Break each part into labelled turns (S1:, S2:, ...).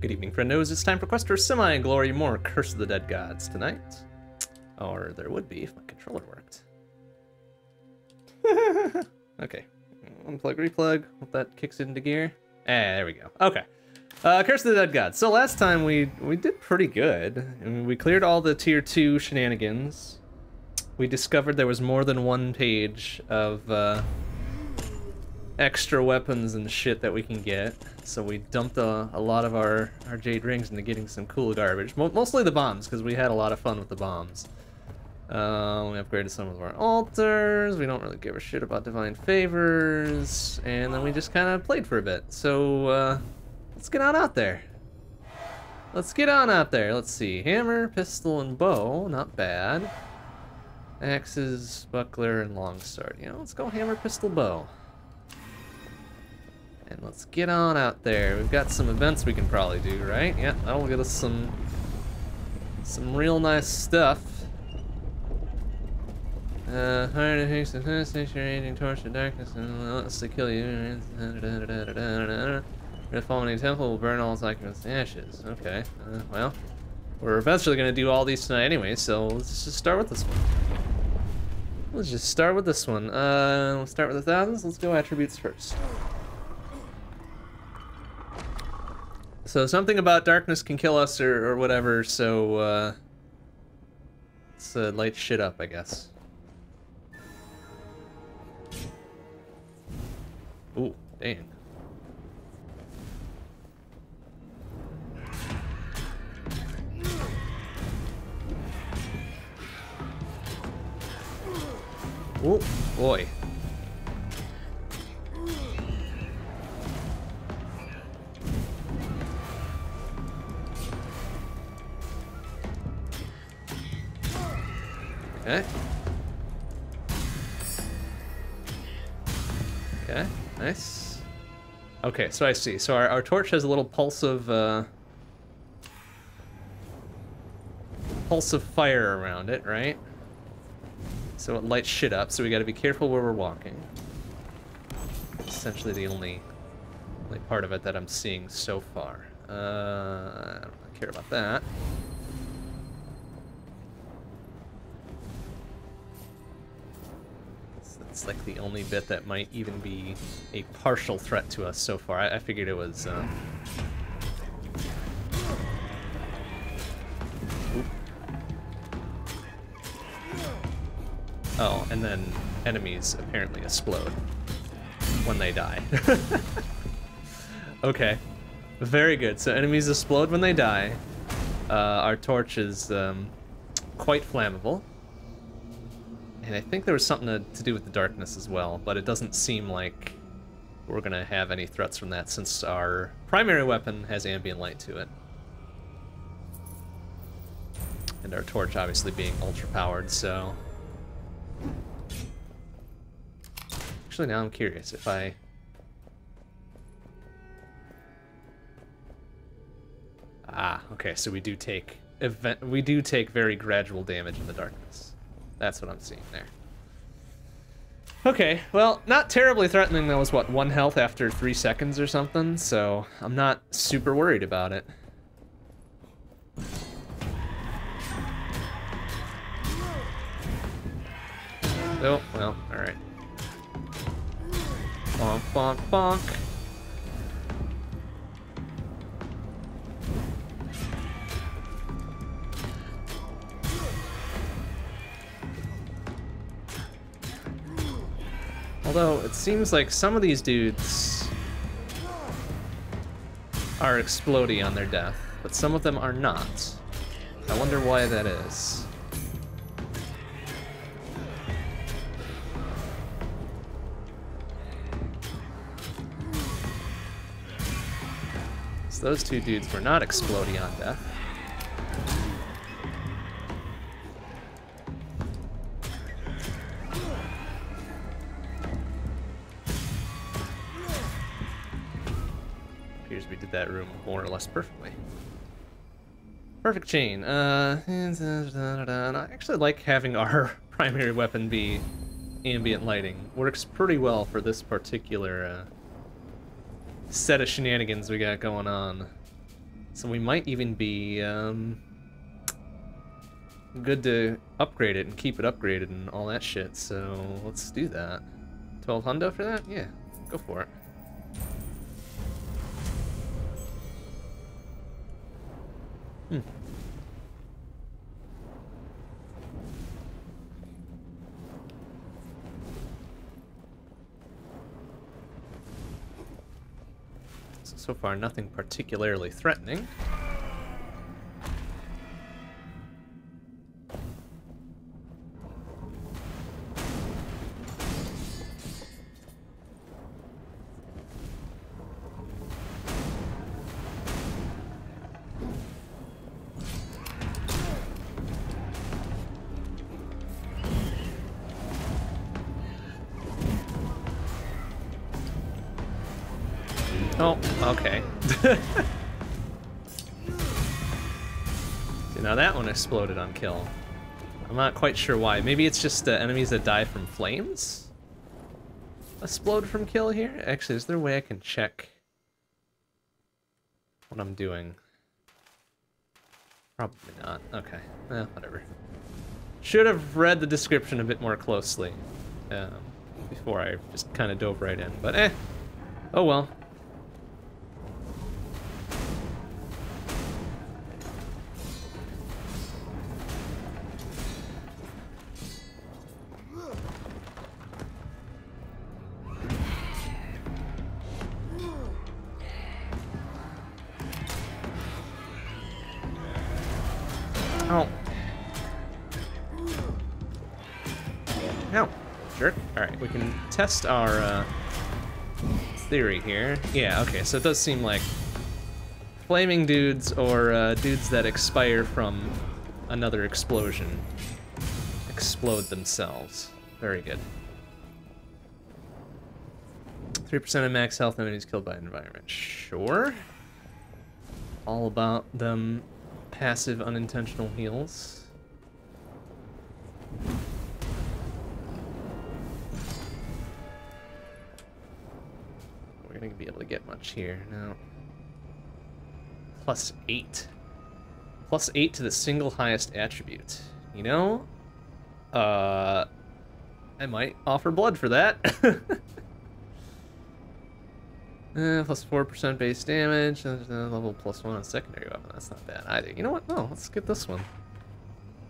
S1: Good evening, friendos. It's time for Quest for Semi-Glory, more Curse of the Dead Gods tonight. Or there would be if my controller worked. okay. Unplug, replug. Hope that kicks into gear. Ah, there we go. Okay. Uh, Curse of the Dead Gods. So last time we we did pretty good. I mean, we cleared all the tier 2 shenanigans. We discovered there was more than one page of uh, extra weapons and shit that we can get. So we dumped a, a lot of our, our Jade Rings into getting some cool garbage. Mo mostly the bombs, because we had a lot of fun with the bombs. Uh, we upgraded some of our altars. We don't really give a shit about divine favors. And then we just kind of played for a bit. So uh, let's get on out there. Let's get on out there. Let's see. Hammer, pistol, and bow. Not bad. Axes, buckler, and longsword. You know, let's go hammer, pistol, bow. And let's get on out there. We've got some events we can probably do, right? Yeah, that'll get us some some real nice stuff. Uh, hire to haste the raging torch of darkness, and relentlessly kill you. The falling temple will burn all its occupants to ashes. Okay, uh, well, we're eventually gonna do all these tonight anyway, so let's just start with this one. Let's just start with this one. Uh, we'll start with the thousands. Let's go attributes first. So something about darkness can kill us or, or whatever, so uh, let's uh, light shit up, I guess. Ooh, dang. Oh, boy. Okay. Okay, nice. Okay, so I see. So our, our torch has a little pulse of, uh... Pulse of fire around it, right? So it lights shit up, so we gotta be careful where we're walking. Essentially the only, only part of it that I'm seeing so far. Uh, I don't care about that. It's like the only bit that might even be a partial threat to us so far. I, I figured it was. Uh... Oh, and then enemies apparently explode when they die. okay, very good. So enemies explode when they die. Uh, our torch is um, quite flammable. And I think there was something to, to do with the darkness as well, but it doesn't seem like we're gonna have any threats from that since our primary weapon has ambient light to it. And our torch obviously being ultra powered, so... Actually now I'm curious if I... Ah, okay, so we do take event we do take very gradual damage in the darkness. That's what I'm seeing there. Okay, well, not terribly threatening. That was, what, one health after three seconds or something, so I'm not super worried about it. Oh, well, alright. Bonk, bonk, bonk. Although, it seems like some of these dudes are exploding on their death, but some of them are not. I wonder why that is. So those two dudes were not exploding on death. Did that room more or less perfectly. Perfect chain. Uh, I actually like having our primary weapon be ambient lighting. Works pretty well for this particular uh, set of shenanigans we got going on. So we might even be um, good to upgrade it and keep it upgraded and all that shit. So let's do that. 12 hundo for that? Yeah, go for it. Hmm. So far, nothing particularly threatening. Oh, okay. See, now that one exploded on kill. I'm not quite sure why. Maybe it's just the enemies that die from flames? Explode from kill here? Actually, is there a way I can check what I'm doing? Probably not. Okay. Eh, whatever. Should have read the description a bit more closely um, before I just kind of dove right in. But eh. Oh well. Test our uh, theory here. Yeah, okay, so it does seem like flaming dudes or uh, dudes that expire from another explosion explode themselves. Very good. 3% of max health enemies killed by environment. Sure. All about them passive unintentional heals. Gonna be able to get much here now. Plus eight. Plus eight to the single highest attribute. You know, uh, I might offer blood for that. Uh, plus 4% base damage, uh, level plus 1 on secondary weapon. That's not bad either. You know what? No, let's get this one.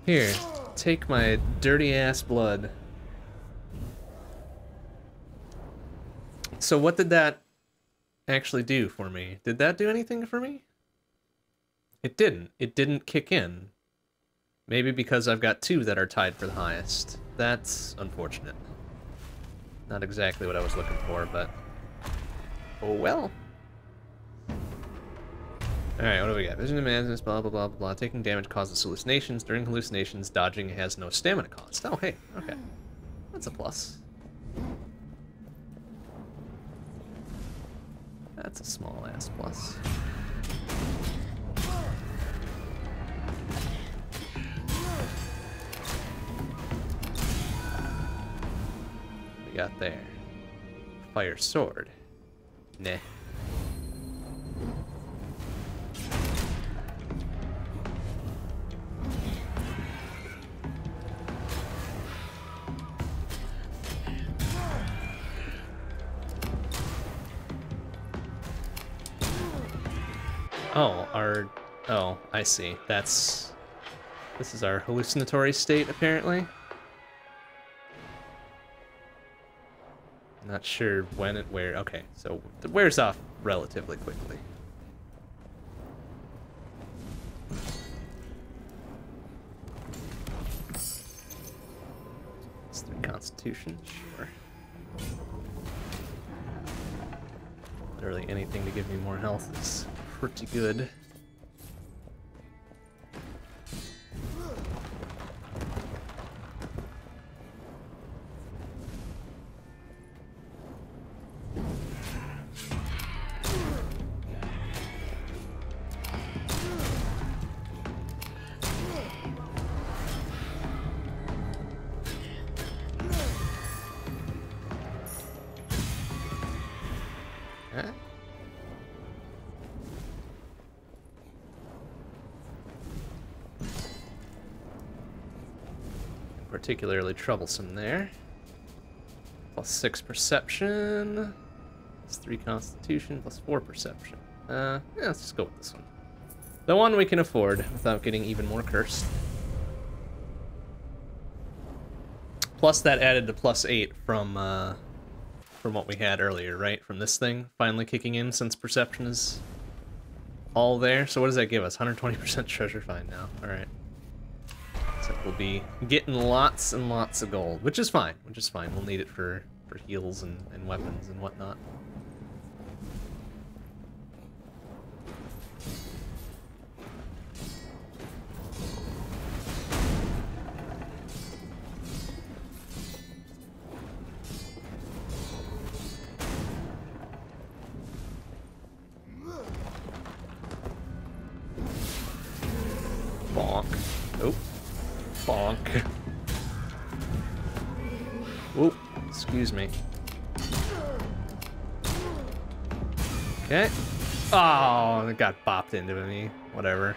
S1: Here, take my dirty ass blood. So what did that actually do for me? Did that do anything for me? It didn't. It didn't kick in. Maybe because I've got two that are tied for the highest. That's unfortunate. Not exactly what I was looking for, but... Oh well. Alright, what do we got? Vision demands, blah, blah, blah, blah, blah. Taking damage causes hallucinations. During hallucinations, dodging has no stamina cost. Oh, hey, okay. That's a plus. That's a small-ass plus. we got there? Fire sword. Nah. Oh, our... Oh, I see. That's... This is our hallucinatory state, apparently. Not sure when it wear. Okay, so it wears off relatively quickly. It's three Constitution, sure. Literally anything to give me more health is pretty good. Particularly troublesome there. Plus 6 perception. Plus 3 constitution, plus 4 perception. Uh, yeah, let's just go with this one. The one we can afford without getting even more cursed. Plus that added to plus 8 from, uh, from what we had earlier, right? From this thing finally kicking in since perception is all there. So what does that give us? 120% treasure find now. All right. So we'll be getting lots and lots of gold, which is fine, which is fine. We'll need it for, for heals and, and weapons and whatnot. Oh, it got bopped into me. Whatever.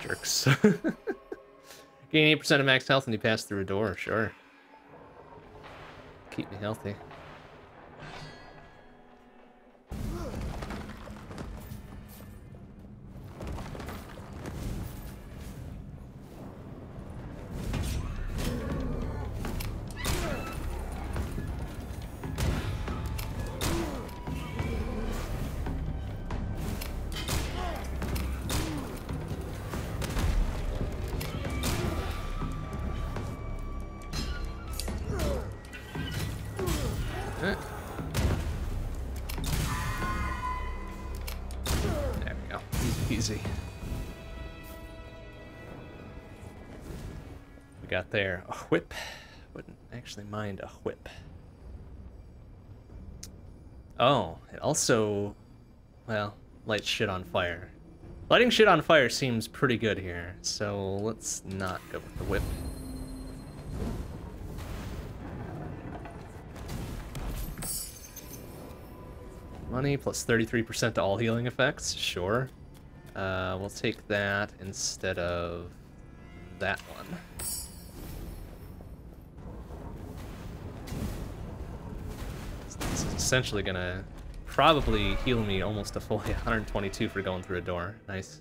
S1: Jerks. Gain 8% of max health when you pass through a door. Sure. Keep me healthy. Whip. Wouldn't actually mind a whip. Oh, it also, well, lights shit on fire. Lighting shit on fire seems pretty good here, so let's not go with the whip. Money plus 33% to all healing effects, sure. Uh, we'll take that instead of that one. Essentially gonna probably heal me almost a full 122 for going through a door. Nice.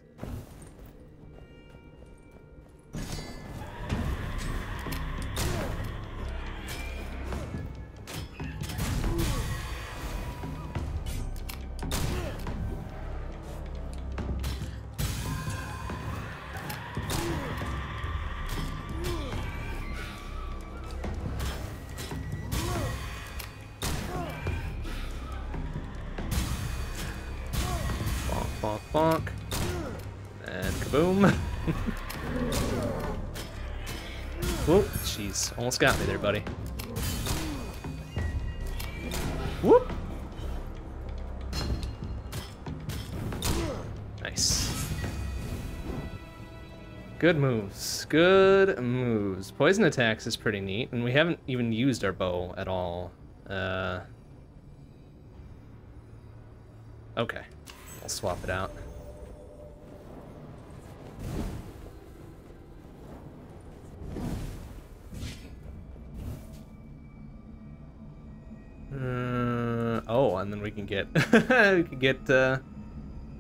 S1: Almost got me there, buddy. Whoop. Nice. Good moves. Good moves. Poison attacks is pretty neat, and we haven't even used our bow at all. Uh... Okay. I'll swap it out. Uh, oh, and then we can get we can get uh,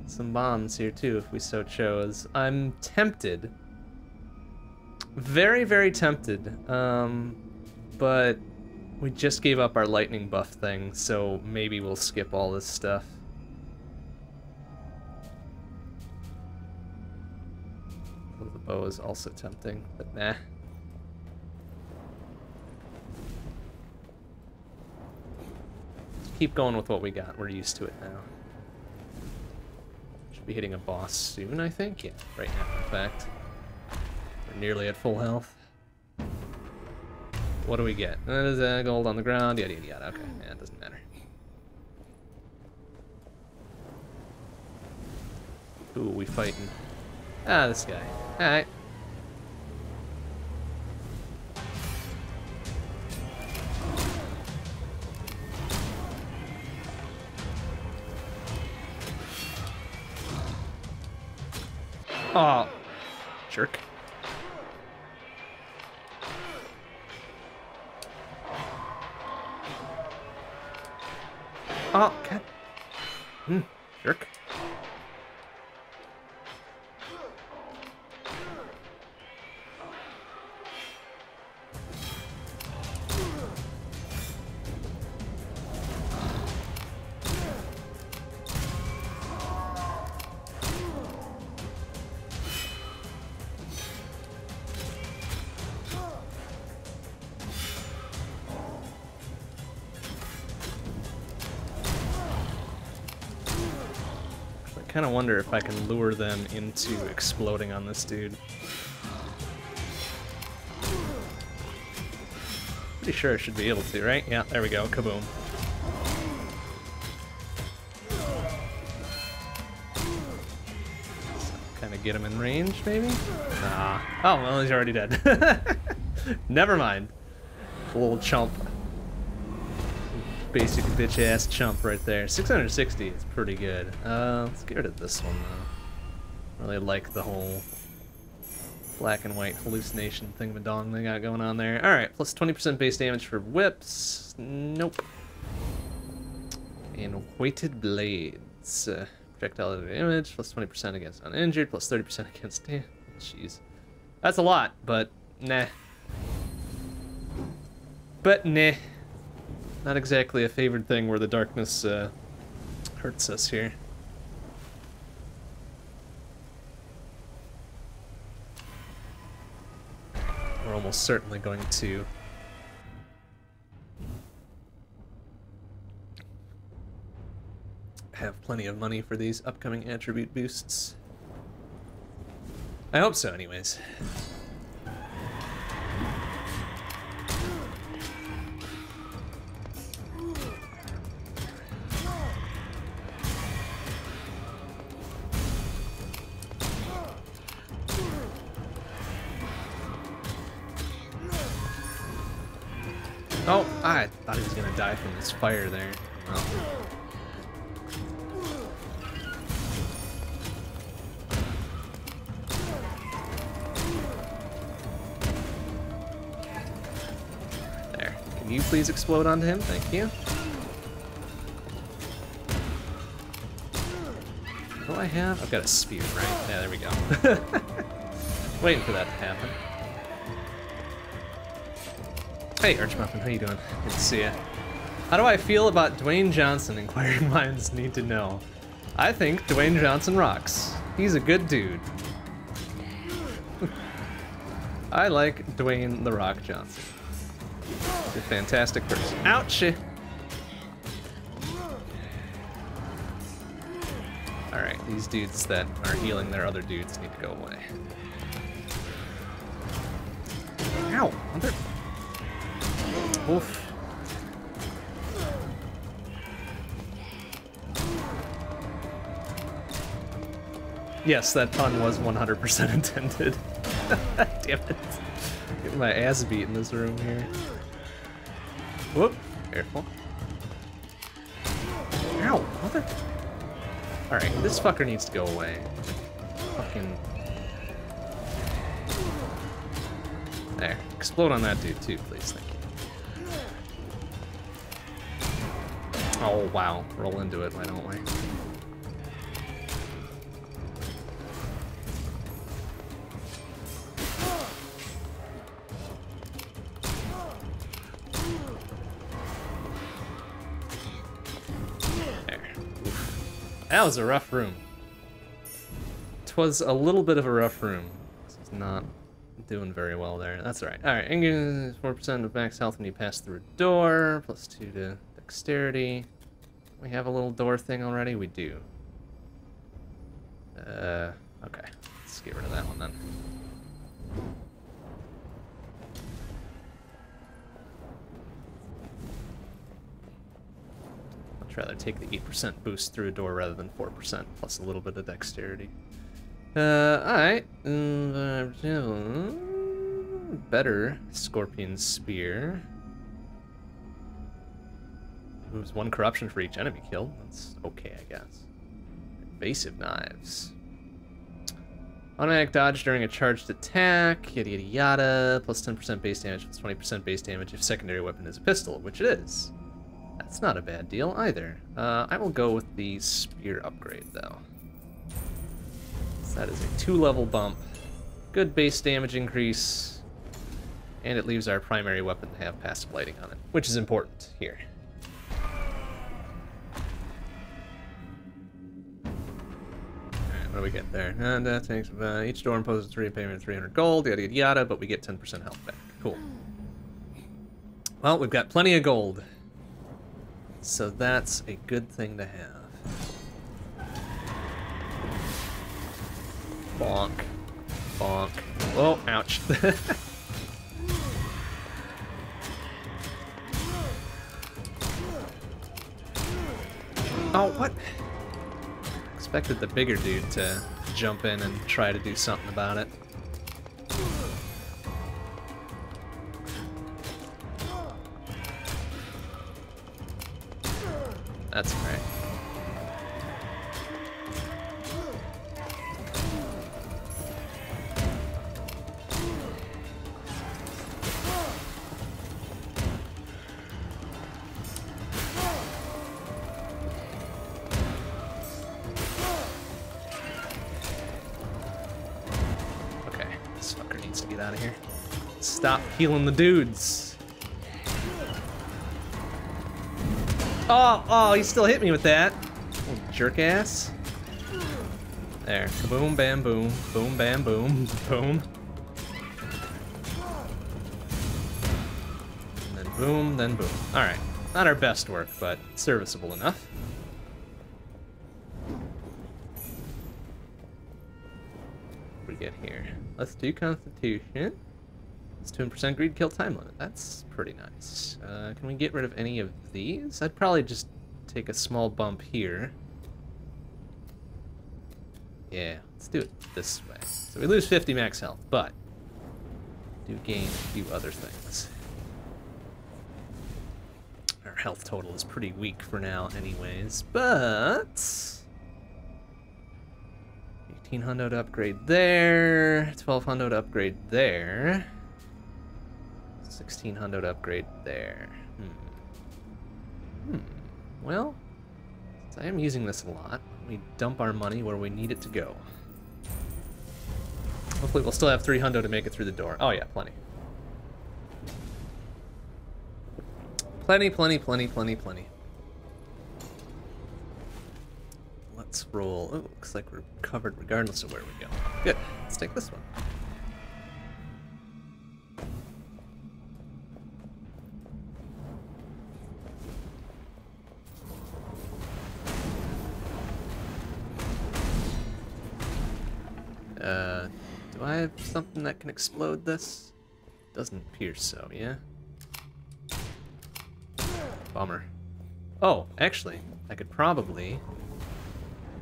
S1: some bombs here too if we so chose. I'm tempted, very very tempted, um, but we just gave up our lightning buff thing, so maybe we'll skip all this stuff. Well, the bow is also tempting, but nah. Keep going with what we got. We're used to it now. Should be hitting a boss soon, I think. Yeah, right now, in fact. We're nearly at full health. What do we get? That is uh, gold on the ground. Yada yada yada. Okay, yeah, it doesn't matter. Who are we fighting? Ah, this guy. Alright. Oh, jerk. Oh, cat. Hmm, jerk. Wonder if I can lure them into exploding on this dude. Pretty sure I should be able to, right? Yeah, there we go. Kaboom. Kind of get him in range, maybe? Nah. Oh, well, he's already dead. Never mind. Little chump. Basic bitch ass chump right there. 660 is pretty good. Uh, let's get rid of this one though. Really like the whole black and white hallucination thingamadong they got going on there. Alright, plus 20% base damage for whips. Nope. And weighted blades. Uh, projectile damage, plus 20% against uninjured, plus 30% against... damn. Jeez. That's a lot, but nah. But nah. Not exactly a favored thing where the darkness uh, hurts us here. We're almost certainly going to have plenty of money for these upcoming attribute boosts. I hope so, anyways. This fire there. Oh. There. Can you please explode onto him? Thank you. What do I have? I've got a spear, right? Yeah, there we go. Waiting for that to happen. Hey, Archmuffin, how you doing? Good to see you. How do I feel about Dwayne Johnson? Inquiring minds need to know. I think Dwayne Johnson rocks. He's a good dude. I like Dwayne The Rock Johnson. He's a fantastic person. Ouch! Alright, these dudes that are healing their other dudes need to go away. Ow! Mother... Oof. Yes, that pun was 100% intended. Damn it. Getting my ass beat in this room here. Whoop. Careful. Ow, mother... Alright, this fucker needs to go away. Fucking... There. Explode on that dude too, please. Thank you. Oh, wow. Roll into it, why don't we? Was a rough room. Twas a little bit of a rough room. This is not doing very well there. That's alright. Alright, Engage 4% of max health when you pass through a door, plus 2 to dexterity. We have a little door thing already? We do. Uh, okay. Let's get rid of that one then. Rather take the 8% boost through a door rather than 4% plus a little bit of dexterity. Uh, alright. Uh, better Scorpion Spear. Moves one corruption for each enemy killed. That's okay, I guess. Invasive Knives. Automatic dodge during a charged attack, yada yada yada. Plus 10% base damage, plus 20% base damage if secondary weapon is a pistol, which it is. That's not a bad deal either. Uh, I will go with the spear upgrade, though. So that is a two-level bump. Good base damage increase. And it leaves our primary weapon to have passive lighting on it, which is important here. Alright, what do we get there? And that takes uh, each door imposes three payment of 300 gold, yada yada yada, but we get 10% health back. Cool. Well, we've got plenty of gold. So that's a good thing to have. Bonk. Bonk. Oh, ouch. oh, what? Expected the bigger dude to jump in and try to do something about it. That's right. Okay, this fucker needs to get out of here. Stop healing the dudes. Oh, oh, he still hit me with that. Little jerk ass. There. Boom, bam, boom. Boom, bam, boom. Boom. And then boom, then boom. Alright. Not our best work, but serviceable enough. What do we get here? Let's do Constitution. It's 2% greed kill time limit. That's pretty nice. Uh, can we get rid of any of these? I'd probably just take a small bump here. Yeah, let's do it this way. So we lose 50 max health, but do gain a few other things. Our health total is pretty weak for now anyways, but... 1800 upgrade there, 1200 upgrade there. 1600 upgrade there. Hmm. Hmm. Well, since I am using this a lot, we dump our money where we need it to go. Hopefully we'll still have 300 to make it through the door. Oh yeah, plenty. Plenty, plenty, plenty, plenty, plenty. Let's roll. Oh, looks like we're covered regardless of where we go. Good. Let's take this one. That can explode this? Doesn't appear so, yeah? Bummer. Oh, actually, I could probably...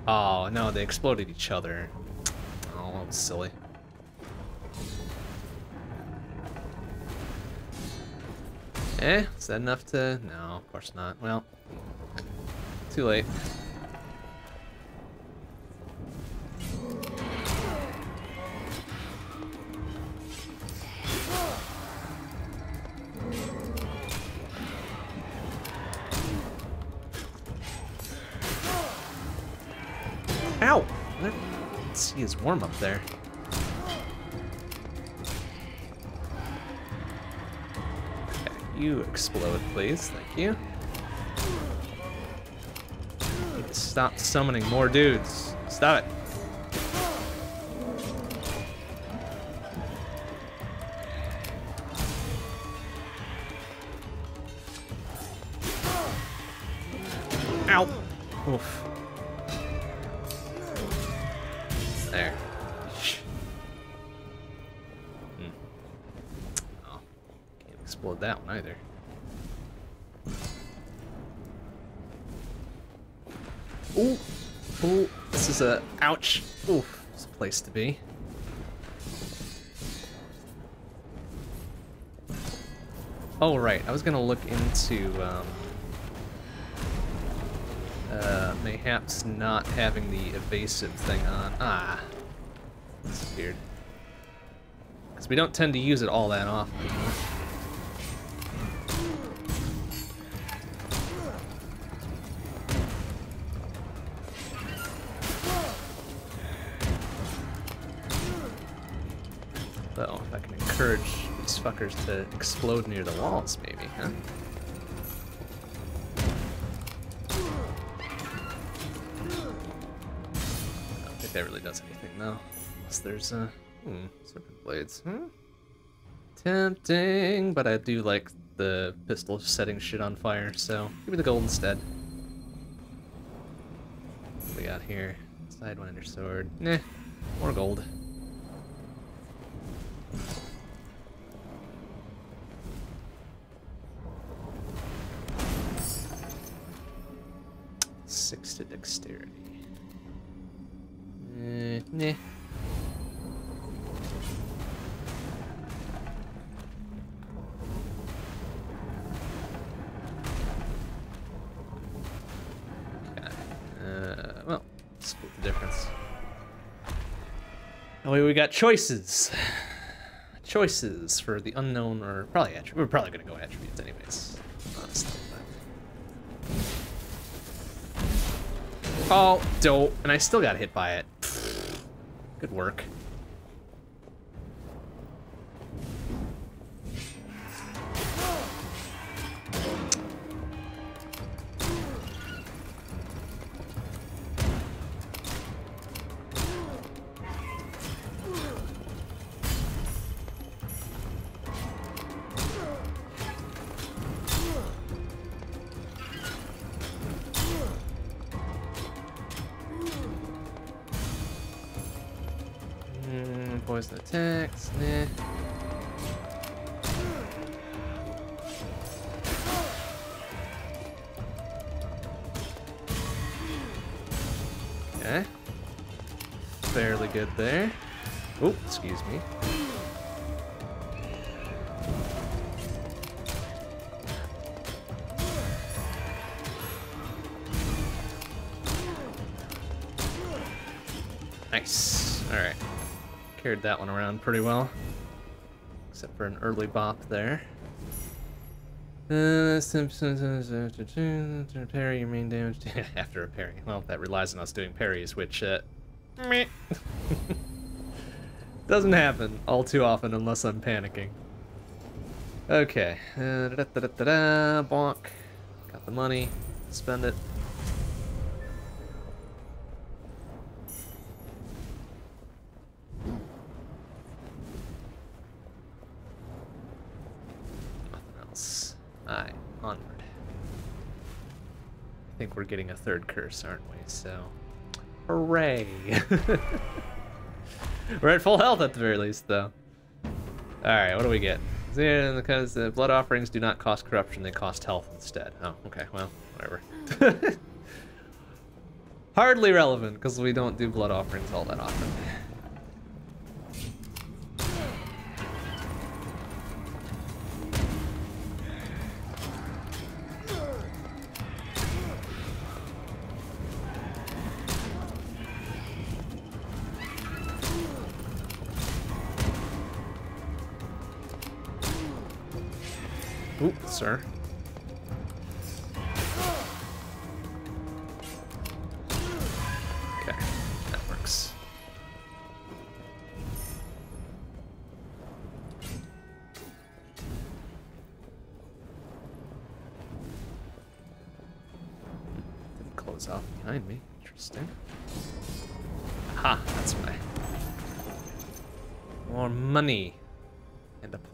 S1: Oh, no, they exploded each other. Oh, that was silly. Eh, is that enough to... No, of course not. Well, too late. Warm up there. Okay, you explode, please. Thank you. Need to stop summoning more dudes. Stop it. Place to be. Oh right, I was gonna look into um, uh, mayhaps not having the evasive thing on. Ah, that's weird. Because we don't tend to use it all that often. To explode near the walls, maybe, huh? I don't think that really does anything, though. Unless there's, uh, hmm, serpent blades. Hmm? Tempting, but I do like the pistol setting shit on fire, so give me the gold instead. What we got here? Sidewinder sword. Nah, more gold. Six to dexterity. Eh, nah. Uh, well, split the difference. Oh, we got choices. Choices for the unknown, or probably attributes. We're probably gonna go attributes anyways. Honestly, Oh, dope. And I still got hit by it. Good work. Excuse me. Nice. Alright. Carried that one around pretty well. Except for an early bop there. Uh, Simpsons after parry your main damage after a parry. Well, that relies on us doing parries, which uh, meh. doesn't happen all too often unless I'm panicking. Okay, uh, da -da -da -da -da, bonk. Got the money. Spend it. Nothing else. Alright, onward. I think we're getting a third curse, aren't we? So, hooray! we're at full health at the very least, though. Alright, what do we get? Because the blood offerings do not cost corruption, they cost health instead. Oh, okay, well, whatever. Hardly relevant, because we don't do blood offerings all that often.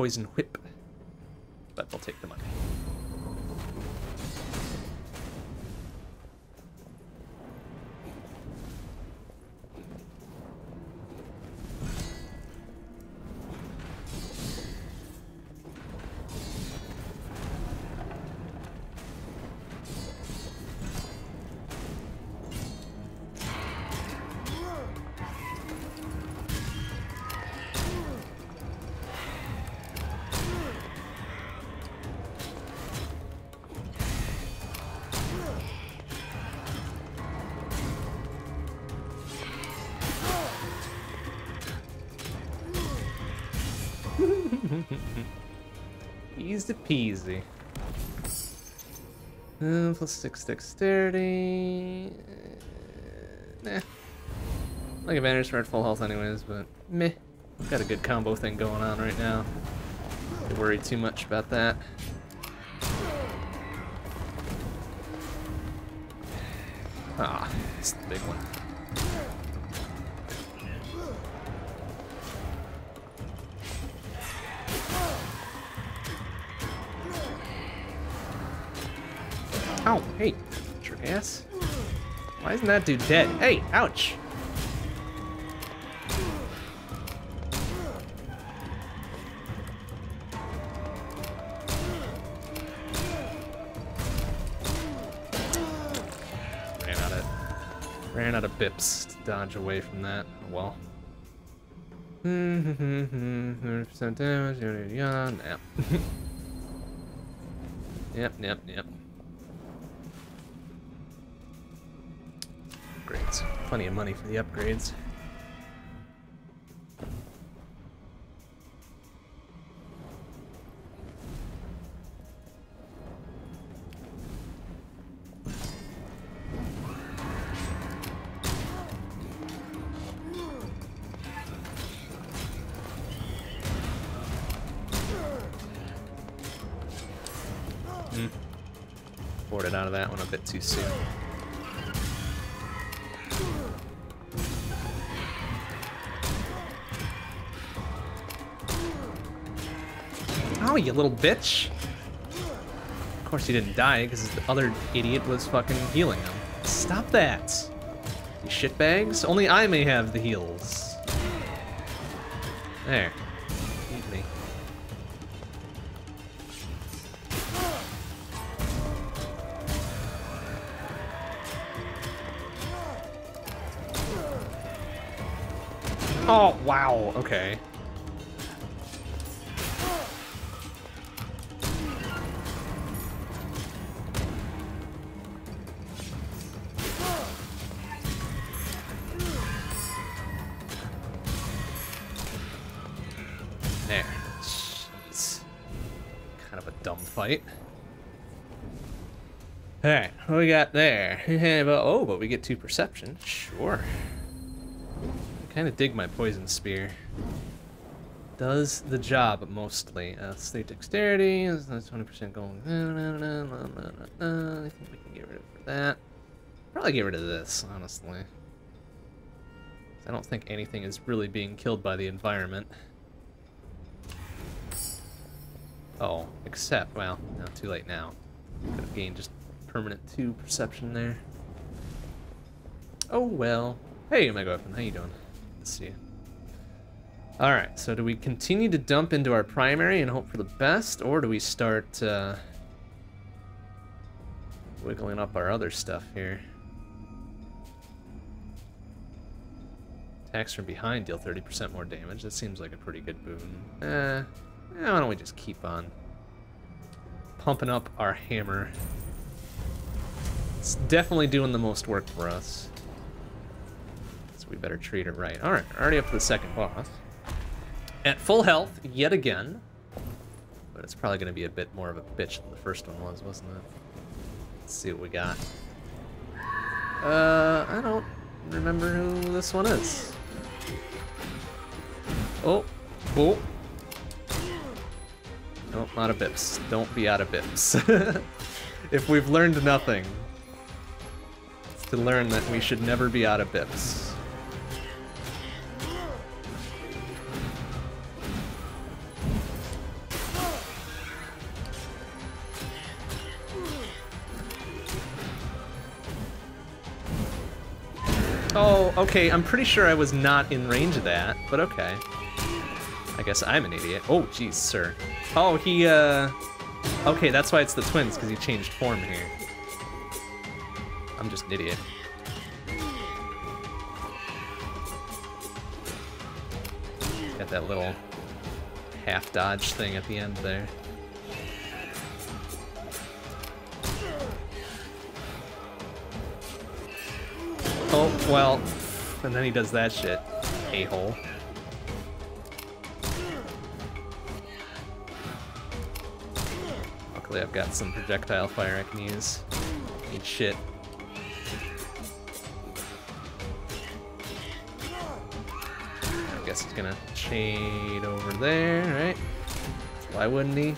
S1: Poison whip peasy. Uh, plus six dexterity. Uh, nah. Like advantage for full health anyways, but meh. Got a good combo thing going on right now. to worry too much about that. Ah, it's the big one. Isn't that dude dead? Hey, ouch! Ran out of ran out of bips to dodge away from that. Oh, well. percent damage, yada yada. Yep. yep, yep, yep. Plenty of money for the upgrades. Hmm. Boarded out of that one a bit too soon. You little bitch. Of course he didn't die, because the other idiot was fucking healing him. Stop that. You shitbags. Only I may have the heals. There. Eat me. Oh, wow. Okay. We got there? But- oh, but we get two perception. Sure. I kind of dig my poison spear. Does the job mostly. Uh, state dexterity is 20% going. I think we can get rid of that. Probably get rid of this, honestly. I don't think anything is really being killed by the environment. Oh, except, well, no, too late now. Could have gained just permanent 2 perception there. Oh well. Hey, Omega Weapon, how you doing? Good to see you. Alright, so do we continue to dump into our primary and hope for the best, or do we start uh, wiggling up our other stuff here? Attacks from behind deal 30% more damage. That seems like a pretty good boon. Eh, why don't we just keep on pumping up our hammer? It's definitely doing the most work for us. So we better treat it right. Alright, already up to the second boss. At full health, yet again. But it's probably going to be a bit more of a bitch than the first one was, wasn't it? Let's see what we got. Uh, I don't remember who this one is. Oh, oh. Nope, not a bips. Don't be out of bips. if we've learned nothing, to learn that we should never be out of bips. Oh, okay, I'm pretty sure I was not in range of that, but okay. I guess I'm an idiot. Oh, jeez, sir. Oh, he, uh... Okay, that's why it's the twins, because he changed form here. I'm just an idiot. Got that little half dodge thing at the end there. Oh, well, and then he does that shit. A-hole. Luckily I've got some projectile fire I can use. Eat shit. Gonna shade over there, right? Why wouldn't he?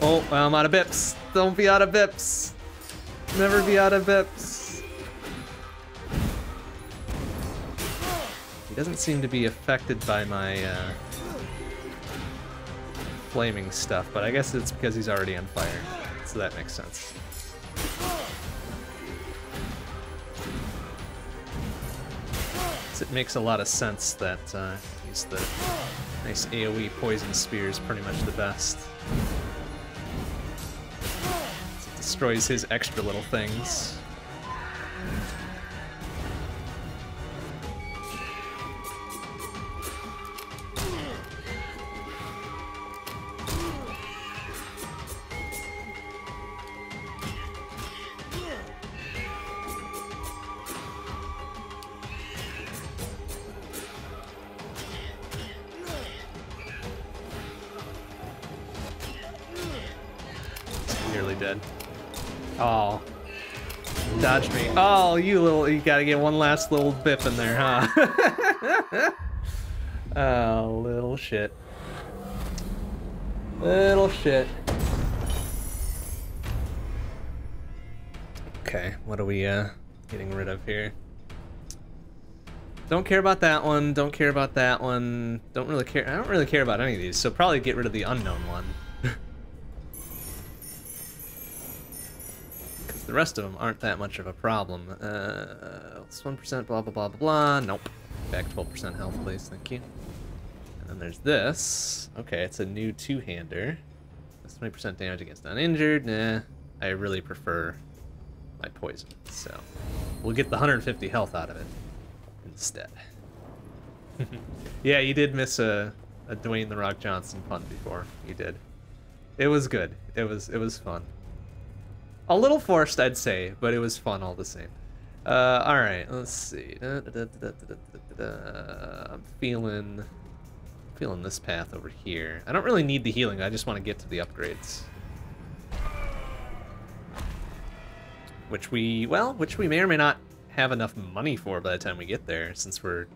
S1: Oh, well, I'm out of bips. Don't be out of bips. Never be out of bips. He doesn't seem to be affected by my uh, flaming stuff, but I guess it's because he's already on fire, so that makes sense. Makes a lot of sense that uh, he's the nice AoE poison spear is pretty much the best. It destroys his extra little things. Little, gotta get one last little bip in there, huh? oh, little shit. Little shit. Okay, what are we uh, getting rid of here? Don't care about that one, don't care about that one, don't really care, I don't really care about any of these, so probably get rid of the unknown one. The rest of them aren't that much of a problem. Uh, it's 1%, blah, blah, blah, blah, blah. Nope. Back 12% health, please. Thank you. And then there's this. Okay, it's a new two-hander. That's 20% damage against uninjured. Nah, I really prefer my poison. So we'll get the 150 health out of it instead. yeah, you did miss a, a Dwayne The Rock Johnson pun before. You did. It was good. It was it was fun. A little forced, I'd say, but it was fun all the same. Uh, all right, let's see. I'm feeling, feeling this path over here. I don't really need the healing. I just want to get to the upgrades. Which we, well, which we may or may not have enough money for by the time we get there, since we're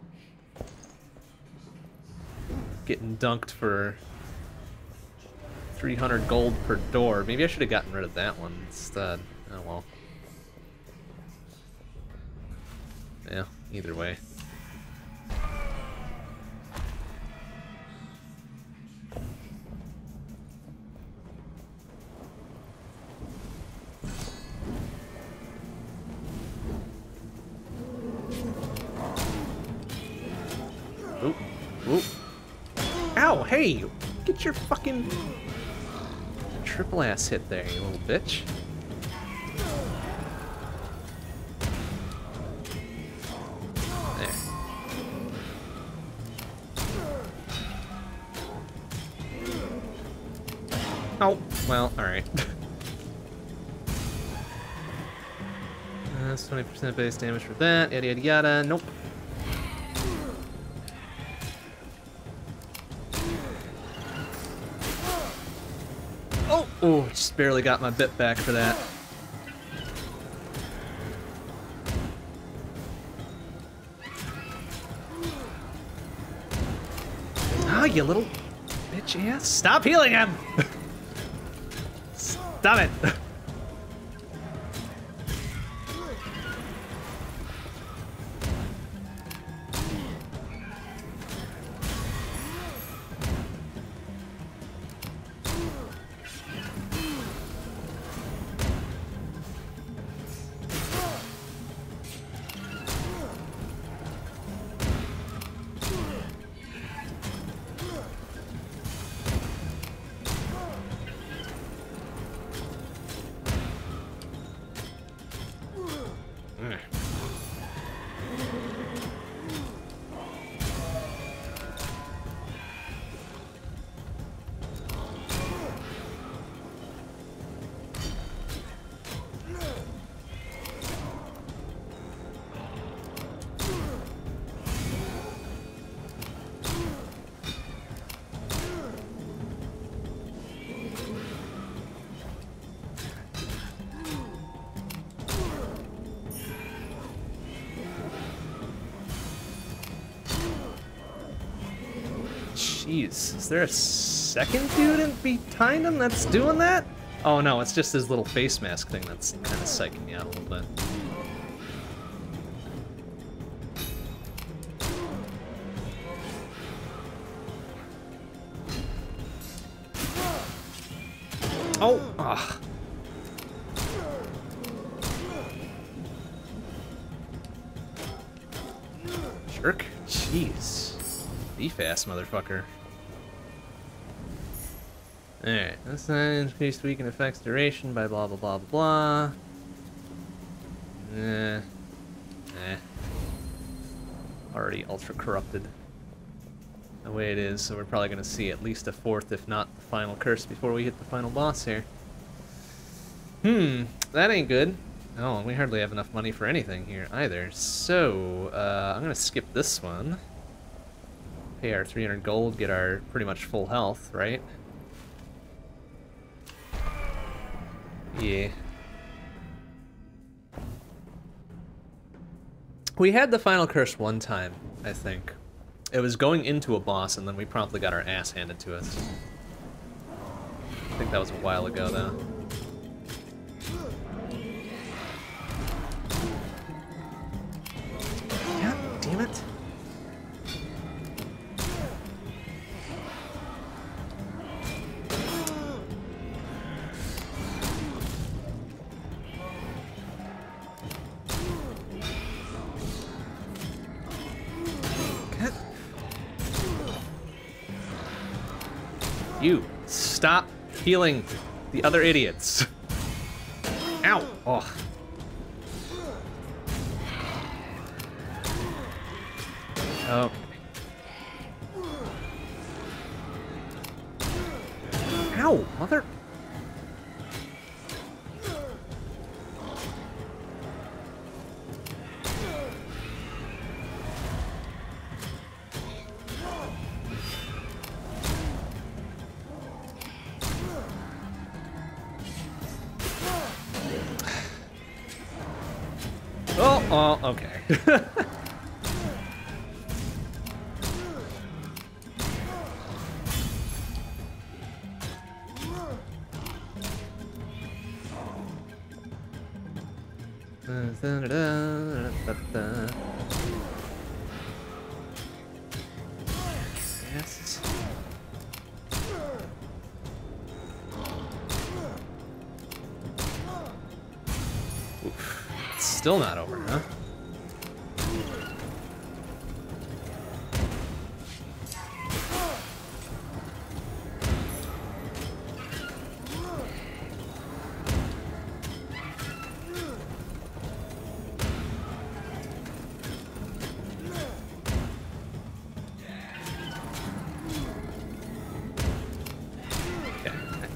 S1: getting dunked for 300 gold per door. Maybe I should have gotten rid of that one instead. Oh well. Yeah, either way. Oop. Oop. Ow, hey! Get your fucking triple ass hit there, you little bitch. There. Oh, well, alright. That's 20% base damage for that, yada yada yada. Nope. Oh, just barely got my bit back for that. Ah, you little bitch ass. Stop healing him! Stop it! Jeez, is there a second dude in behind him that's doing that? Oh no, it's just his little face mask thing that's kind of psyching me out a little bit. Fast, motherfucker. Alright, this increased weaken effects duration by blah blah blah blah blah. Eh. Eh. Already ultra corrupted. The way it is, so we're probably gonna see at least a fourth, if not the final curse, before we hit the final boss here. Hmm, that ain't good. Oh, we hardly have enough money for anything here either. So, uh, I'm gonna skip this one. Pay our 300 gold, get our pretty much full health, right? Yeah. We had the final curse one time, I think. It was going into a boss, and then we promptly got our ass handed to us. I think that was a while ago, though. Healing the other idiots. Ow! Oh. Still not over, huh?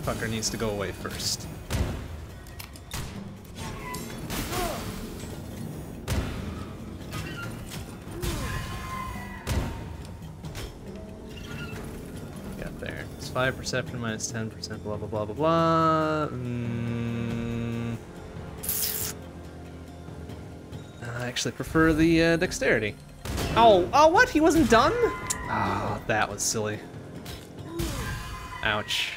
S1: Fucker needs to go away 5 perception minus 10%, blah, blah, blah, blah, blah. Mm. I actually prefer the uh, dexterity. Oh, oh, what? He wasn't done? Oh, that was silly. Ouch.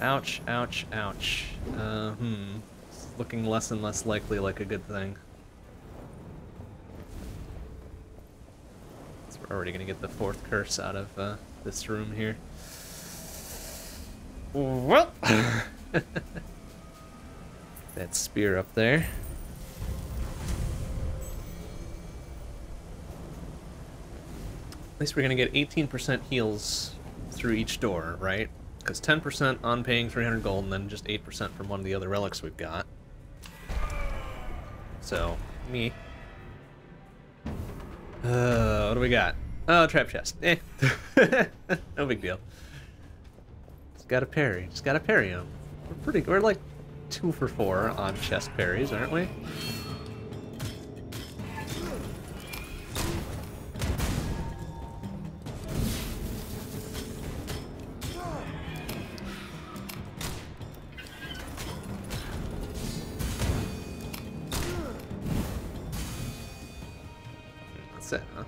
S1: Ouch, ouch, ouch. Uh, hmm. Looking less and less likely like a good thing. Gonna get the fourth curse out of uh, this room here. Well, that spear up there. At least we're gonna get 18% heals through each door, right? Because 10% on paying 300 gold, and then just 8% from one of the other relics we've got. So, me. Uh, what do we got? Oh, trap chest. Eh. no big deal. Just got a parry. Just got a parry him. We're pretty. We're like two for four on chest parries, aren't we? That's it, huh?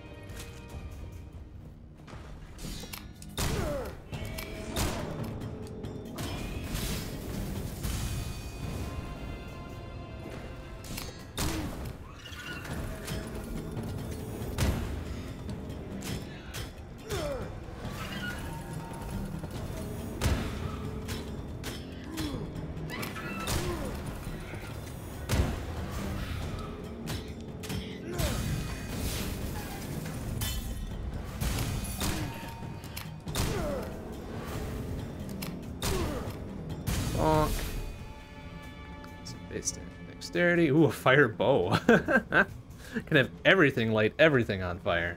S1: Dexterity. Ooh, a fire bow. Can have everything light everything on fire.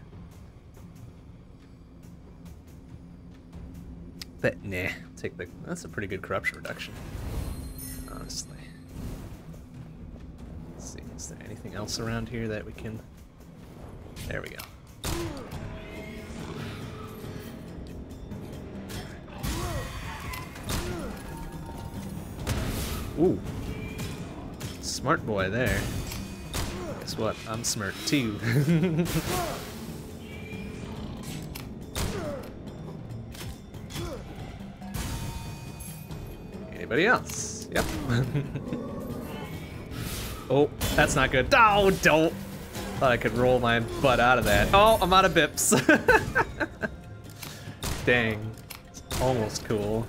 S1: Nah, take the. That's a pretty good corruption reduction. Honestly. Let's see, is there anything else around here that we can? There we go. Ooh. Smart boy there. Guess what? I'm smart too. Anybody else? Yep. oh, that's not good. Oh, don't. Thought I could roll my butt out of that. Oh, I'm out of bips. Dang. It's almost cool.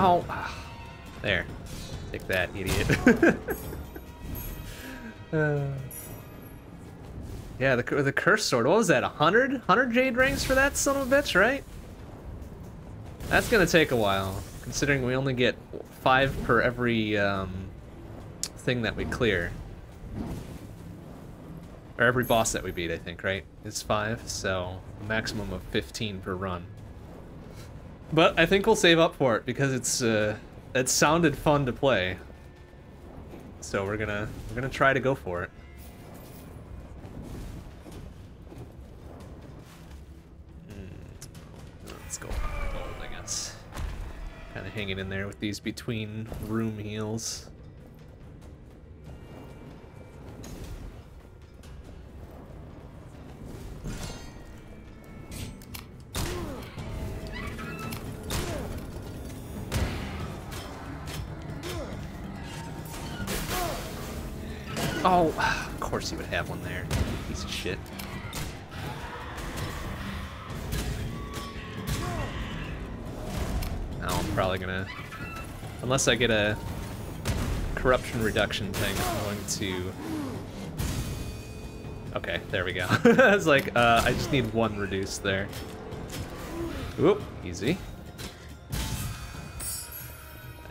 S1: Oh, there. Take that, idiot. uh, yeah, the the curse sword. What was that? A hundred, hundred jade rings for that son of a bitch, right? That's gonna take a while, considering we only get five per every um, thing that we clear, or every boss that we beat. I think, right? Is five, so a maximum of fifteen per run. But I think we'll save up for it because it's uh, it sounded fun to play. So we're gonna we're gonna try to go for it. Hmm. Let's go. Kind of hanging in there with these between room heals. Oh, of course he would have one there. Piece of shit. Now I'm probably gonna... Unless I get a corruption reduction thing, I'm going to... Okay, there we go. I was like, uh, I just need one reduced there. Oop, easy.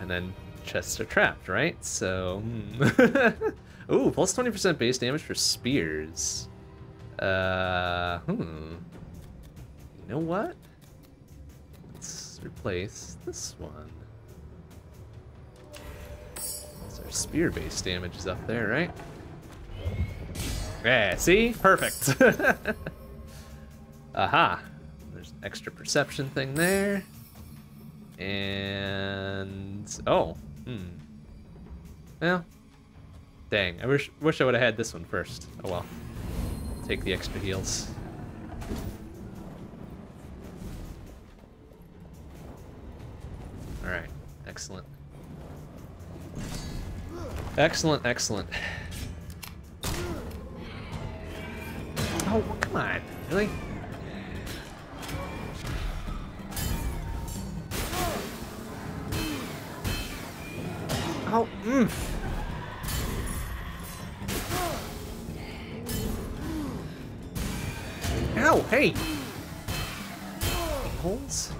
S1: And then chests are trapped, right? So, hmm. Ooh, plus 20% base damage for spears. Uh, hmm. You know what? Let's replace this one. So our spear base damage is up there, right? Yeah, see? Perfect. Aha. There's an extra perception thing there. And... Oh. Hmm. Well, Dang, I wish wish I would have had this one first. Oh well. Take the extra heals. Alright, excellent. Excellent, excellent. Oh, come on. Really? Oh, mmm. Ow, hey! Holes?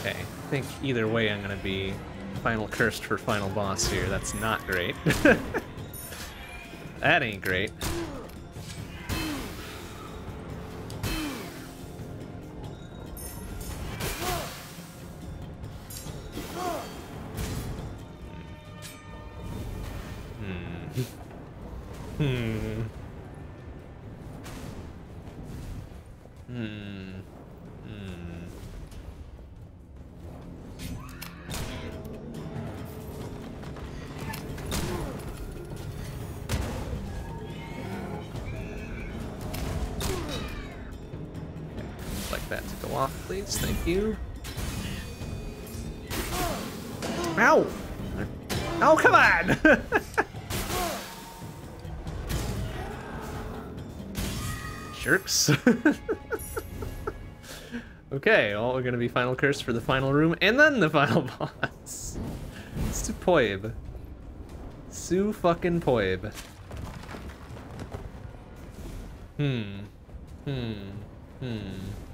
S1: Okay, I think either way I'm gonna be final cursed for final boss here. That's not great. that ain't great. Okay, well, we're gonna be final curse for the final room and then the final boss. Su Poib. Su fucking Poib. Hmm. Hmm. Hmm.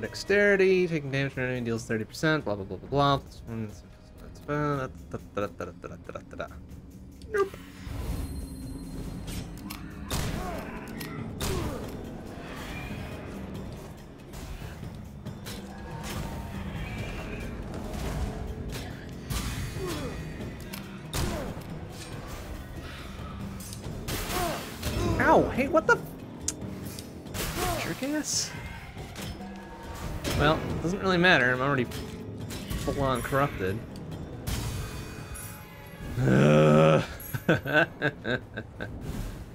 S1: Dexterity, taking damage from enemy deals 30%, blah blah blah blah blah. Already full on corrupted.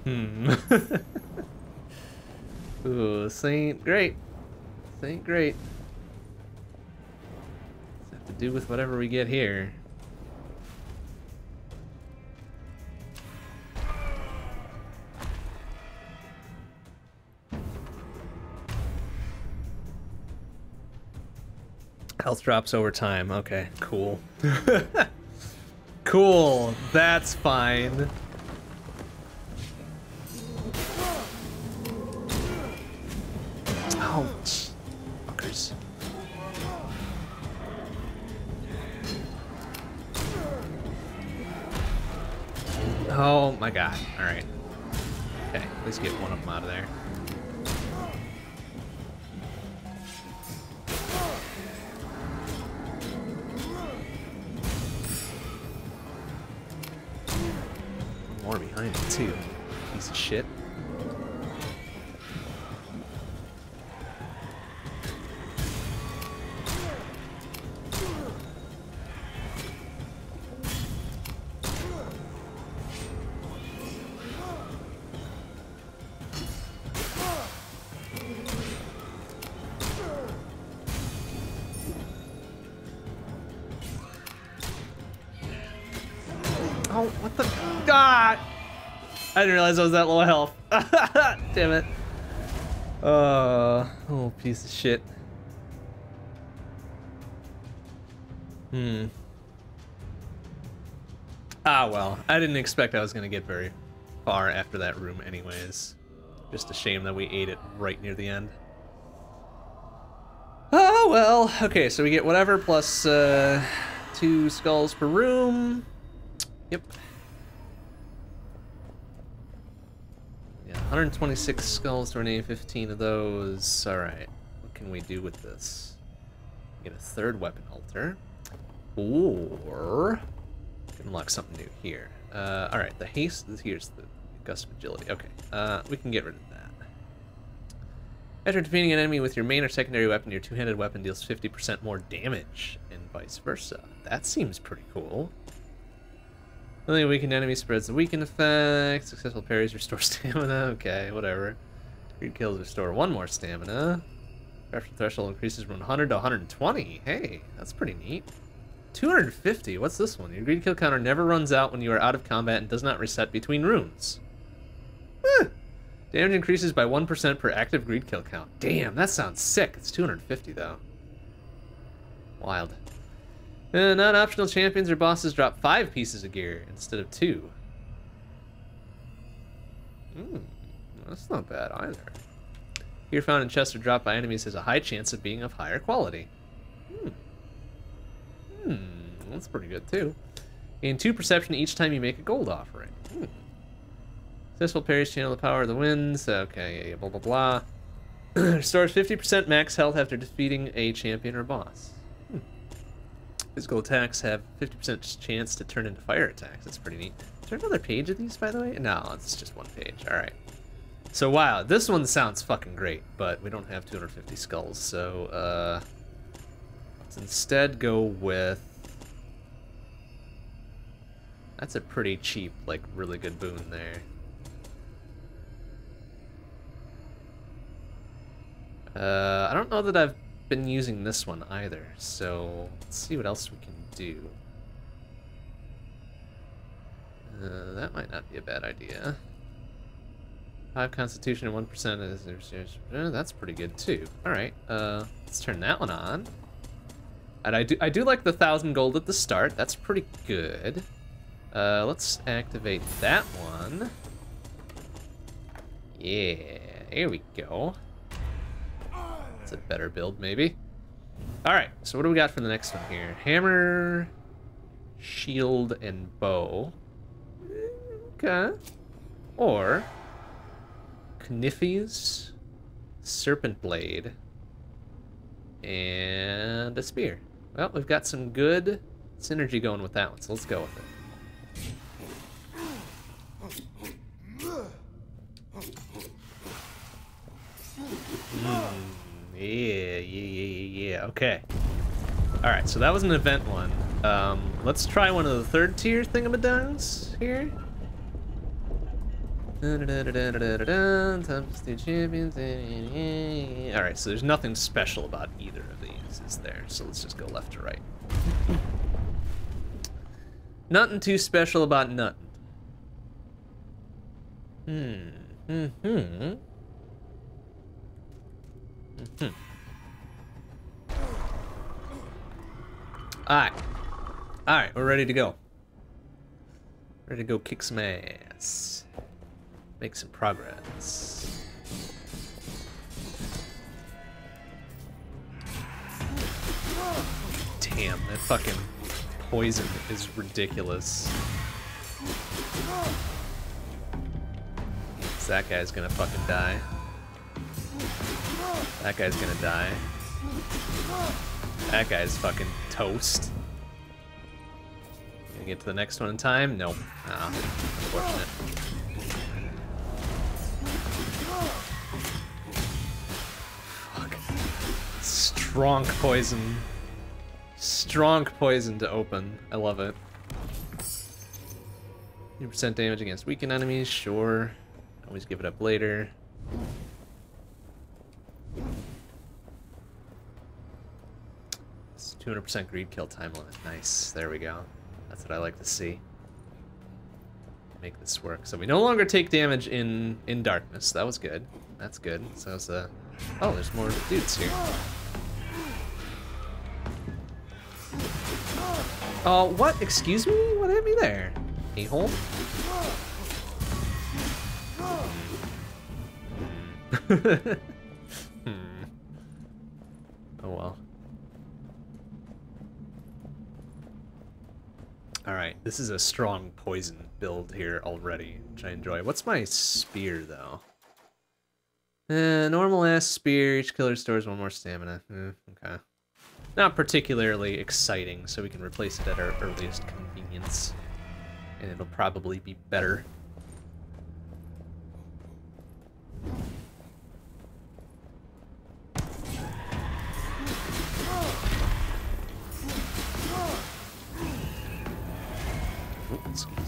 S1: hmm. Ooh, Saint great. Saint great. Let's have to do with whatever we get here. Health drops over time. Okay, cool. cool. That's fine. Ouch. Fuckers. Oh my god. Alright. Okay, let's get one of them out of there. Didn't realize I was that low health. Damn it. Uh, oh, piece of shit. Hmm. Ah, well. I didn't expect I was going to get very far after that room anyways. Just a shame that we ate it right near the end. Oh, well. Okay, so we get whatever plus uh, two skulls per room. Yep. 126 skulls to rename 15 of those. Alright. What can we do with this? Get a third weapon altar. Or... unlock something new here. Uh, Alright, the haste... Here's the gust of agility. Okay, uh, we can get rid of that. After defeating an enemy with your main or secondary weapon, your two-handed weapon deals 50% more damage, and vice versa. That seems pretty cool. Only weakened enemy spreads the weaken effect. Successful parries restore stamina. Okay, whatever. Greed kills restore one more stamina. Pressure threshold increases from 100 to 120. Hey, that's pretty neat. 250. What's this one? Your greed kill counter never runs out when you are out of combat and does not reset between runes. Eh. Damage increases by 1% per active greed kill count. Damn, that sounds sick. It's 250 though. Wild. Uh, Non-optional champions or bosses drop five pieces of gear instead of two. Hmm, that's not bad either. Gear found in chests or dropped by enemies has a high chance of being of higher quality. Hmm. Hmm, that's pretty good too. Gain two perception each time you make a gold offering. Hmm. Successful parries channel the power of the winds. Okay, yeah, blah blah blah. Restores 50% max health after defeating a champion or boss. Physical attacks have 50% chance to turn into fire attacks. That's pretty neat. Is there another page of these, by the way? No, it's just one page. All right. So, wow, this one sounds fucking great, but we don't have 250 skulls, so, uh... Let's instead go with... That's a pretty cheap, like, really good boon there. Uh, I don't know that I've been using this one either, so let's see what else we can do. Uh, that might not be a bad idea. 5 constitution and 1% is... Uh, that's pretty good too. Alright, uh, let's turn that one on. And I do, I do like the 1,000 gold at the start. That's pretty good. Uh, let's activate that one. Yeah, here we go. That's a better build, maybe. All right, so what do we got for the next one here? Hammer, shield, and bow. Okay. Or Kniffies, serpent blade, and a spear. Well, we've got some good synergy going with that one, so let's go with it. Mm. Yeah, yeah, yeah, yeah, okay. Alright, so that was an event one. Um, let's try one of the third tier thingamadogs here. Alright, so there's nothing special about either of these, is there? So let's just go left to right. nothing too special about nothing. Hmm. Hmm. Hmm. Hmm. Alright. Alright, we're ready to go. Ready to go kick some ass. Make some progress. Damn, that fucking poison is ridiculous. That guy's gonna fucking die. That guy's gonna die. That guy's fucking toast. Gonna get to the next one in time? Nope. Ah, unfortunate. Fuck. Strong poison. Strong poison to open. I love it. 2% damage against weakened enemies, sure. Always give it up later. 200% greed kill time limit. Nice. There we go. That's what I like to see. Make this work. So we no longer take damage in in darkness. That was good. That's good. So it's a... Oh, there's more dudes here. Oh, what? Excuse me? What hit me there? A-hole? Hmm. hmm. Oh well. Alright, this is a strong poison build here already, which I enjoy. What's my spear, though? Eh, normal ass spear, each killer stores one more stamina. Eh, okay. Not particularly exciting, so we can replace it at our earliest convenience. And it'll probably be better.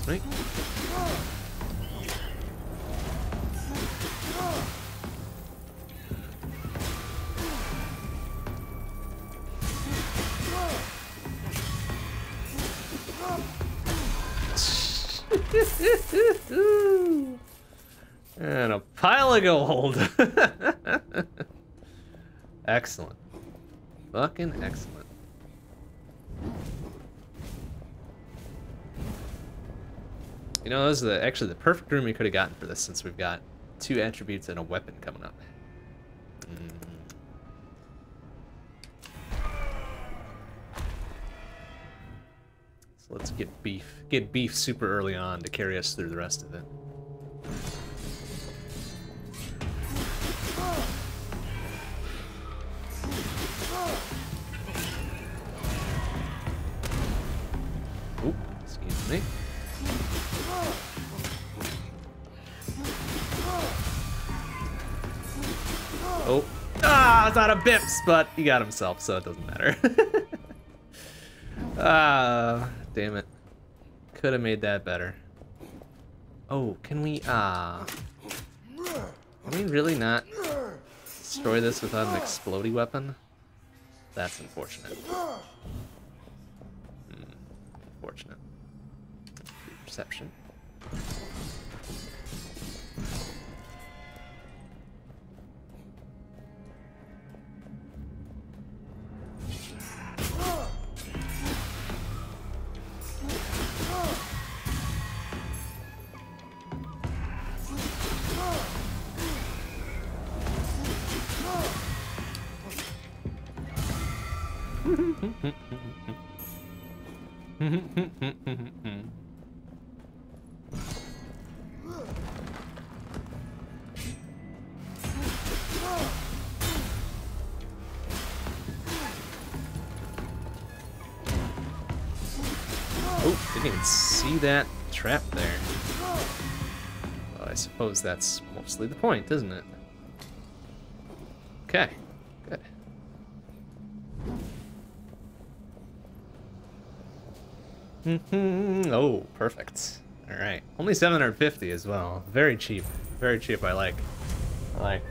S1: Me. and a pile of gold. excellent. Fucking excellent. You know, this is the, actually the perfect room we could have gotten for this since we've got two attributes and a weapon coming up. Mm. So let's get beef. Get beef super early on to carry us through the rest of it. Oh. Ah, it's out of bips, but he got himself, so it doesn't matter. ah, damn it. Could have made that better. Oh, can we, ah. Can we really not destroy this without an explodey weapon? That's unfortunate. Hmm, unfortunate. Perception. Suppose that's mostly the point, isn't it? Okay, good. Mm-hmm, oh, perfect. All right, only 750 as well. Very cheap, very cheap. I like. I like.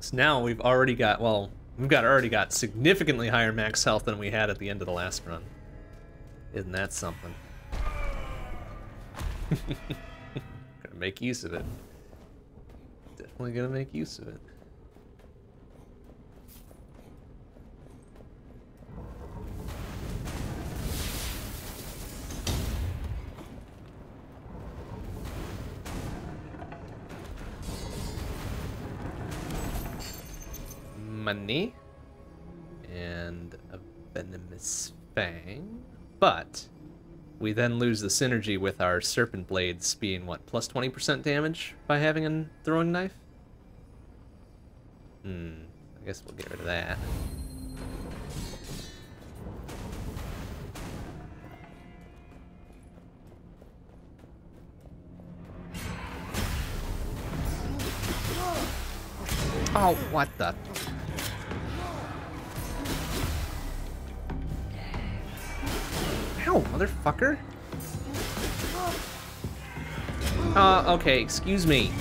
S1: So now we've already got well, we've got already got significantly higher max health than we had at the end of the last run. Isn't that something? gonna make use of it. Definitely gonna make use of it. money and a venomous fang, but we then lose the synergy with our serpent blades being what plus 20% damage by having a throwing knife. Hmm, I guess we'll get rid of that. Oh, what the? Ow, motherfucker. Uh, okay, excuse me.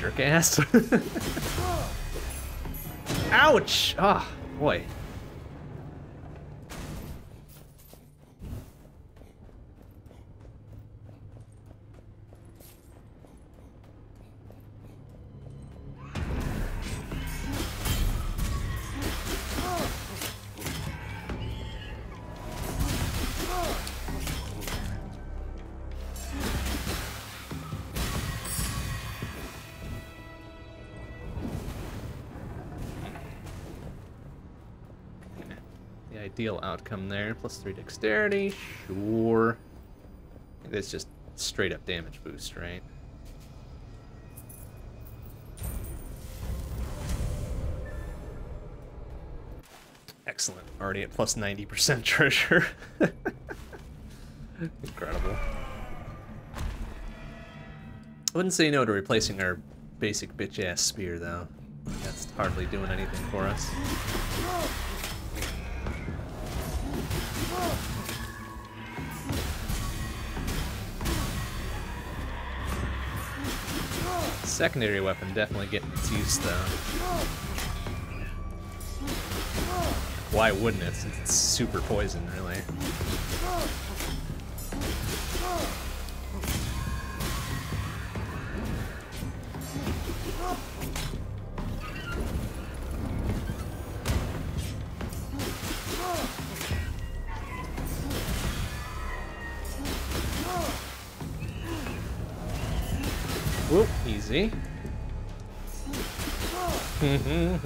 S1: Jerk ass. Ouch! Ah, oh, boy. Ideal outcome there. Plus three dexterity, sure. That's just straight up damage boost, right? Excellent. Already at plus 90% treasure. Incredible. I wouldn't say no to replacing our basic bitch-ass spear, though. That's hardly doing anything for us. Secondary weapon definitely getting its use though. Why wouldn't it? It's super poison, really. Easy.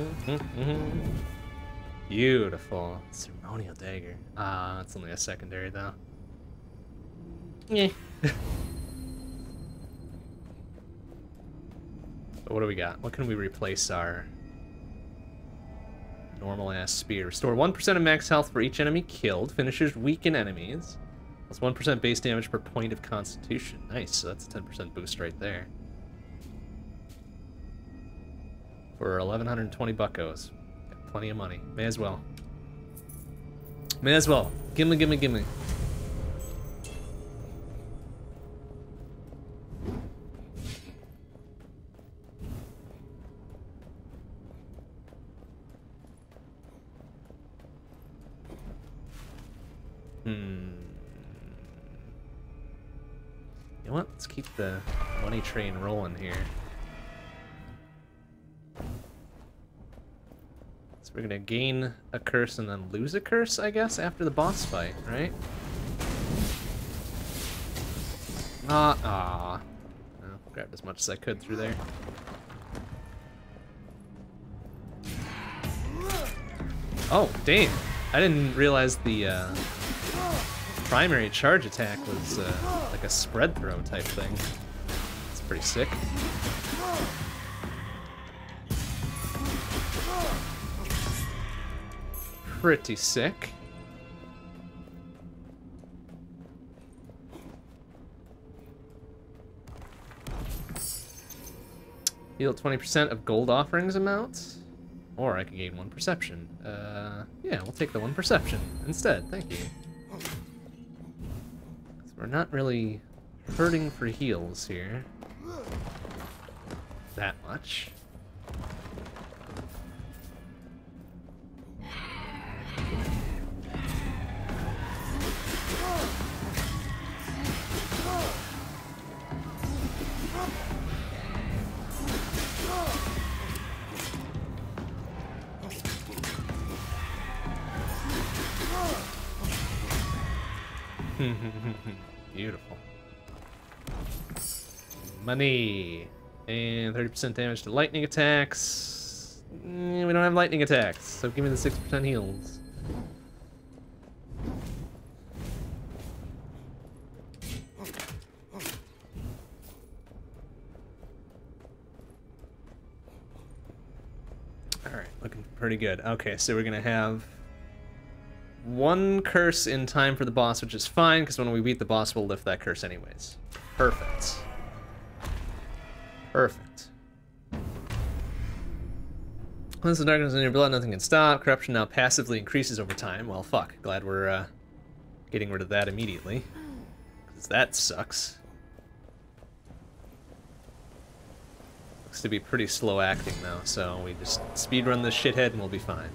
S1: Beautiful. Ceremonial dagger. Ah, uh, it's only a secondary though. Yeah. what do we got? What can we replace our normal ass spear? Restore 1% of max health for each enemy killed. Finishers weaken enemies. Plus 1 base damage per point of constitution. Nice, so that's a 10% boost right there. For 1120 buckos. Got plenty of money. May as well. May as well. Gimme, gimme, gimme. Hmm. You know what? Let's keep the money train rolling here. So we're gonna gain a curse and then lose a curse, I guess, after the boss fight, right? Ah, ah. Well, grabbed as much as I could through there. Oh, damn. I didn't realize the uh, primary charge attack was uh, like a spread throw type thing. It's pretty sick. Pretty sick. Heal 20% of gold offerings amounts. Or I could gain one perception. Uh, yeah, we'll take the one perception instead. Thank you. So we're not really hurting for heals here. That much. Beautiful. Money. And 30% damage to lightning attacks. Mm, we don't have lightning attacks, so give me the 6% heals. Alright, looking pretty good. Okay, so we're gonna have one curse in time for the boss, which is fine, because when we beat the boss, we'll lift that curse anyways. Perfect. Perfect. Once the darkness in your blood, nothing can stop. Corruption now passively increases over time. Well, fuck. Glad we're uh, getting rid of that immediately. Because that sucks. Looks to be pretty slow acting, though, so we just speedrun this shithead and we'll be fine.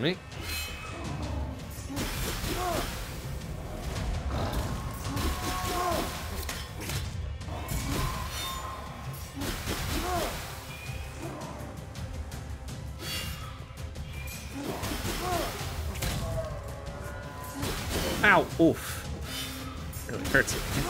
S1: Me. Ow! Oof. Really hurts.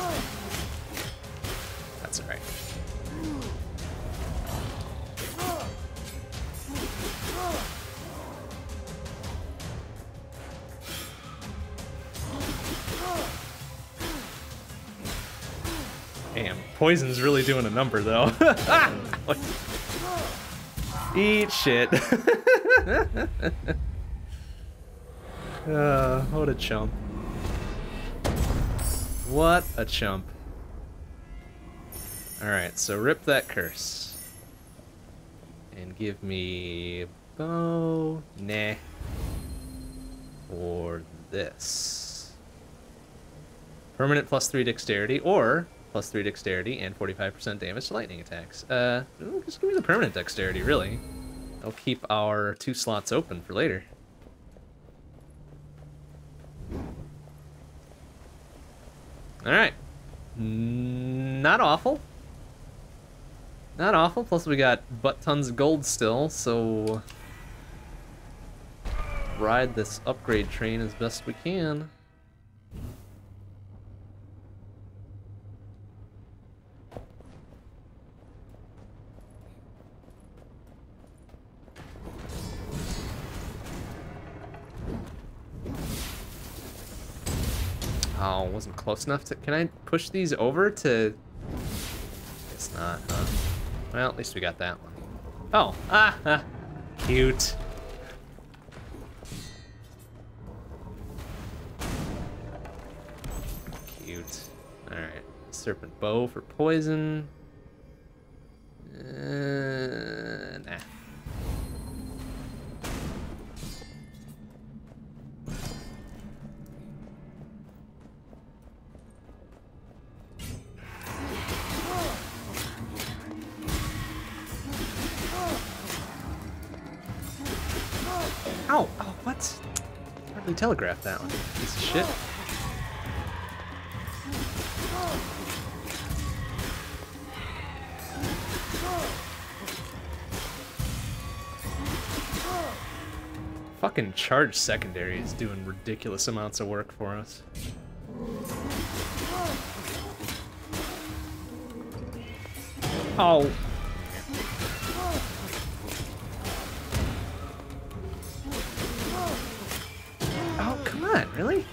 S1: Poison's really doing a number though. Eat shit. uh, what a chump. What a chump. Alright, so rip that curse. And give me bow. Nah. Or this. Permanent plus three dexterity, or plus 3 dexterity and 45% damage to lightning attacks. Uh, just give me the permanent dexterity, really. I'll keep our two slots open for later. Alright. Not awful. Not awful, plus we got butt tons of gold still, so... Ride this upgrade train as best we can. Oh, wasn't close enough to... Can I push these over to... It's not, huh? Well, at least we got that one. Oh, ah, ah. Cute. Cute. Alright. Serpent bow for poison. Uh, nah. Hardly telegraphed that one. Piece of shit. Fucking charge secondary is doing ridiculous amounts of work for us. Oh, Really?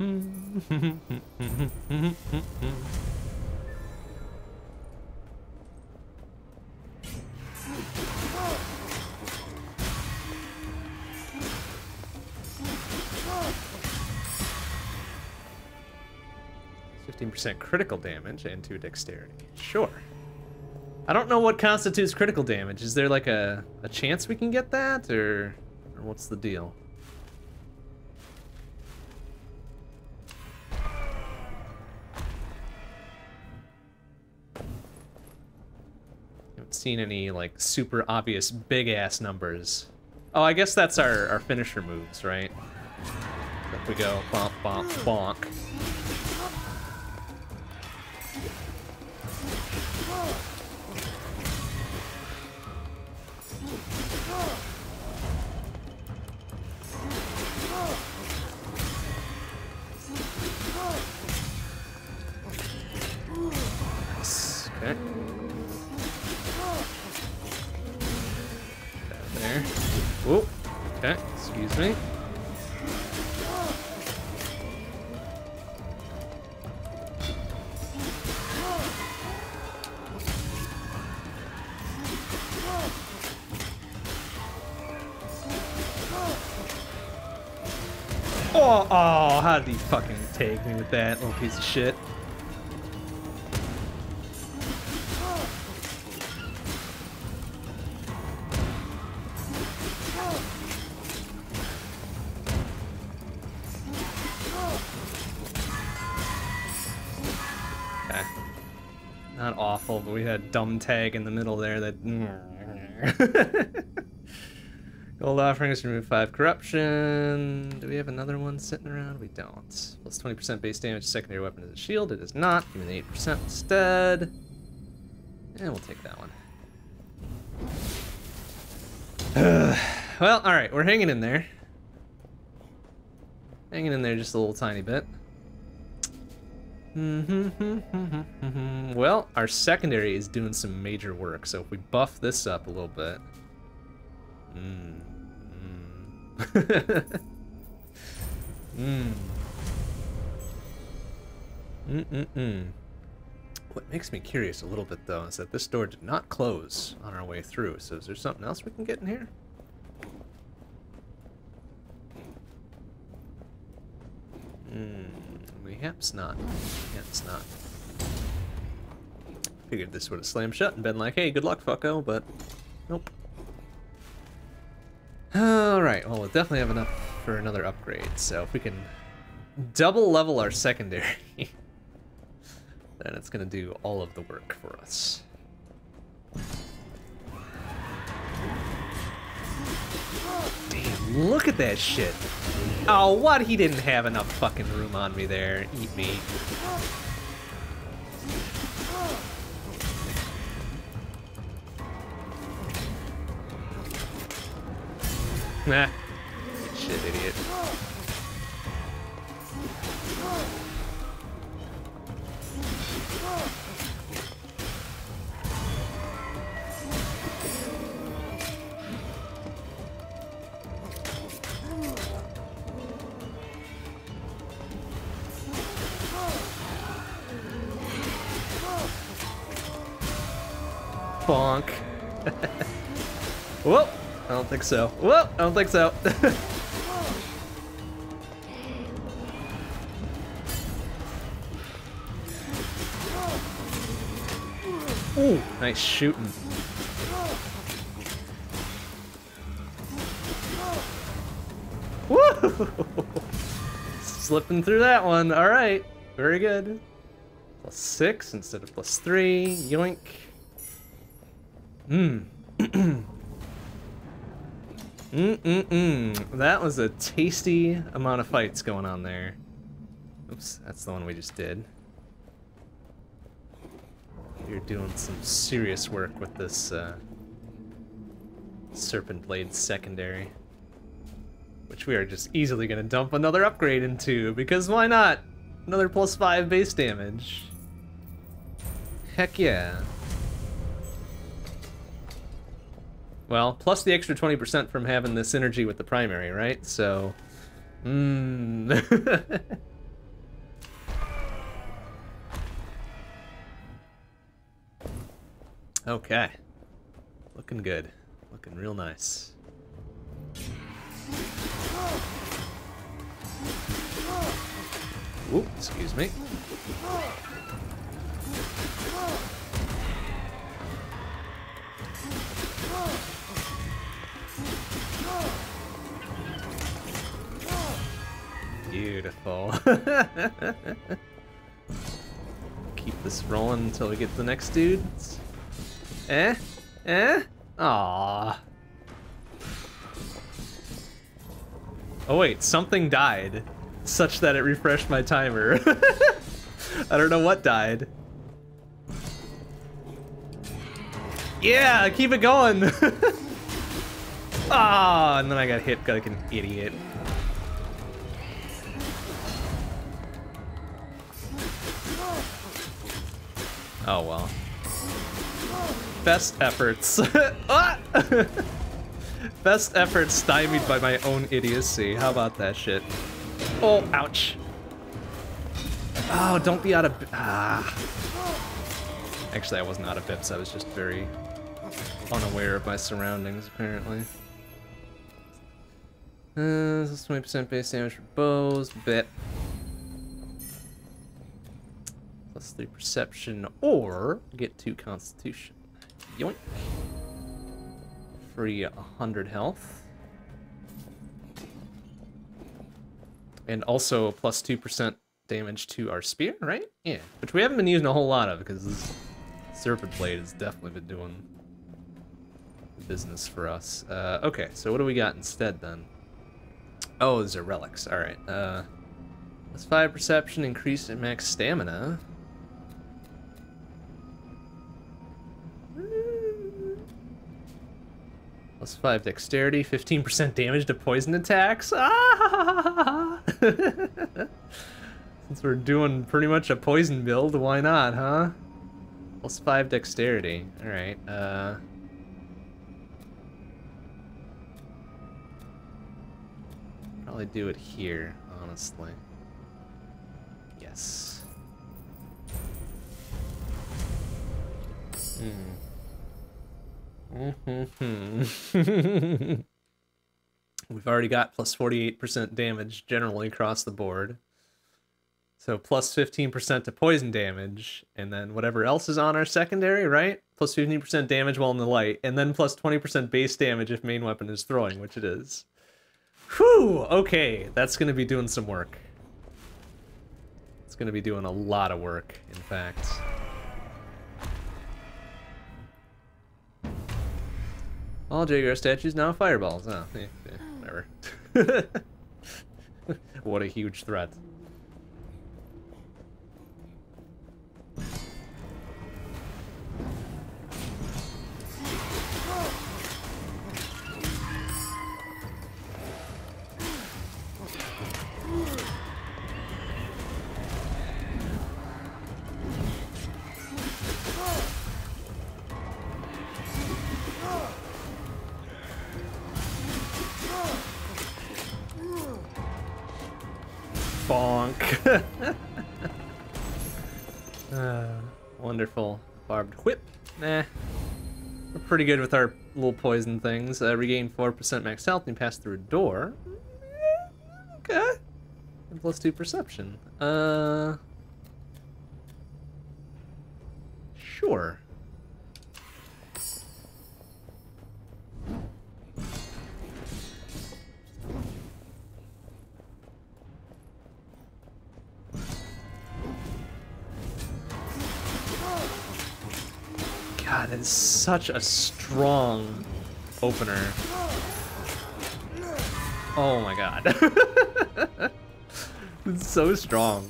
S1: Mm. 100% critical damage and to dexterity. Sure. I don't know what constitutes critical damage. Is there like a, a chance we can get that? Or, or what's the deal? Haven't seen any like super obvious big ass numbers. Oh, I guess that's our, our finisher moves, right? If we go bonk, bonk, bonk. Oh, oh, how did he fucking take me with that little piece of shit? Had dumb tag in the middle there that. Gold offerings remove five corruption. Do we have another one sitting around? We don't. Plus 20% base damage, secondary weapon is a shield. It is not. Give me the 8% instead. And we'll take that one. well, alright, we're hanging in there. Hanging in there just a little tiny bit. well, our secondary is doing some major work, so if we buff this up a little bit. Mm. Mm. mm. Mm-mm-mm. What makes me curious a little bit, though, is that this door did not close on our way through. So is there something else we can get in here? Hmm. Perhaps not. Perhaps not. Figured this would have slammed shut and been like, hey, good luck, fucko, but nope. Alright, well, we'll definitely have enough for another upgrade, so if we can double level our secondary, then it's gonna do all of the work for us. Damn, look at that shit. Oh, what? He didn't have enough fucking room on me there. Eat me. Nah. Shit, idiot. Bonk. Whoa! I don't think so. Whoa! I don't think so. Ooh, nice shooting. Woo! Slipping through that one. All right. Very good. Plus six instead of plus three. Yoink. Mmm. Mm. Mm-mm-mm. That was a tasty amount of fights going on there. Oops, that's the one we just did. You're doing some serious work with this uh, Serpent Blade secondary. Which we are just easily going to dump another upgrade into, because why not? Another plus 5 base damage. Heck yeah. Well, plus the extra 20% from having the synergy with the primary, right? So, mmm. okay. Looking good. Looking real nice. Oop, excuse me. Beautiful. Keep this rolling until we get the next dudes. Eh? Eh? Aww. Oh wait, something died, such that it refreshed my timer. I don't know what died. Yeah, keep it going. Ah, oh, and then I got hit like an idiot. Oh well. Best efforts. ah! Best efforts stymied by my own idiocy. How about that shit? Oh, ouch. Oh, don't be out of... Ah. Actually, I wasn't out of bips. I was just very unaware of my surroundings, apparently. Uh, 20% base damage for bows, bit. Plus 3 perception, or get 2 constitution. Yoink. Free 100 health. And also plus 2% damage to our spear, right? Yeah, which we haven't been using a whole lot of because this Serpent Blade has definitely been doing business for us. Uh, okay, so what do we got instead then? Oh, these are relics. All right. Uh, plus five perception, increase in max stamina. Plus five dexterity, 15% damage to poison attacks. Ah! Since we're doing pretty much a poison build, why not, huh? Plus five dexterity. All right. Uh. Probably do it here, honestly. Yes. Hmm. We've already got plus 48% damage generally across the board. So plus 15% to poison damage, and then whatever else is on our secondary, right? Plus 15% damage while in the light, and then plus 20% base damage if main weapon is throwing, which it is. Whew, okay, that's to be doing some work. It's to be doing a lot of work, in fact. All Jaguar statues now fireballs. Oh, eh, whatever. what a huge threat. Pretty good with our little poison things. Uh, regain 4% max health and pass through a door. Okay. And plus 2 perception. Uh. Sure. God, that is such a strong opener. Oh my god. it's so strong.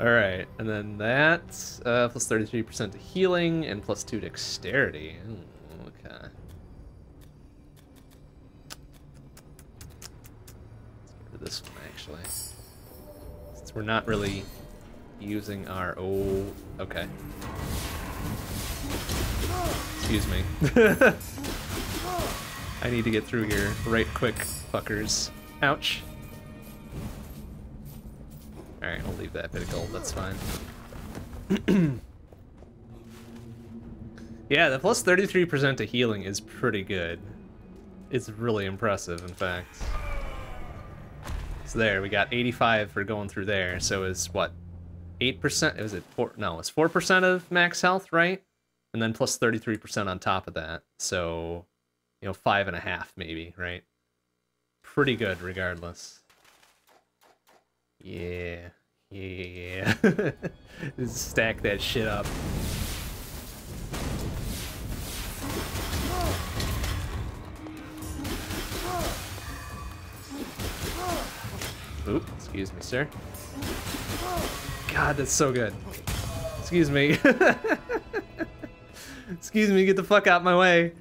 S1: Alright, and then that, uh, plus 33% to healing and plus 2 dexterity. Ooh, okay. Let's get rid of this one, actually. Since we're not really using our... Oh, okay. Excuse me. I need to get through here right quick, fuckers. Ouch. Alright, I'll leave that bit of gold, that's fine. yeah, the plus 33% to healing is pretty good. It's really impressive, in fact. So there, we got 85 for going through there, so it's what? 8%? Was it 4? No, it's 4% of max health, right? And then plus 33% on top of that. So, you know, five and a half maybe, right? Pretty good regardless. Yeah. Yeah. Stack that shit up. Oop, excuse me, sir. God, that's so good. Excuse me. Excuse me, get the fuck out of my way.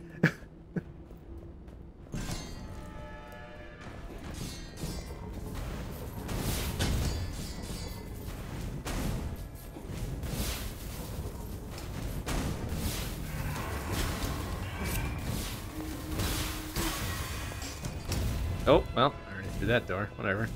S1: oh, well, I already threw that door. Whatever.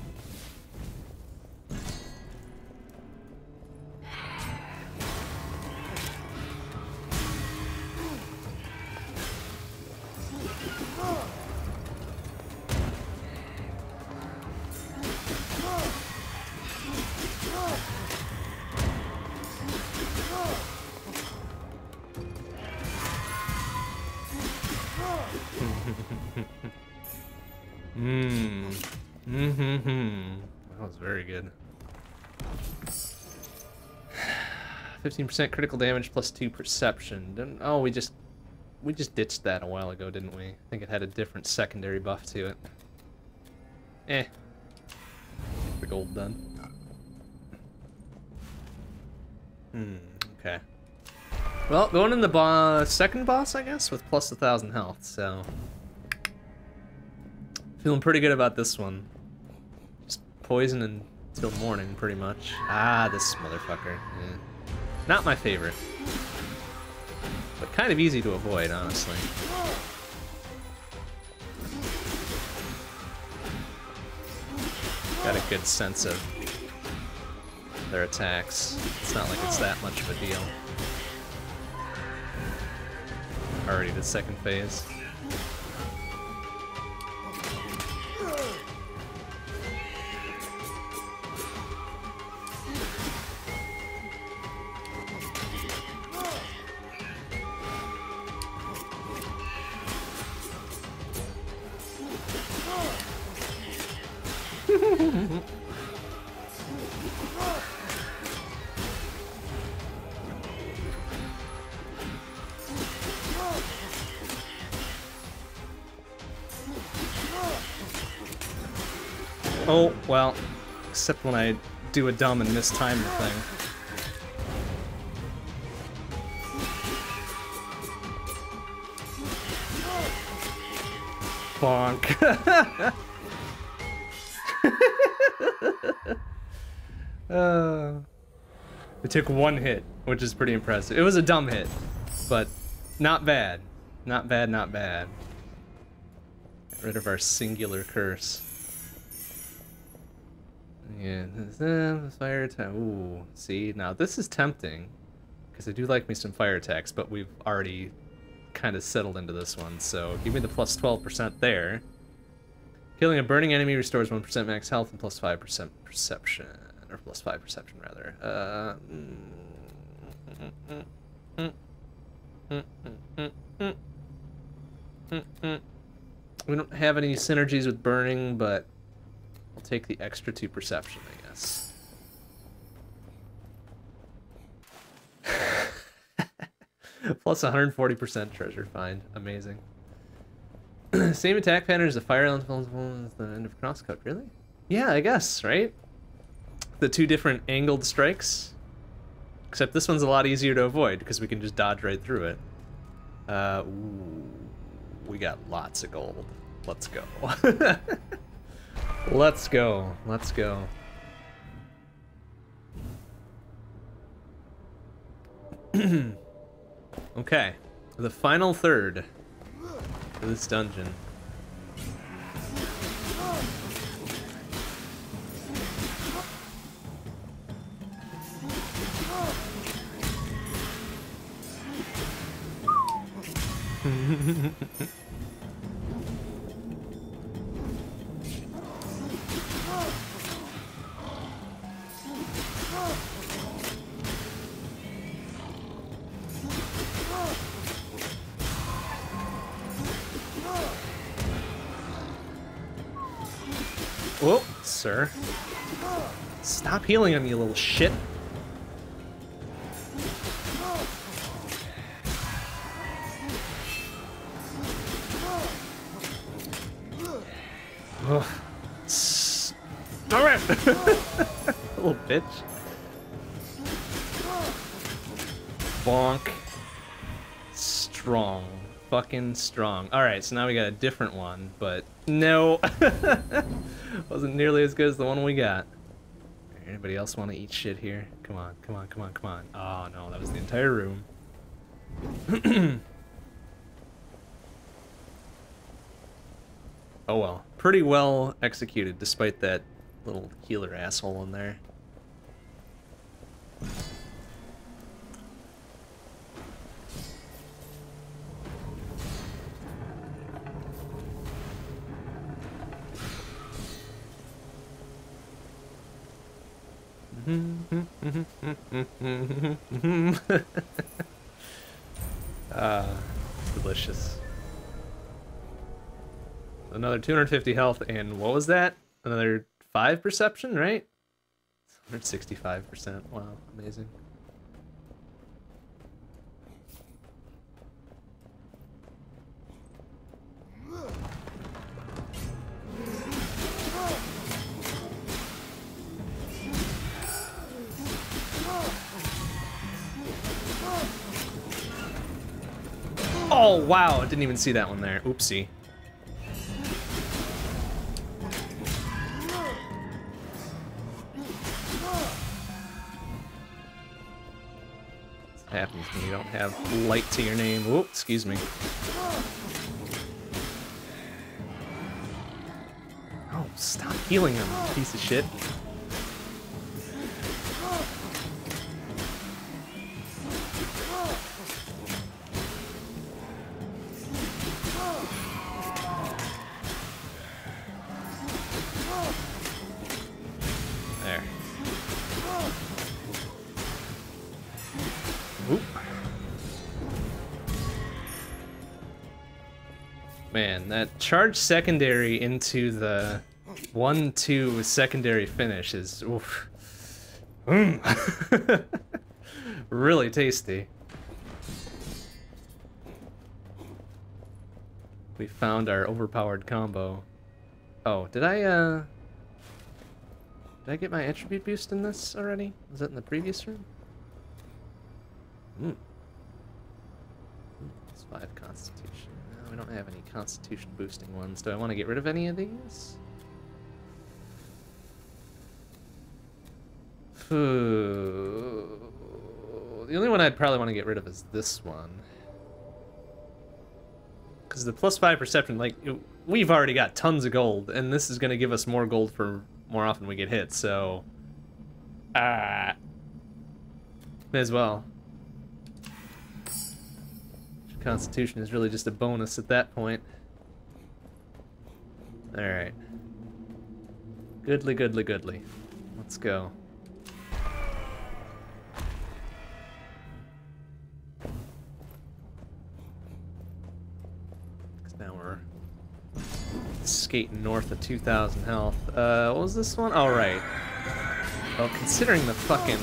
S1: That was very good. 15% critical damage plus 2 perception. Didn't, oh, we just we just ditched that a while ago, didn't we? I think it had a different secondary buff to it. Eh. The gold done. Hmm, okay. Well, going in the bo second boss, I guess, with plus a thousand health, so... Feeling pretty good about this one Just poison until morning, pretty much. Ah, this motherfucker. Yeah. Not my favorite. But kind of easy to avoid, honestly. Got a good sense of their attacks. It's not like it's that much of a deal. Already the second phase. Except when I do a dumb and mistime thing. Bonk. uh, it took one hit, which is pretty impressive. It was a dumb hit, but not bad. Not bad, not bad. Get rid of our singular curse. Yeah, fire attack. Ooh, see, now this is tempting. Because I do like me some fire attacks, but we've already kind of settled into this one, so give me the plus 12% there. Killing a burning enemy restores 1% max health and plus 5% perception. Or plus 5 perception, rather. Uh, we don't have any synergies with burning, but I'll take the extra 2 perception, I guess. Plus 140% treasure find. Amazing. Same attack pattern as the fire elemental at the end of crosscut. Really? Yeah, I guess, right? The two different angled strikes. Except this one's a lot easier to avoid because we can just dodge right through it. Uh, ooh, we got lots of gold. Let's go. Let's go. Let's go. okay. The final third for this dungeon. Stop healing him, you little shit. Ugh. Alright! little bitch. Bonk. Strong. Fucking strong. Alright, so now we got a different one, but no. Wasn't nearly as good as the one we got. Anybody else want to eat shit here? Come on, come on, come on, come on. Oh no, that was the entire room. oh well. Pretty well executed, despite that little healer asshole in there. Ah, delicious. Another 250 health, and what was that? Another 5 perception, right? 165%. Wow, amazing. Oh, wow. I didn't even see that one there. Oopsie. happens when you don't have light to your name. Oh, excuse me. Oh, stop healing him, piece of shit. That charge secondary into the 1-2 secondary finish is oof. Mm. really tasty. We found our overpowered combo. Oh, did I, uh... Did I get my attribute boost in this already? Was that in the previous room? Hmm. It's five constitution. Don't have any constitution boosting ones. Do I want to get rid of any of these? The only one I'd probably want to get rid of is this one. Because the plus five perception, like, it, we've already got tons of gold, and this is going to give us more gold for more often we get hit, so... Ah. May as well. Constitution is really just a bonus at that point. Alright. Goodly, goodly, goodly. Let's go. now we're skating north of 2,000 health. Uh, what was this one? All right. Well, considering the fucking...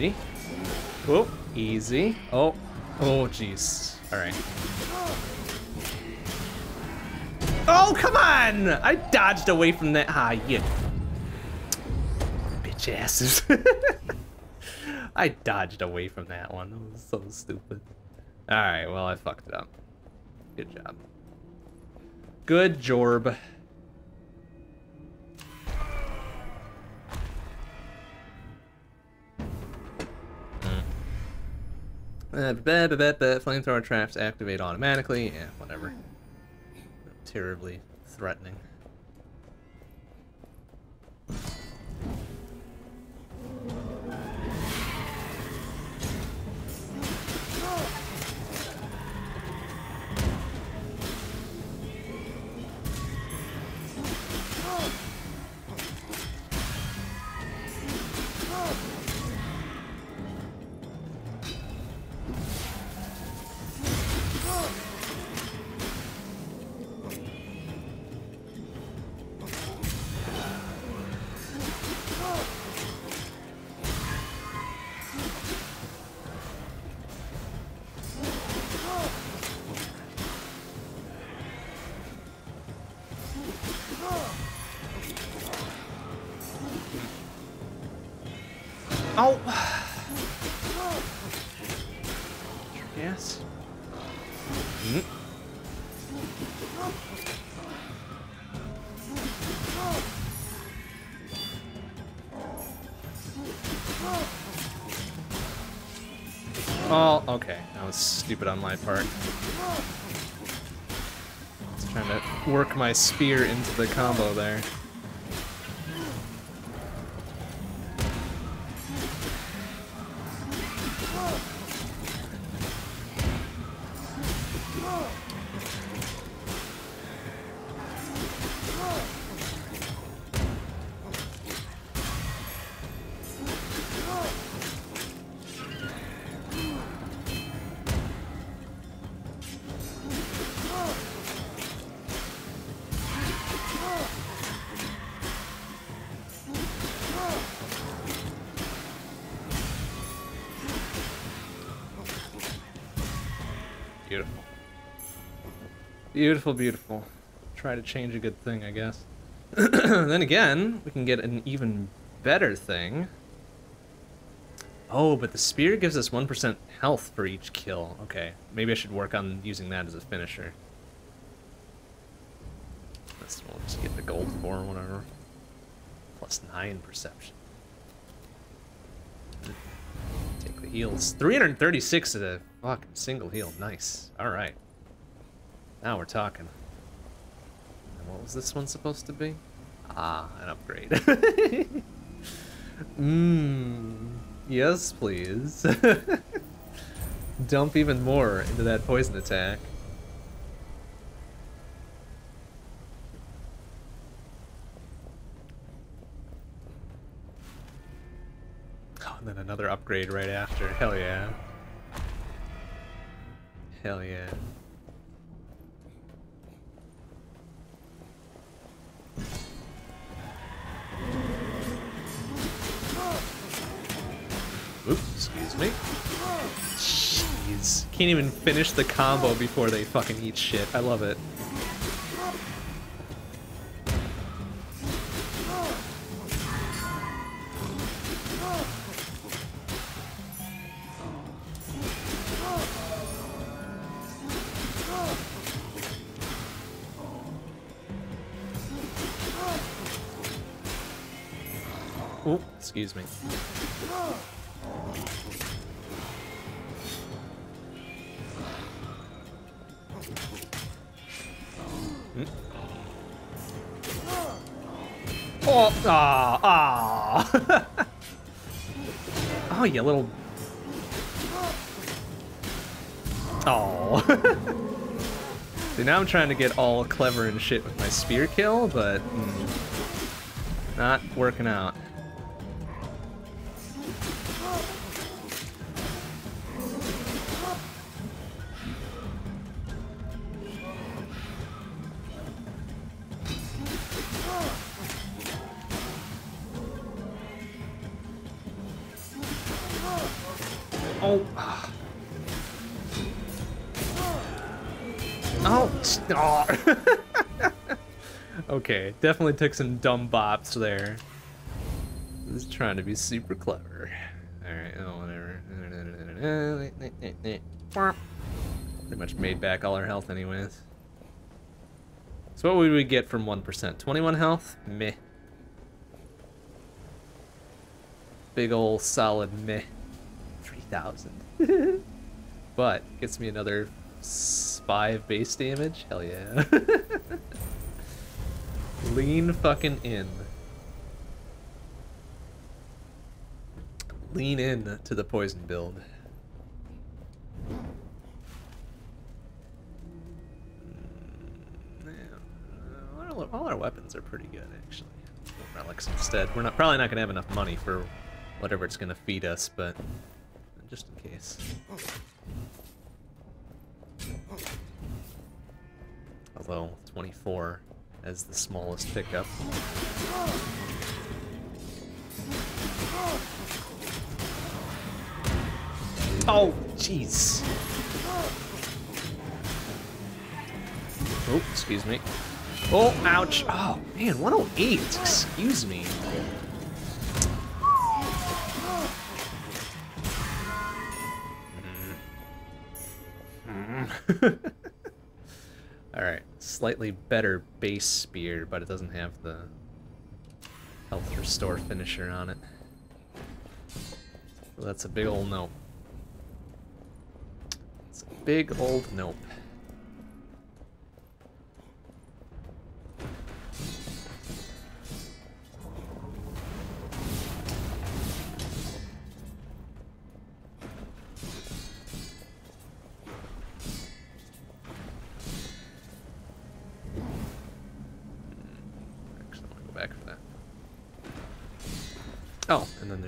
S1: easy. Oh, easy. Oh, oh, jeez. All right. Oh, come on! I dodged away from that. Ah, you bitch asses. I dodged away from that one. That was so stupid. Alright, well, I fucked it up. Good job. Good job. Uh, flamethrower traps activate automatically. Yeah, whatever. Terribly threatening. Stupid on my part. Just trying to work my spear into the combo there. Beautiful, beautiful. Try to change a good thing, I guess. then again, we can get an even better thing. Oh, but the spear gives us 1% health for each kill. Okay, maybe I should work on using that as a finisher. Let's we'll just get the gold for or whatever. Plus 9 perception. Take the heals. 336 at a fucking single heal. Nice. Alright. Now we're talking. And what was this one supposed to be? Ah, an upgrade. Mmm. yes, please. Dump even more into that poison attack. Oh, and then another upgrade right after. Hell yeah. Hell yeah. Oops, excuse me. Jeez. Can't even finish the combo before they fucking eat shit. I love it. Little... Oh. See, now I'm trying to get all clever and shit with my spear kill, but... Mm, not working out. Okay, definitely took some dumb bops there. Just trying to be super clever. Alright, oh, whatever. Pretty much made back all our health anyways. So what would we get from 1%? 21 health? Meh. Big ol' solid meh 3,000. but gets me another five base damage. Hell yeah. Lean fucking in. Lean in to the poison build. Mm, all our weapons are pretty good, actually. Relics instead. We're not probably not gonna have enough money for whatever it's gonna feed us, but just in case. Although 24 as the smallest pickup. Oh, jeez. Oh, excuse me. Oh, ouch. Oh, man, 108. Excuse me. Mm-hmm. Mm-hmm. Alright, slightly better base spear, but it doesn't have the health restore finisher on it. So that's a big old nope. It's a big old nope.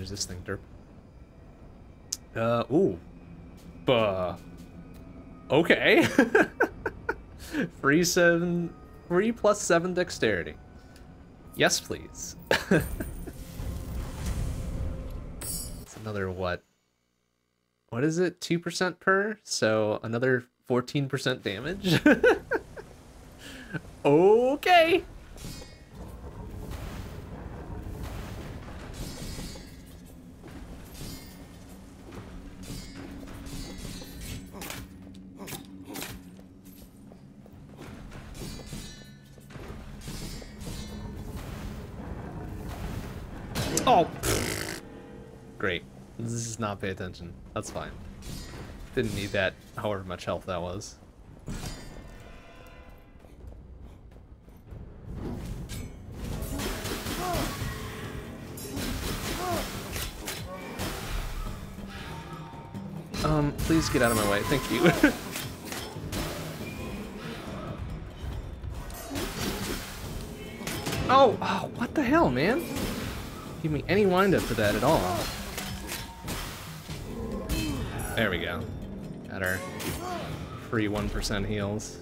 S1: There's this thing, derp. Uh, ooh. Buh. Okay. free seven, free plus seven dexterity. Yes, please. it's another what? What is it? 2% per? So another 14% damage? okay. Oh! Great. This is not pay attention. That's fine. Didn't need that, however much health that was. Um, please get out of my way. Thank you. oh, oh, what the hell, man? Give me any windup for that at all. There we go. Got our free 1% heals.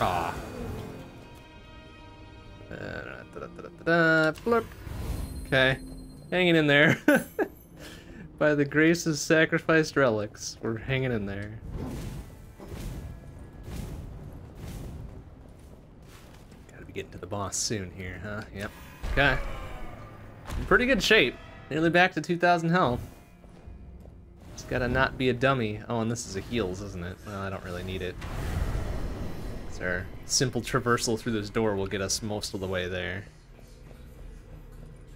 S1: Ah. Okay. Hanging in there. By the grace of sacrificed relics, we're hanging in there. Gotta be getting to the boss soon here, huh? Yep. Okay. In pretty good shape. Nearly back to 2,000 health. It's gotta not be a dummy. Oh, and this is a heals, isn't it? Well, I don't really need it. Our simple traversal through this door will get us most of the way there.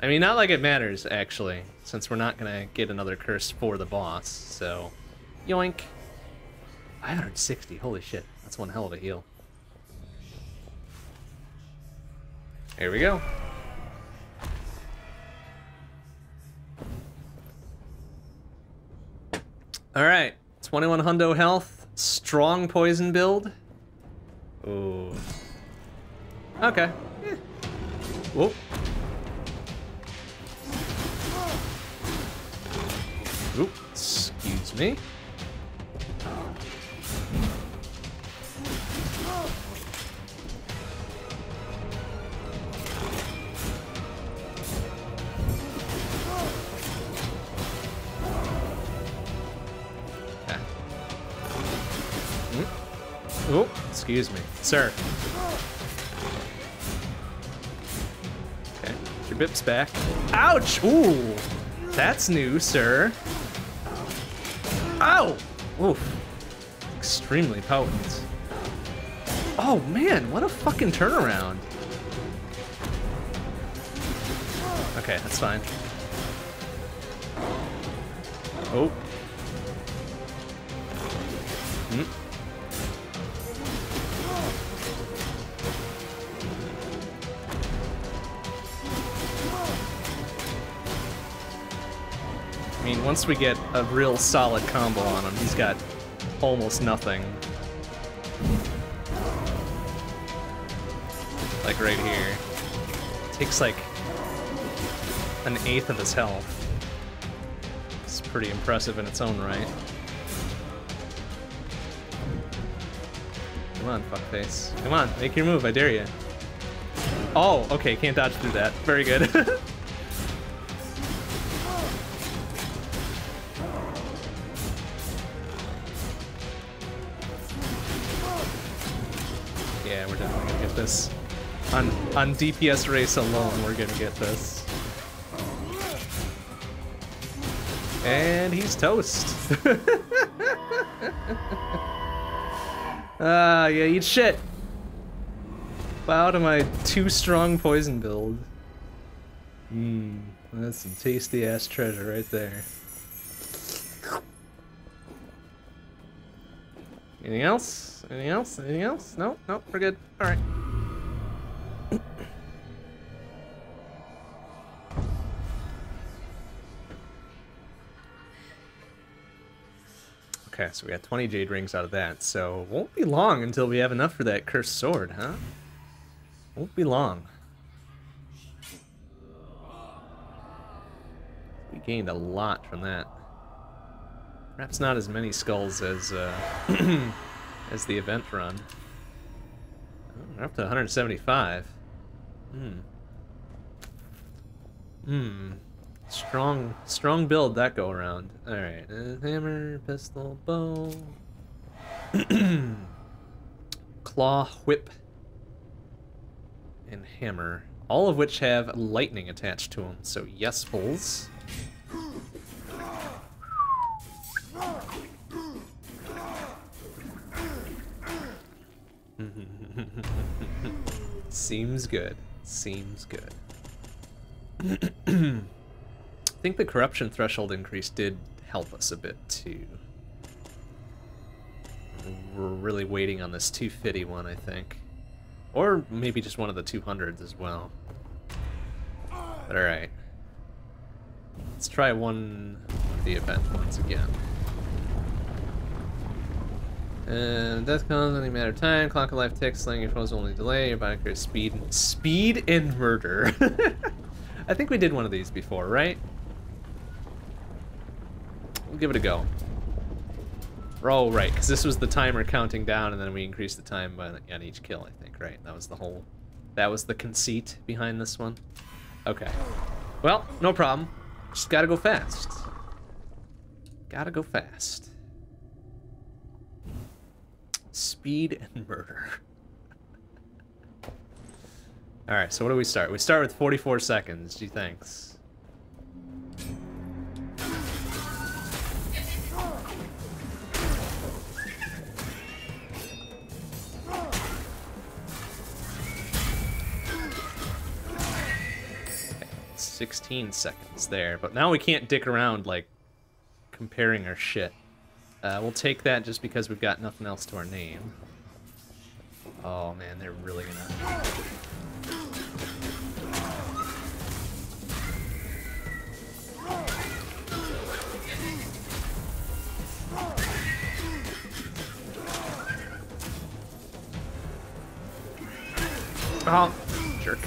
S1: I mean, not like it matters, actually, since we're not gonna get another curse for the boss, so... Yoink! 560, holy shit. That's one hell of a heal. Here we go. All right, 21 hundo health, strong poison build. Ooh. Okay. Yeah. Whoa. Oop, excuse me. Oh, excuse me, sir. Okay, your bip's back. Ouch! Ooh, that's new, sir. Ow! Oof. Extremely potent. Oh man, what a fucking turnaround. Okay, that's fine. Oh. Once we get a real solid combo on him, he's got almost nothing. Like right here. Takes like an eighth of his health. It's pretty impressive in its own right. Come on, fuckface. Come on, make your move, I dare you. Oh, okay, can't dodge through that. Very good. On DPS race alone, we're gonna get this. And he's toast. Ah, yeah, eat shit. Bow to my too strong poison build. Mmm, that's some tasty ass treasure right there. Anything else? Anything else? Anything else? No? No, we're good. Alright. Okay, so we got 20 jade rings out of that, so won't be long until we have enough for that cursed sword, huh? Won't be long. We gained a lot from that. Perhaps not as many skulls as uh, as the event run. We're up to 175. Hmm. Hmm. Strong, strong build that go around. All right, uh, hammer, pistol, bow, claw, whip, and hammer. All of which have lightning attached to them. So yes, bulls. Seems good. Seems good. I think the corruption threshold increase did help us a bit too. We're really waiting on this 250 one, I think. Or maybe just one of the 200s as well. But alright. Let's try one of the event ones again. And death comes any matter of time. Clock of life ticks. Slaying your foes only delay. Your body carries speed. Speed and murder. I think we did one of these before, right? We'll give it a go. Oh, right, because this was the timer counting down, and then we increased the time on each kill, I think, right? That was the whole... That was the conceit behind this one? Okay. Well, no problem. Just gotta go fast. Gotta go fast. Speed and murder. Alright, so what do we start? We start with 44 seconds, gee thanks. 16 seconds there. But now we can't dick around, like, comparing our shit. Uh, we'll take that just because we've got nothing else to our name. Oh, man, they're really gonna... Oh, jerk.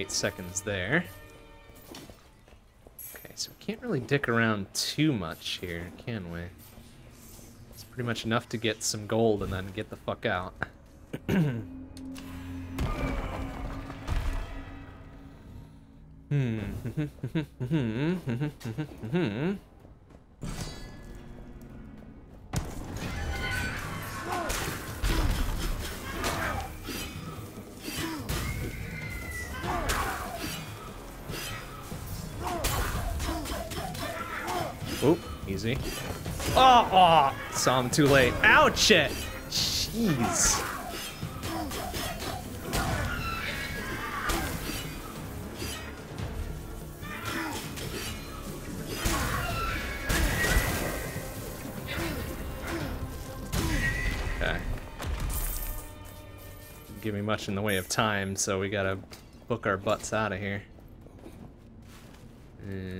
S1: Eight seconds there. Okay, so we can't really dick around too much here, can we? It's pretty much enough to get some gold and then get the fuck out. Hmm. easy. Oh, oh, saw him too late. Ouch it! Jeez. Okay. give me much in the way of time, so we gotta book our butts out of here. oh.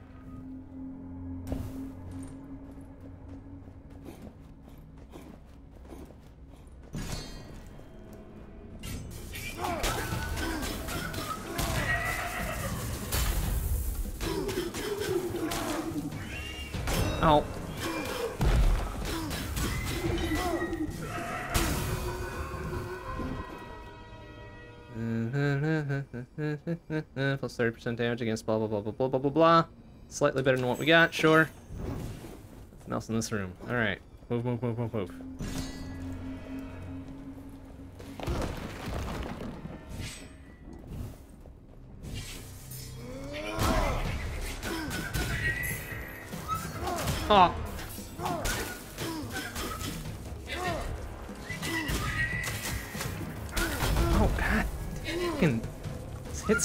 S1: Plus 30% damage against blah, blah, blah, blah, blah, blah, blah, blah. Slightly better than what we got, sure. Nothing else in this room. Alright. Move, move, move, move, move.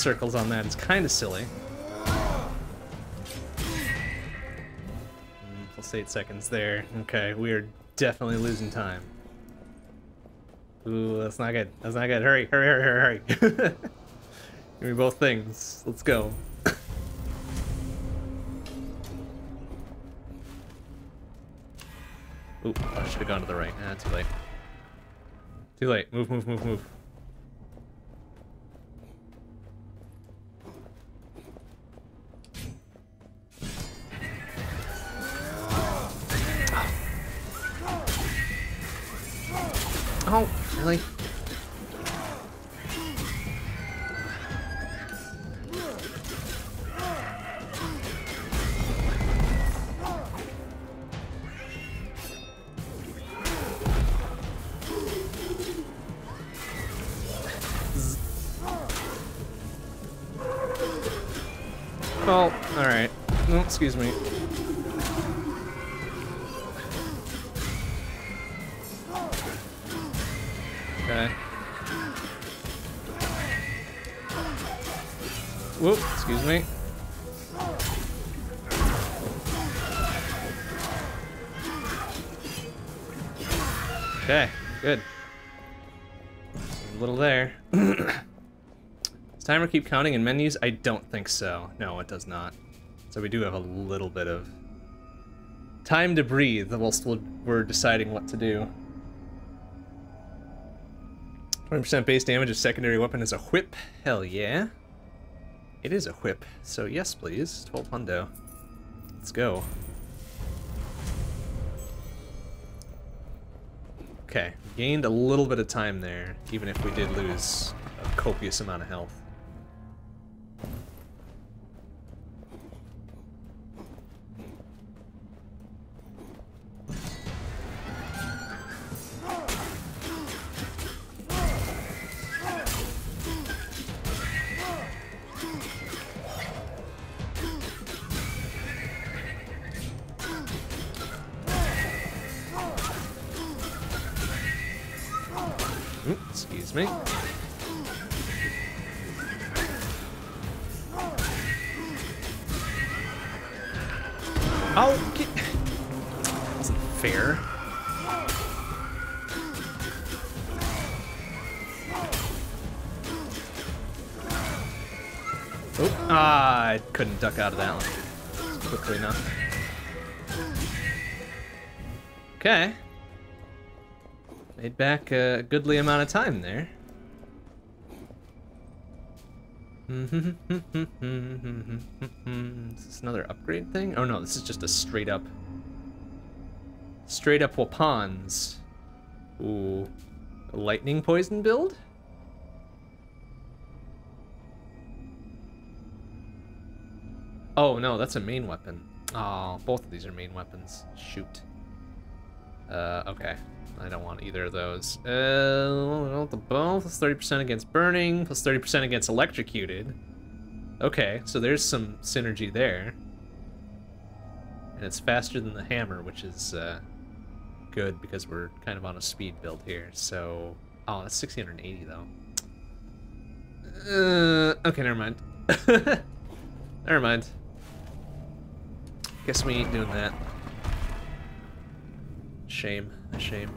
S1: Circles on that. It's kind of silly. Plus eight seconds there. Okay, we are definitely losing time. Ooh, that's not good. That's not good. Hurry, hurry, hurry, hurry, hurry. Give me both things. Let's go. Ooh, I should have gone to the right. Ah, too late. Too late. Move, move, move, move. Keep counting in menus? I don't think so. No, it does not. So we do have a little bit of time to breathe whilst we're deciding what to do. 20% base damage of secondary weapon is a whip. Hell yeah. It is a whip. So yes, please. 12 hundo. Let's go. Okay, gained a little bit of time there, even if we did lose a copious amount of health. Duck out of that one quickly enough. Okay. Made back a goodly amount of time there. is this another upgrade thing? Oh no, this is just a straight up... Straight up Wapans. Ooh. A lightning poison build? Oh no, that's a main weapon. Oh, both of these are main weapons. Shoot. Uh, okay. I don't want either of those. Uh, the bow, plus 30% against burning, plus 30% against electrocuted. Okay, so there's some synergy there. And it's faster than the hammer, which is uh, good because we're kind of on a speed build here. So, oh, that's 1680 though. Uh, okay, never mind. never mind. Guess we ain't doing that. Shame, a shame.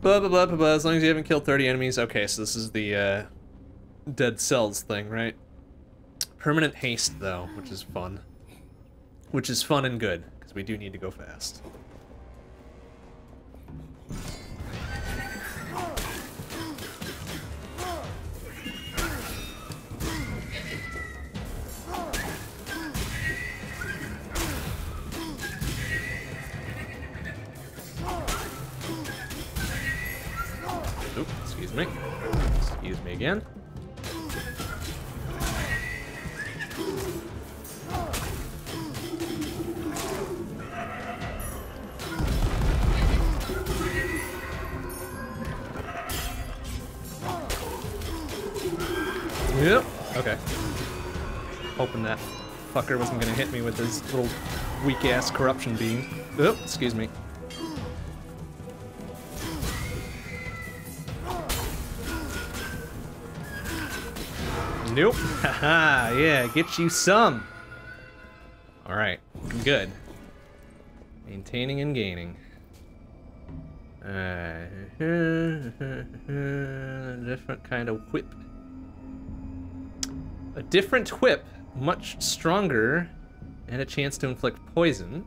S1: Blah, blah, blah, blah, blah, as long as you haven't killed 30 enemies. Okay, so this is the, uh, dead cells thing, right? Permanent haste, though, which is fun. Which is fun and good, because we do need to go fast. Excuse me. Excuse me again. Yep. Okay. Hoping that fucker wasn't gonna hit me with his little weak-ass corruption beam. Oop, excuse me. Nope. Haha, yeah, get you some. Alright, good. Maintaining and gaining. Uh, different kind of whip. A different whip, much stronger, and a chance to inflict poison.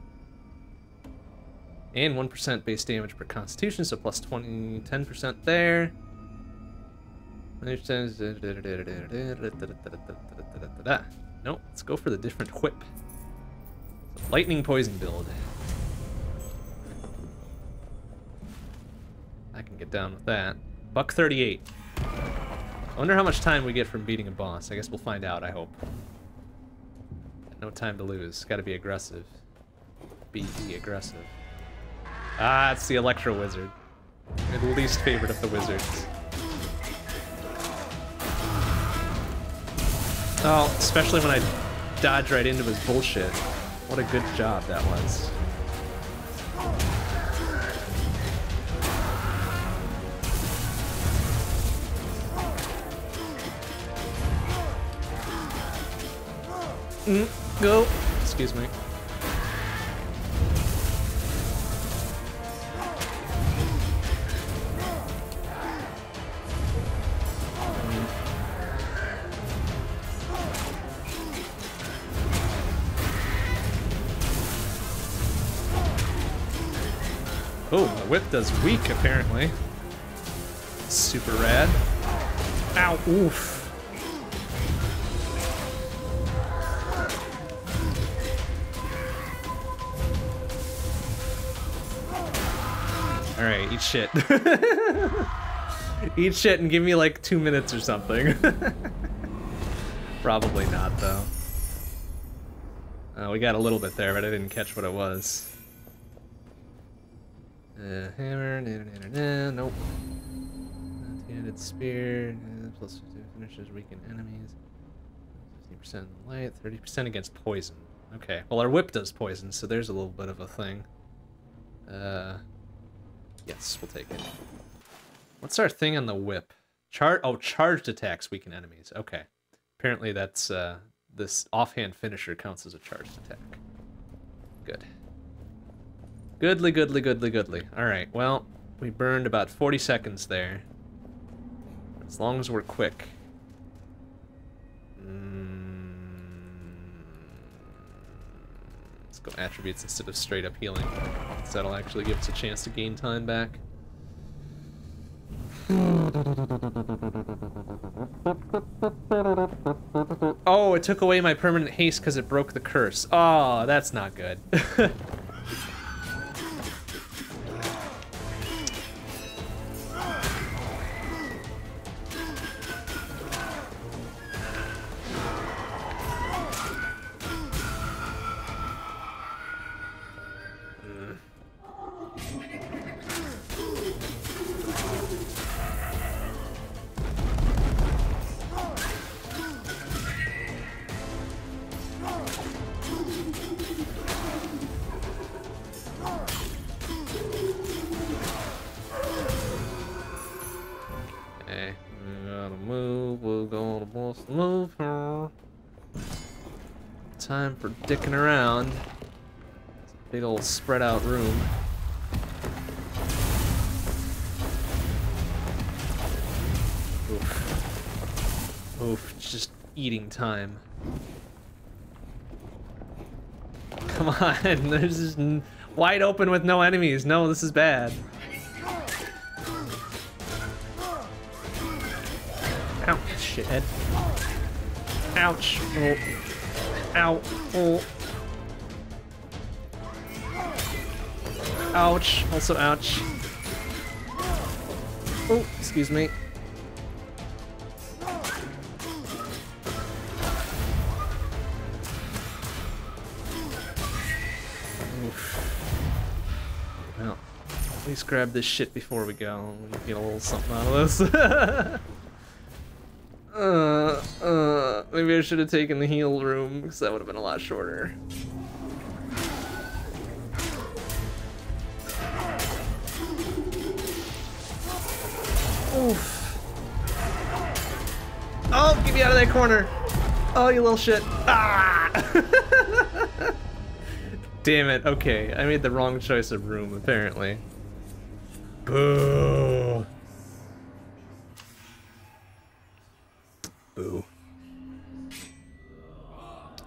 S1: And 1% base damage per constitution, so plus 20, 10% there. No, let's go for the different whip. Lightning poison build. I can get down with that. Buck 38. I wonder how much time we get from beating a boss. I guess we'll find out, I hope. No time to lose. Gotta be aggressive. Be, be aggressive. Ah, it's the Electro Wizard. My least favorite of the wizards. Oh, especially when I dodge right into his bullshit. What a good job that was. Mm, go. Excuse me. Whip does weak, apparently. Super rad. Ow, oof. Alright, eat shit. eat shit and give me like two minutes or something. Probably not, though. Uh, we got a little bit there, but I didn't catch what it was. Uh, hammer, na na na na, nope. Two-handed spear, uh, plus finishes weaken enemies. 15% light, 30% against poison. Okay, well our whip does poison, so there's a little bit of a thing. Uh, yes, we'll take it. What's our thing on the whip? Char oh, charged attacks weaken enemies. Okay. Apparently that's, uh, this offhand finisher counts as a charged attack. Good. Goodly, goodly, goodly, goodly. Alright, well, we burned about 40 seconds there. As long as we're quick. Mm. Let's go attributes instead of straight up healing. So that'll actually give us a chance to gain time back. Oh, it took away my permanent haste because it broke the curse. Oh, that's not good. dicking around. Big old spread out room. Oof. Oof, just eating time. Come on, there's just wide open with no enemies. No, this is bad. Ouch, shithead. Ouch. Oh. Ow. Oh. Ouch. Also ouch. Oh, excuse me. Least grab this shit before we go. Get a little something out of this. Uh, maybe I should have taken the heal room, because that would have been a lot shorter. Oof. Oh, get me out of that corner. Oh, you little shit. Ah! Damn it. Okay, I made the wrong choice of room, apparently. Boo. Boo.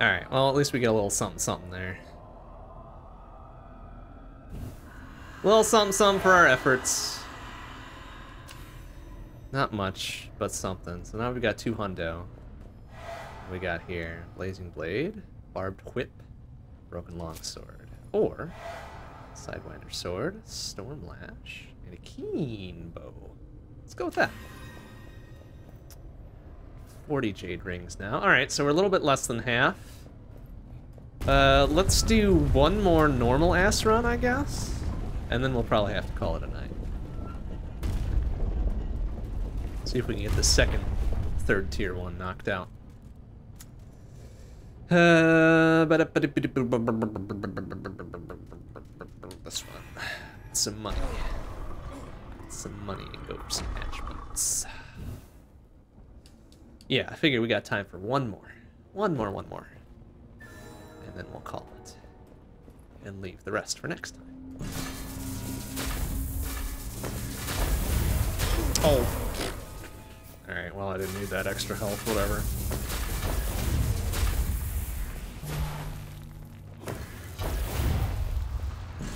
S1: Alright, well, at least we get a little something something there. A little something something for our efforts. Not much, but something. So now we've got two hundo. We got here Blazing Blade, Barbed Whip, Broken Longsword, or Sidewinder Sword, Storm Lash, and a Keen Bow. Let's go with that. 40 jade rings now. Alright, so we're a little bit less than half. Uh, let's do one more normal ass run, I guess. And then we'll probably have to call it a night. See if we can get the second, third tier one knocked out. Uh, this one. Some money. Some money goes attachments. Yeah, I figure we got time for one more. One more, one more. And then we'll call it. And leave the rest for next time. Oh. Alright, well I didn't need that extra health, whatever.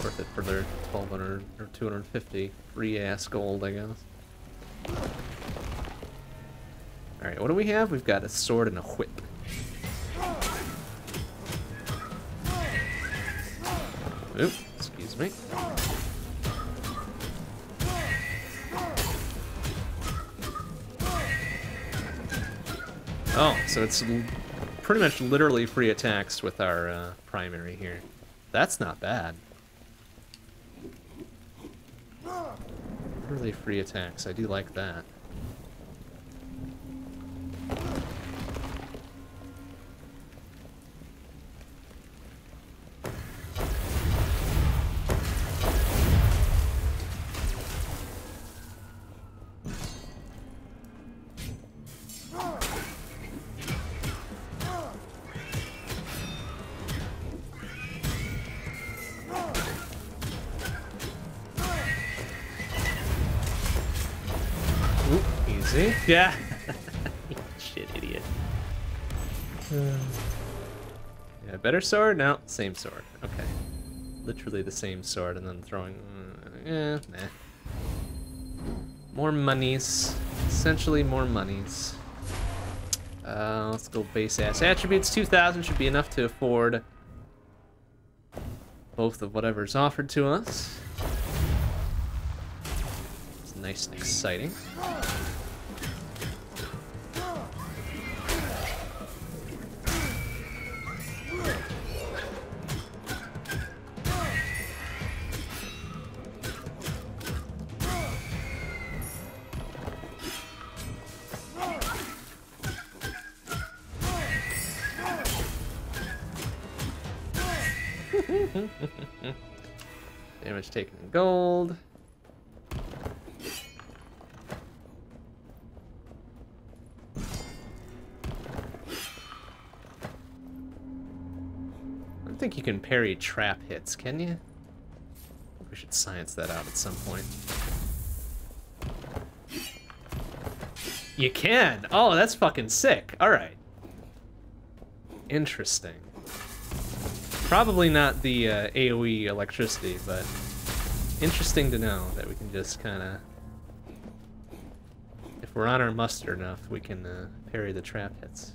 S1: Worth it for their 1200 or 250 free ass gold, I guess. Alright, what do we have? We've got a sword and a whip. Oop, excuse me. Oh, so it's pretty much literally free attacks with our uh, primary here. That's not bad. Literally free attacks, I do like that. Yeah. Better sword? No, same sword. Okay. Literally the same sword and then throwing... Eh, nah. More monies. Essentially more monies. Uh, let's go base ass attributes. 2,000 should be enough to afford both of whatever's offered to us. It's nice and exciting. Taken in gold. I don't think you can parry trap hits, can you? We should science that out at some point. You can! Oh, that's fucking sick. Alright. Interesting. Probably not the uh, AoE electricity, but interesting to know that we can just kind of... If we're on our muster enough, we can uh, parry the trap hits.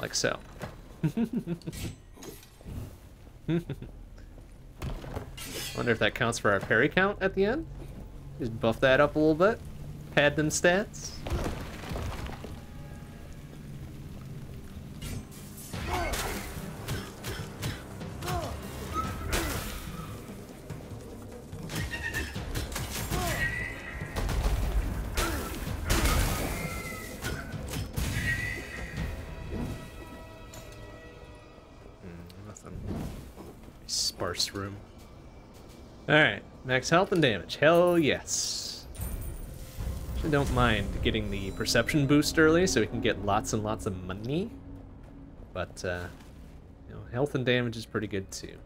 S1: Like so. Wonder if that counts for our parry count at the end? Just buff that up a little bit. Pad them stats. Alright, max health and damage. Hell yes. Actually don't mind getting the perception boost early so we can get lots and lots of money. But, uh, you know, health and damage is pretty good too.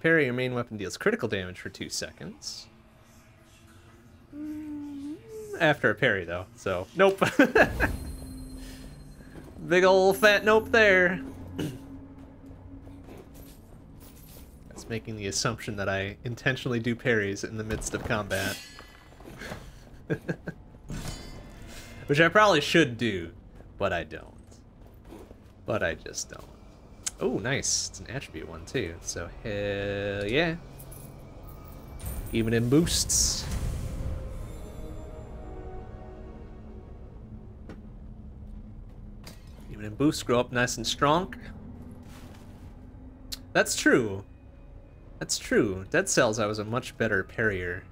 S1: Parry, your main weapon deals critical damage for two seconds. Mm, After a parry, though, so nope. Big ol' fat nope there. That's making the assumption that I intentionally do parries in the midst of combat. Which I probably should do, but I don't. But I just don't. Oh, nice. It's an attribute one, too. So, hell yeah. Even in boosts. Even in boosts, grow up nice and strong. That's true. That's true. Dead Cells, I was a much better parrier.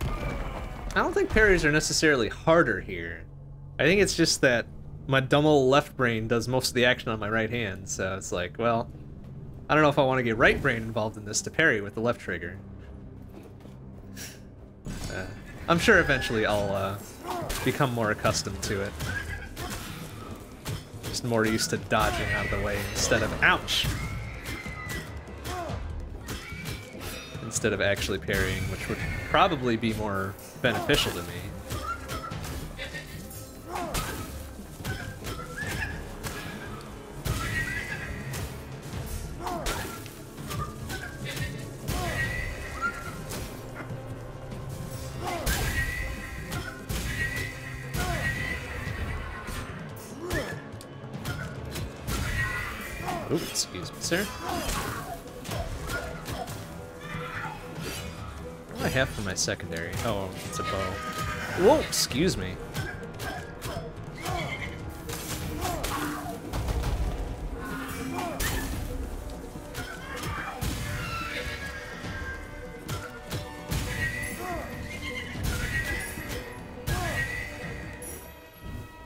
S1: I don't think parries are necessarily harder here. I think it's just that my dumb old left brain does most of the action on my right hand, so it's like, well, I don't know if I want to get right brain involved in this to parry with the left trigger. Uh, I'm sure eventually I'll uh, become more accustomed to it. Just more used to dodging out of the way instead of ouch! Instead of actually parrying, which would probably be more beneficial to me. What do I have for my secondary? Oh, it's a bow. Whoa, excuse me.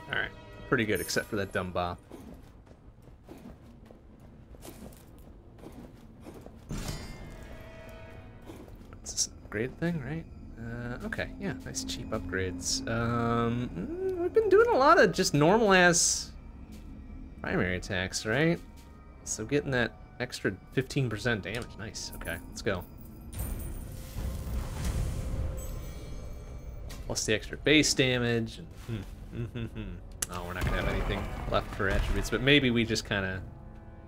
S1: Alright, pretty good except for that dumb bop. Upgrade thing, right? Uh, okay, yeah, nice cheap upgrades. Um, mm, we've been doing a lot of just normal ass primary attacks, right? So getting that extra 15% damage, nice. Okay, let's go. Plus the extra base damage. Hmm, hmm, hmm. Oh, we're not gonna have anything left for attributes, but maybe we just kind of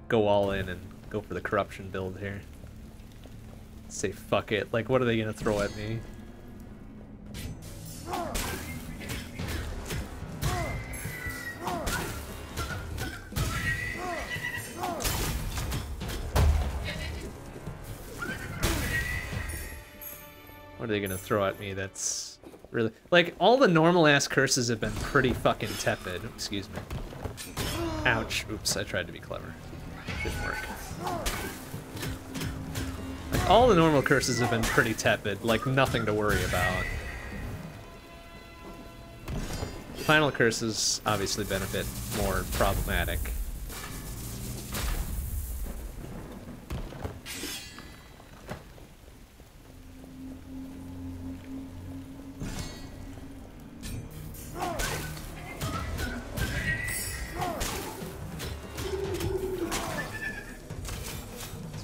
S1: go all in and go for the corruption build here. Say fuck it. Like, what are they gonna throw at me? What are they gonna throw at me that's really... Like, all the normal ass curses have been pretty fucking tepid. Excuse me. Ouch. Oops, I tried to be clever. Didn't work. Like, all the normal curses have been pretty tepid, like nothing to worry about. Final curses obviously been a bit more problematic.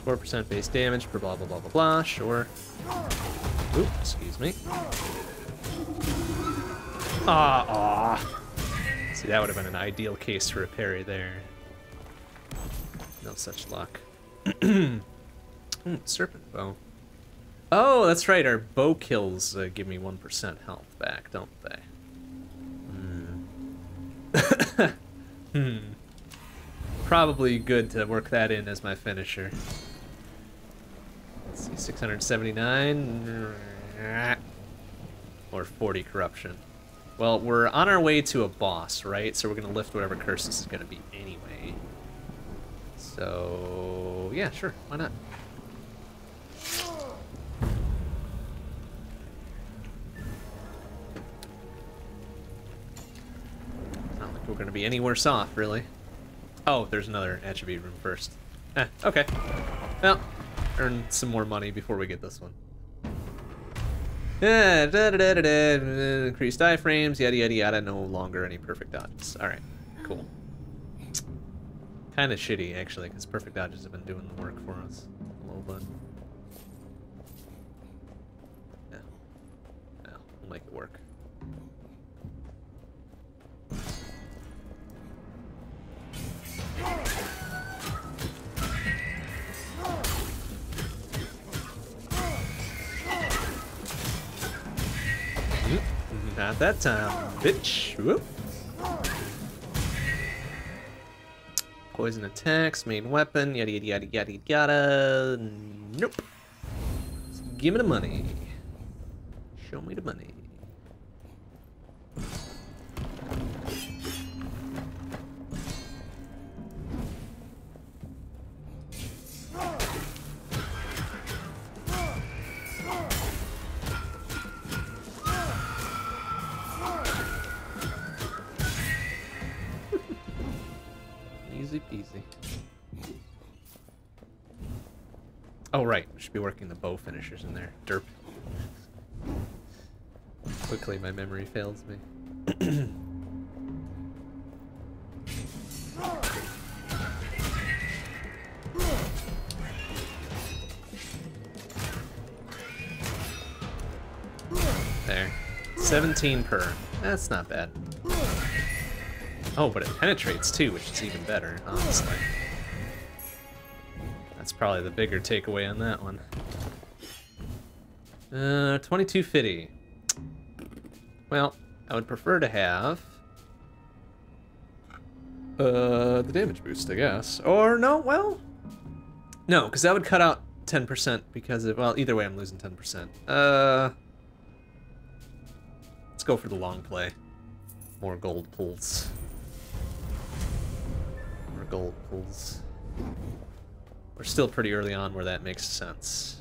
S1: Four percent base damage per blah blah blah blah blah. Sure. Oop, excuse me. Ah, ah. See, that would have been an ideal case for a parry there. No such luck. hmm, serpent bow. Oh, that's right. Our bow kills uh, give me one percent health back, don't they? Hmm. hmm. Probably good to work that in as my finisher. Let's see, 679 or 40 corruption. Well, we're on our way to a boss, right? So we're gonna lift whatever curse this is gonna be anyway. So yeah, sure, why not? Not like we're gonna be any worse off, really. Oh, there's another attribute room first. Eh, okay. Well, earn some more money before we get this one. Yeah, da, da, da, increased iframes, yada yada yada, no longer any perfect dodges. Alright, cool. Kind of shitty, actually, because perfect dodges have been doing the work for us a little bit. Yeah. Yeah, we'll make it work. Not that time, bitch. Whoop. Poison attacks, main weapon, yada yada yada yada yada. Nope. Give me the money. Show me the money. Be working the bow finishers in there. Derp. Quickly, my memory fails me. there. 17 per. That's not bad. Oh, but it penetrates too, which is even better, honestly. Probably the bigger takeaway on that one. Uh, 2250. Well, I would prefer to have Uh, the damage boost, I guess. Or no, well, no, because that would cut out 10% because of, well, either way I'm losing 10%. Uh, let's go for the long play. More gold pulls. More gold pulls. We're still pretty early on where that makes sense.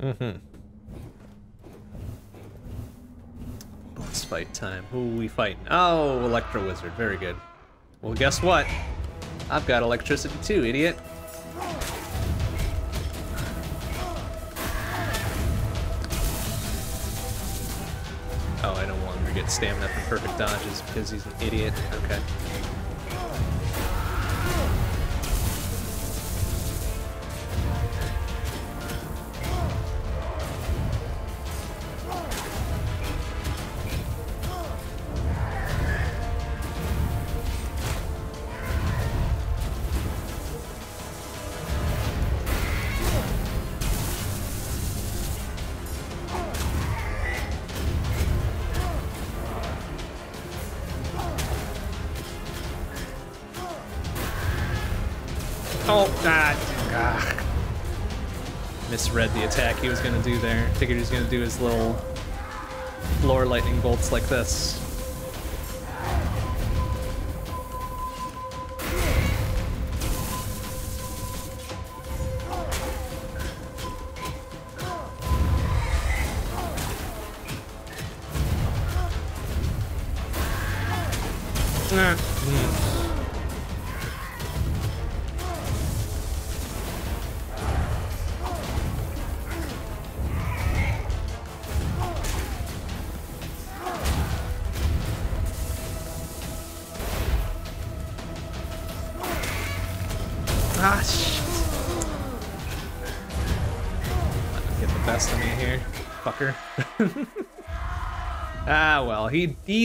S1: Mm-hmm. Boss fight time. Who we fighting? Oh, Electro Wizard. Very good. Well, guess what? I've got electricity too, idiot. Stamina from perfect dodges because he's an idiot. Okay. I figured he's gonna do his little floor lightning bolts like this.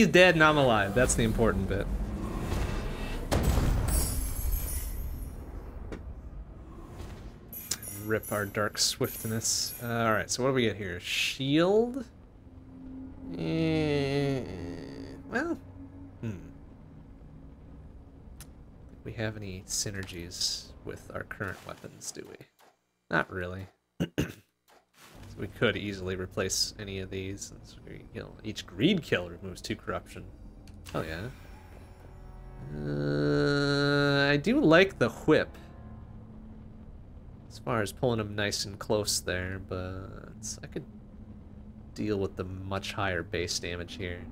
S1: He's dead and I'm alive. That's the important bit. Rip our dark swiftness. Uh, all right, so what do we get here? Shield. Eh, well, hmm. we have any synergies with our current weapons, do we? Not really. so we could easily replace any of these. So we, you know, each greed kill removes two corruption. Oh yeah. Uh, I do like the whip. As far as pulling them nice and close there, but I could deal with the much higher base damage here.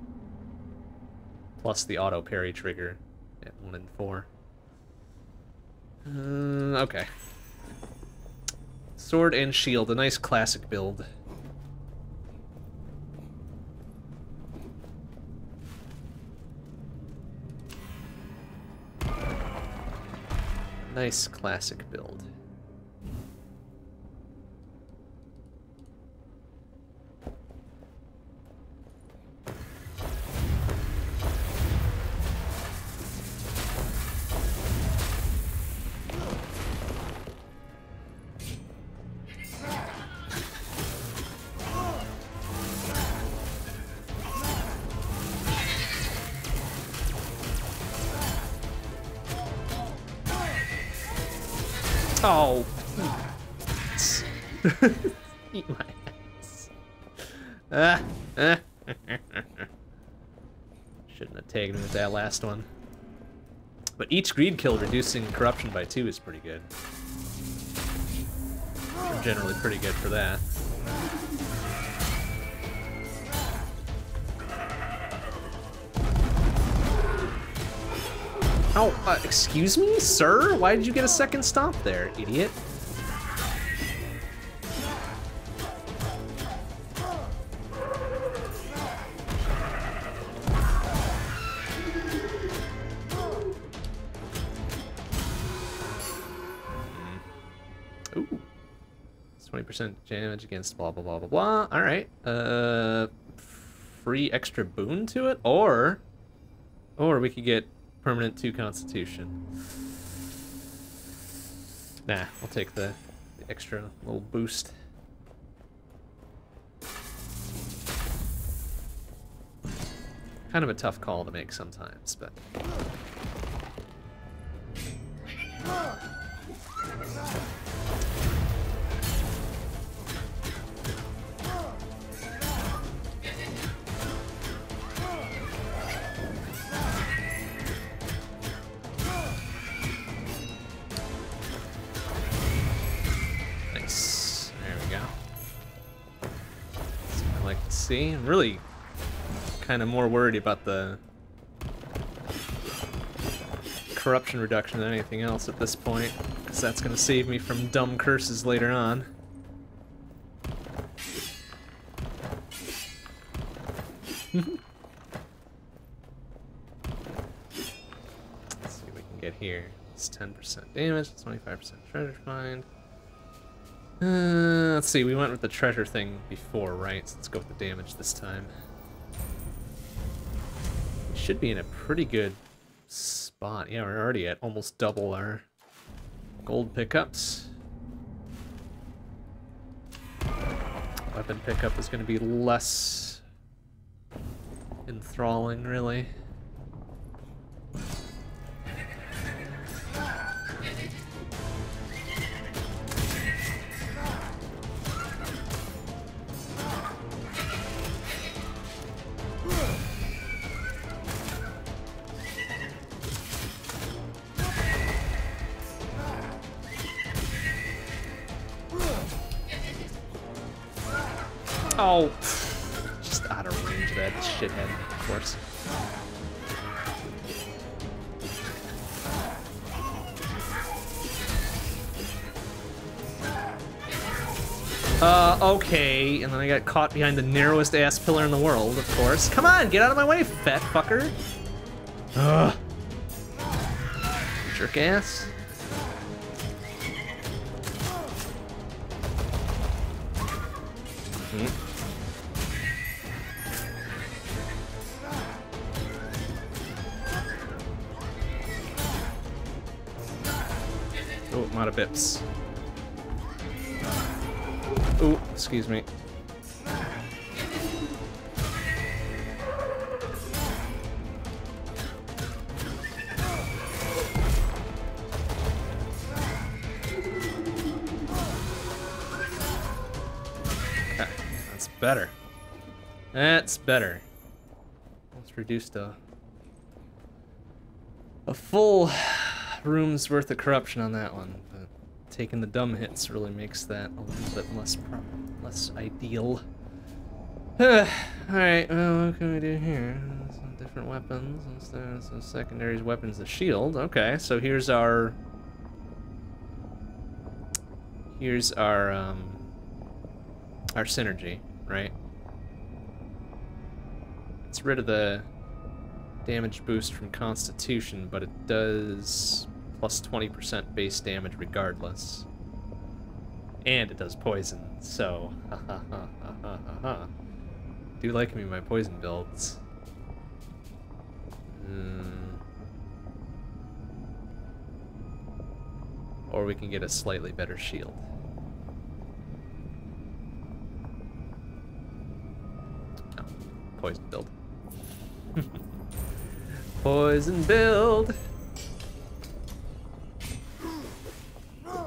S1: Plus the auto parry trigger at 1 and 4. Uh, okay. Sword and shield, a nice classic build. Nice classic build. Last one. But each greed kill reducing corruption by two is pretty good. I'm generally pretty good for that. Oh, uh, excuse me, sir? Why did you get a second stop there, idiot? 20% damage against blah, blah, blah, blah, blah. All right. Uh, free extra boon to it? Or, or we could get permanent 2 constitution. Nah, I'll take the, the extra little boost. kind of a tough call to make sometimes, but... Really kind of more worried about the corruption reduction than anything else at this point, because that's going to save me from dumb curses later on. Let's see what we can get here. It's 10% damage, 25% treasure find. Uh, let's see, we went with the treasure thing before, right? So let's go with the damage this time. We should be in a pretty good spot. Yeah, we're already at almost double our gold pickups. Weapon pickup is going to be less enthralling, really. Caught behind the narrowest ass pillar in the world, of course. Come on, get out of my way, fat fucker. Ugh. Jerk ass. Hmm. Oh, I'm out of bips. Oh, excuse me. Better. Let's reduce to a full room's worth of corruption on that one. But taking the dumb hits really makes that a little bit less less ideal. Alright, well, what can we do here? Some different weapons. There's some secondaries, weapons, the shield. Okay, so here's our... Here's our, um... Our synergy, right? It's rid of the damage boost from Constitution, but it does plus 20% base damage regardless. And it does poison, so. Do like me my poison builds. Hmm. Or we can get a slightly better shield. No, poison build. poison build! Hmm.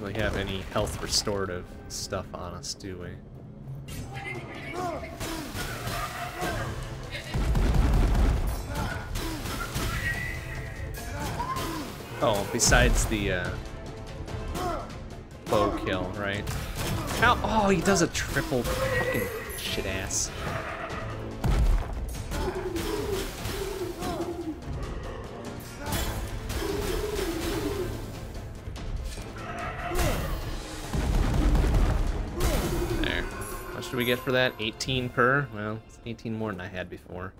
S1: Really have any health restorative stuff on us, do we? Oh, besides the uh, bow kill, right? Oh, he does a triple fucking shit ass. There. How much do we get for that? 18 per? Well, it's 18 more than I had before.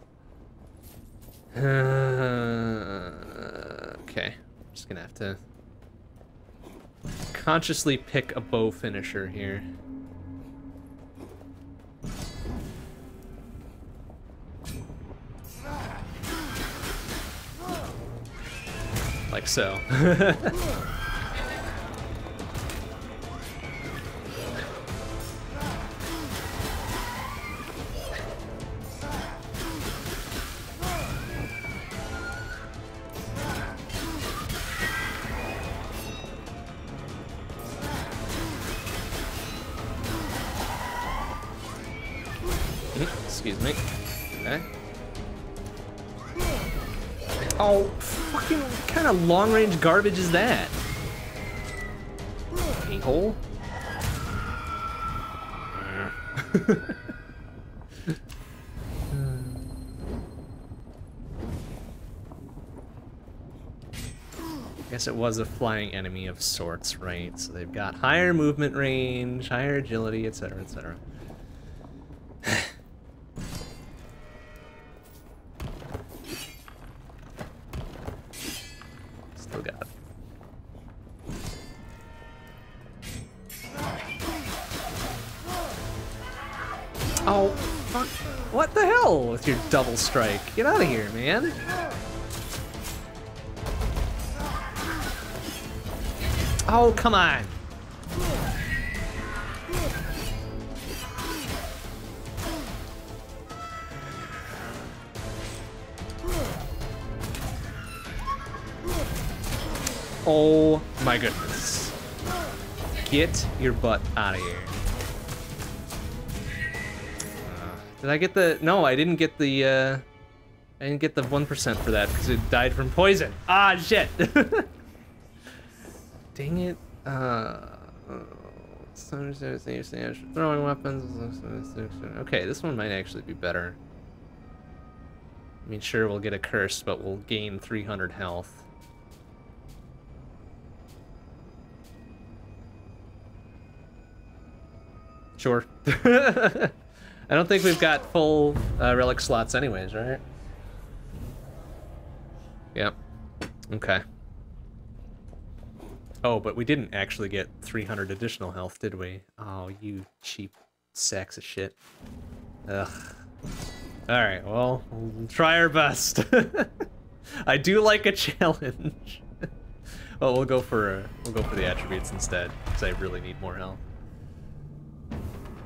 S1: Uh, okay just gonna have to consciously pick a bow finisher here. Like so. Excuse me. Okay. Oh, fucking what kind of long range garbage is that? A hole? I guess it was a flying enemy of sorts, right? So they've got higher movement range, higher agility, etc., etc. your double strike? Get out of here, man. Oh, come on. Oh my goodness. Get your butt out of here. Did I get the... No, I didn't get the... Uh, I didn't get the 1% for that because it died from poison. Ah, shit. Dang it. Uh, throwing weapons. Okay, this one might actually be better. I mean, sure, we'll get a curse, but we'll gain 300 health. Sure. I don't think we've got full uh, relic slots anyways, right? Yep. Okay. Oh, but we didn't actually get 300 additional health, did we? Oh, you cheap sacks of shit. Ugh. Alright, well, we'll try our best. I do like a challenge. well, we'll go for uh, we'll go for the attributes instead, because I really need more health.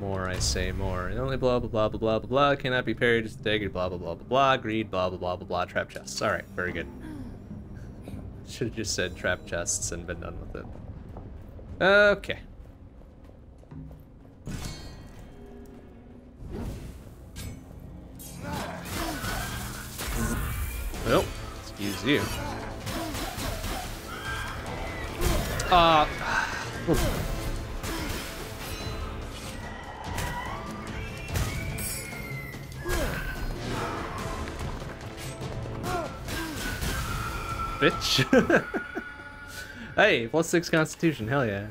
S1: More, I say more. And only blah blah blah blah blah blah blah cannot be parried, just dagger, blah blah blah blah blah, greed, blah blah blah blah blah, trap chests. Alright, very good. Should have just said trap chests and been done with it. Okay. Well, excuse you. Uh. Bitch. hey, plus six constitution, hell yeah.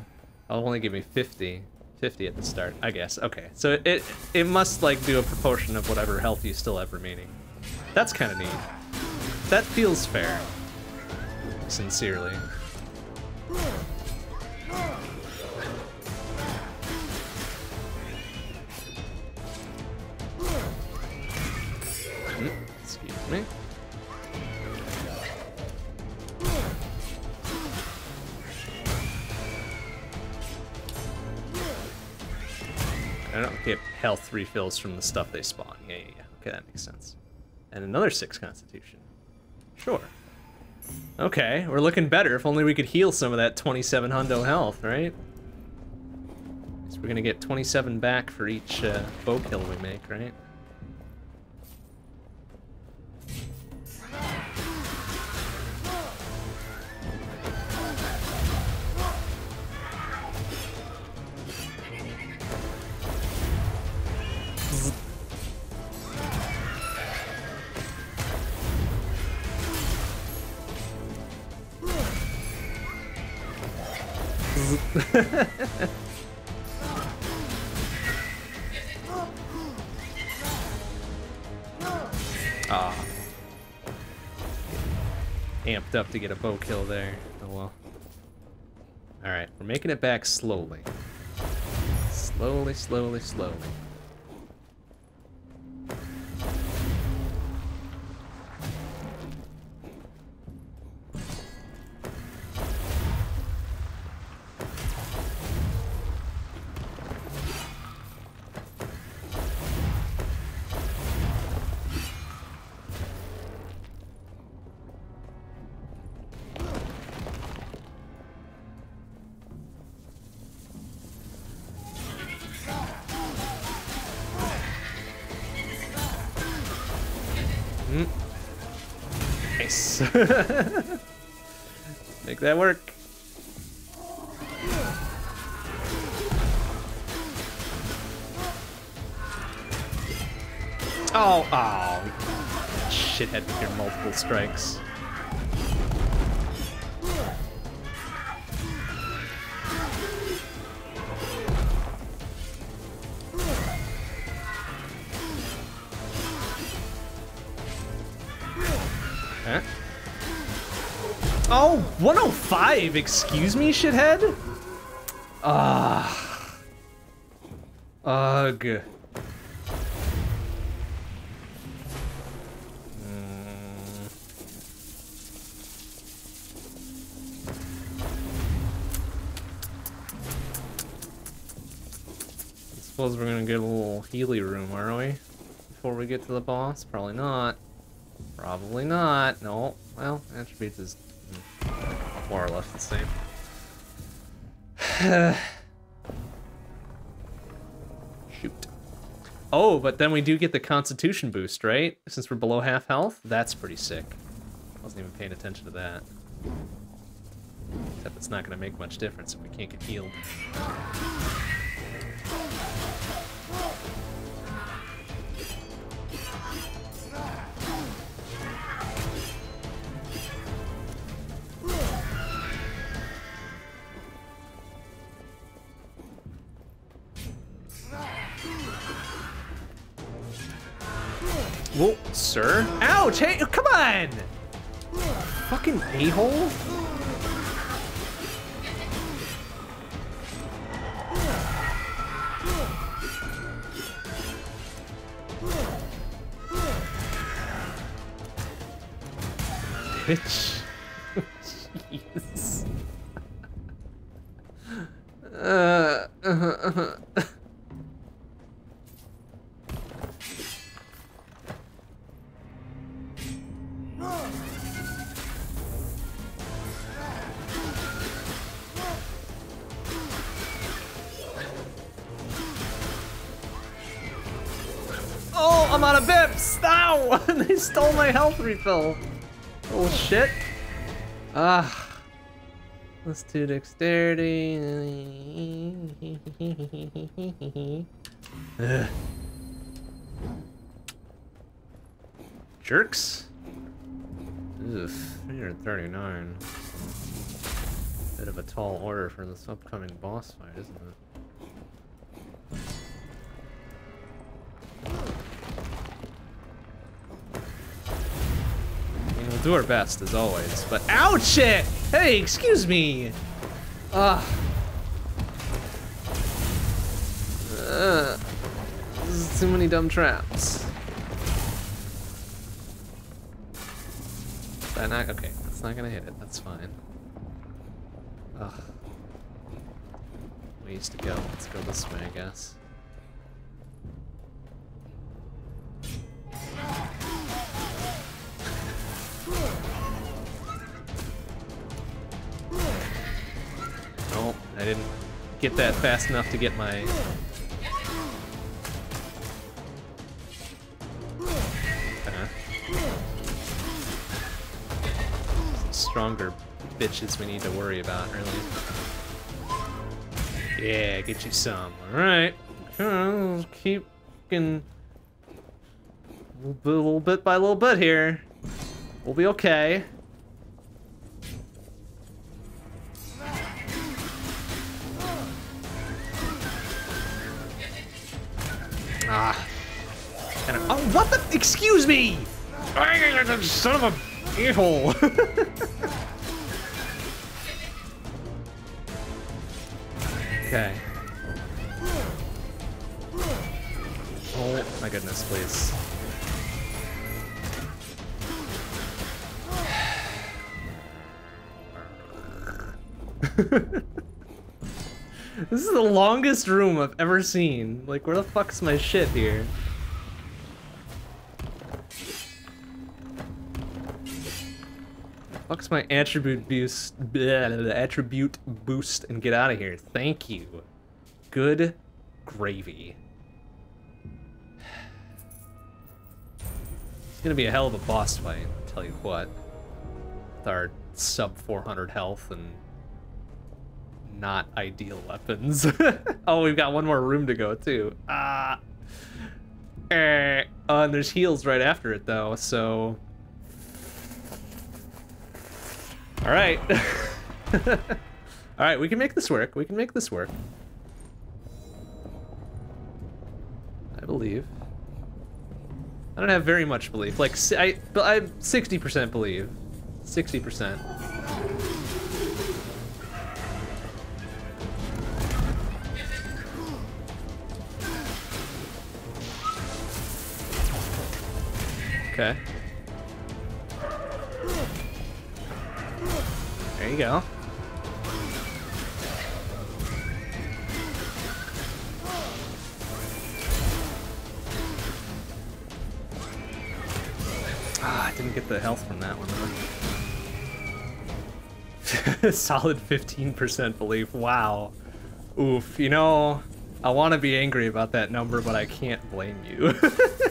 S1: I'll only give me 50. 50 at the start, I guess. Okay, so it it must like do a proportion of whatever health you still have remaining. That's kind of neat. That feels fair. Sincerely. Mm, Excuse me. I don't get health refills from the stuff they spawn. Yeah, yeah, yeah. Okay, that makes sense. And another six constitution. Sure. Okay, we're looking better. If only we could heal some of that 27 hundo health, right? So we're gonna get 27 back for each uh, bow kill we make, right? Ah. Amped up to get a bow kill there. Oh well. Alright, we're making it back slowly. Slowly, slowly, slowly. Strikes. Huh? Oh, 105, excuse me, shithead? Ah. Ugh. Suppose we're gonna get a little Healy room, are we? Before we get to the boss? Probably not. Probably not. No. Well, attributes is hmm, more or less the same. Shoot. Oh, but then we do get the constitution boost, right? Since we're below half health? That's pretty sick. I wasn't even paying attention to that. Except it's not going to make much difference if we can't get healed. Sir? Ouch! Hey, come on! Fucking a-hole? Bitch. Refill. Oh shit. Ah. Let's do dexterity. Jerks? This is 339. Bit of a tall order for this upcoming boss fight, isn't it? We'll do our best as always, but ouch it! Hey, excuse me! Ugh. Uh, is too many dumb traps. That not okay? That's not gonna hit it. That's fine. Ugh. Ways to go. Let's go this way, I guess. Get that fast enough to get my... Uh, stronger bitches we need to worry about, really. Yeah, get you some. Alright. Keep. Little bit, little bit by little bit here. We'll be okay. Ah. And oh, what the? Excuse me! Son of a a-hole. okay. Oh my goodness, please. this is the longest room I've ever seen. Like, where the fuck's my shit here? Fuck's my attribute boost, bleh, attribute boost and get out of here. Thank you. Good gravy. It's gonna be a hell of a boss fight, I'll tell you what. With our sub 400 health and not ideal weapons. oh, we've got one more room to go too. Ah. Eh. Uh, and there's heals right after it though, so. All right. All right, we can make this work. We can make this work. I believe. I don't have very much belief. Like I, but I 60% believe. 60%. Okay. There you go. Ah, I didn't get the health from that one. Solid 15% belief. Wow. Oof. You know, I want to be angry about that number, but I can't blame you.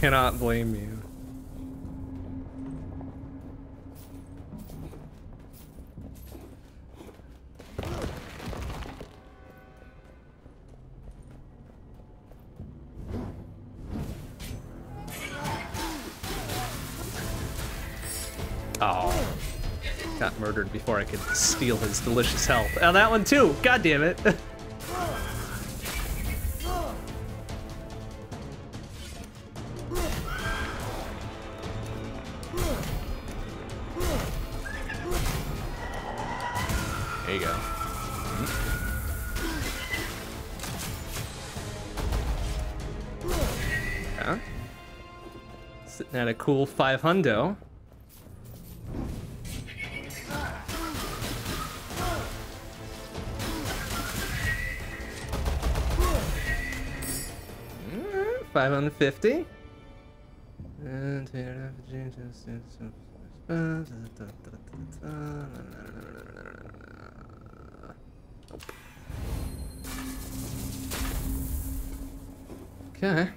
S1: cannot blame you. Oh. Got murdered before I could steal his delicious health. And that one too! God damn it! a cool 5 hundo. Five hundred fifty. Okay.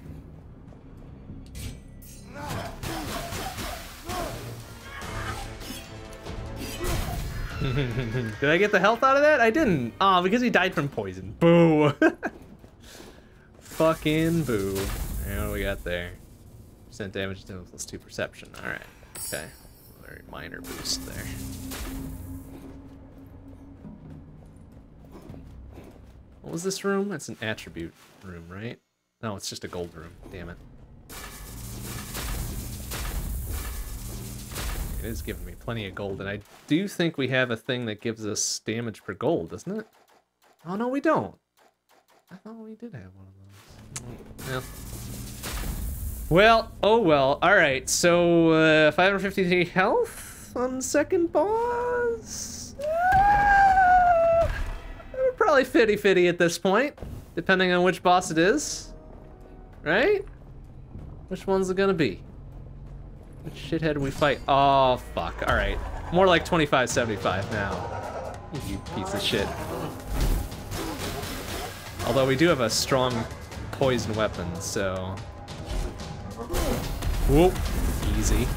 S1: Did I get the health out of that? I didn't. Ah, oh, because he died from poison. Boo. Fucking boo. And what do we got there? Percent damage to plus two perception. Alright. Okay. Very minor boost there. What was this room? That's an attribute room, right? No, it's just a gold room. Damn it. It is giving me plenty of gold, and I do think we have a thing that gives us damage per gold, doesn't it? Oh, no, we don't. I thought we did have one of those. Yeah. Well, oh well. Alright, so uh, 553 health on second boss? Uh, probably fitty-fitty at this point, depending on which boss it is. Right? Which one's it gonna be? Which shithead we fight? Oh, fuck. Alright. More like 25-75 now. You piece of shit. Although we do have a strong poison weapon, so... Whoop. Easy.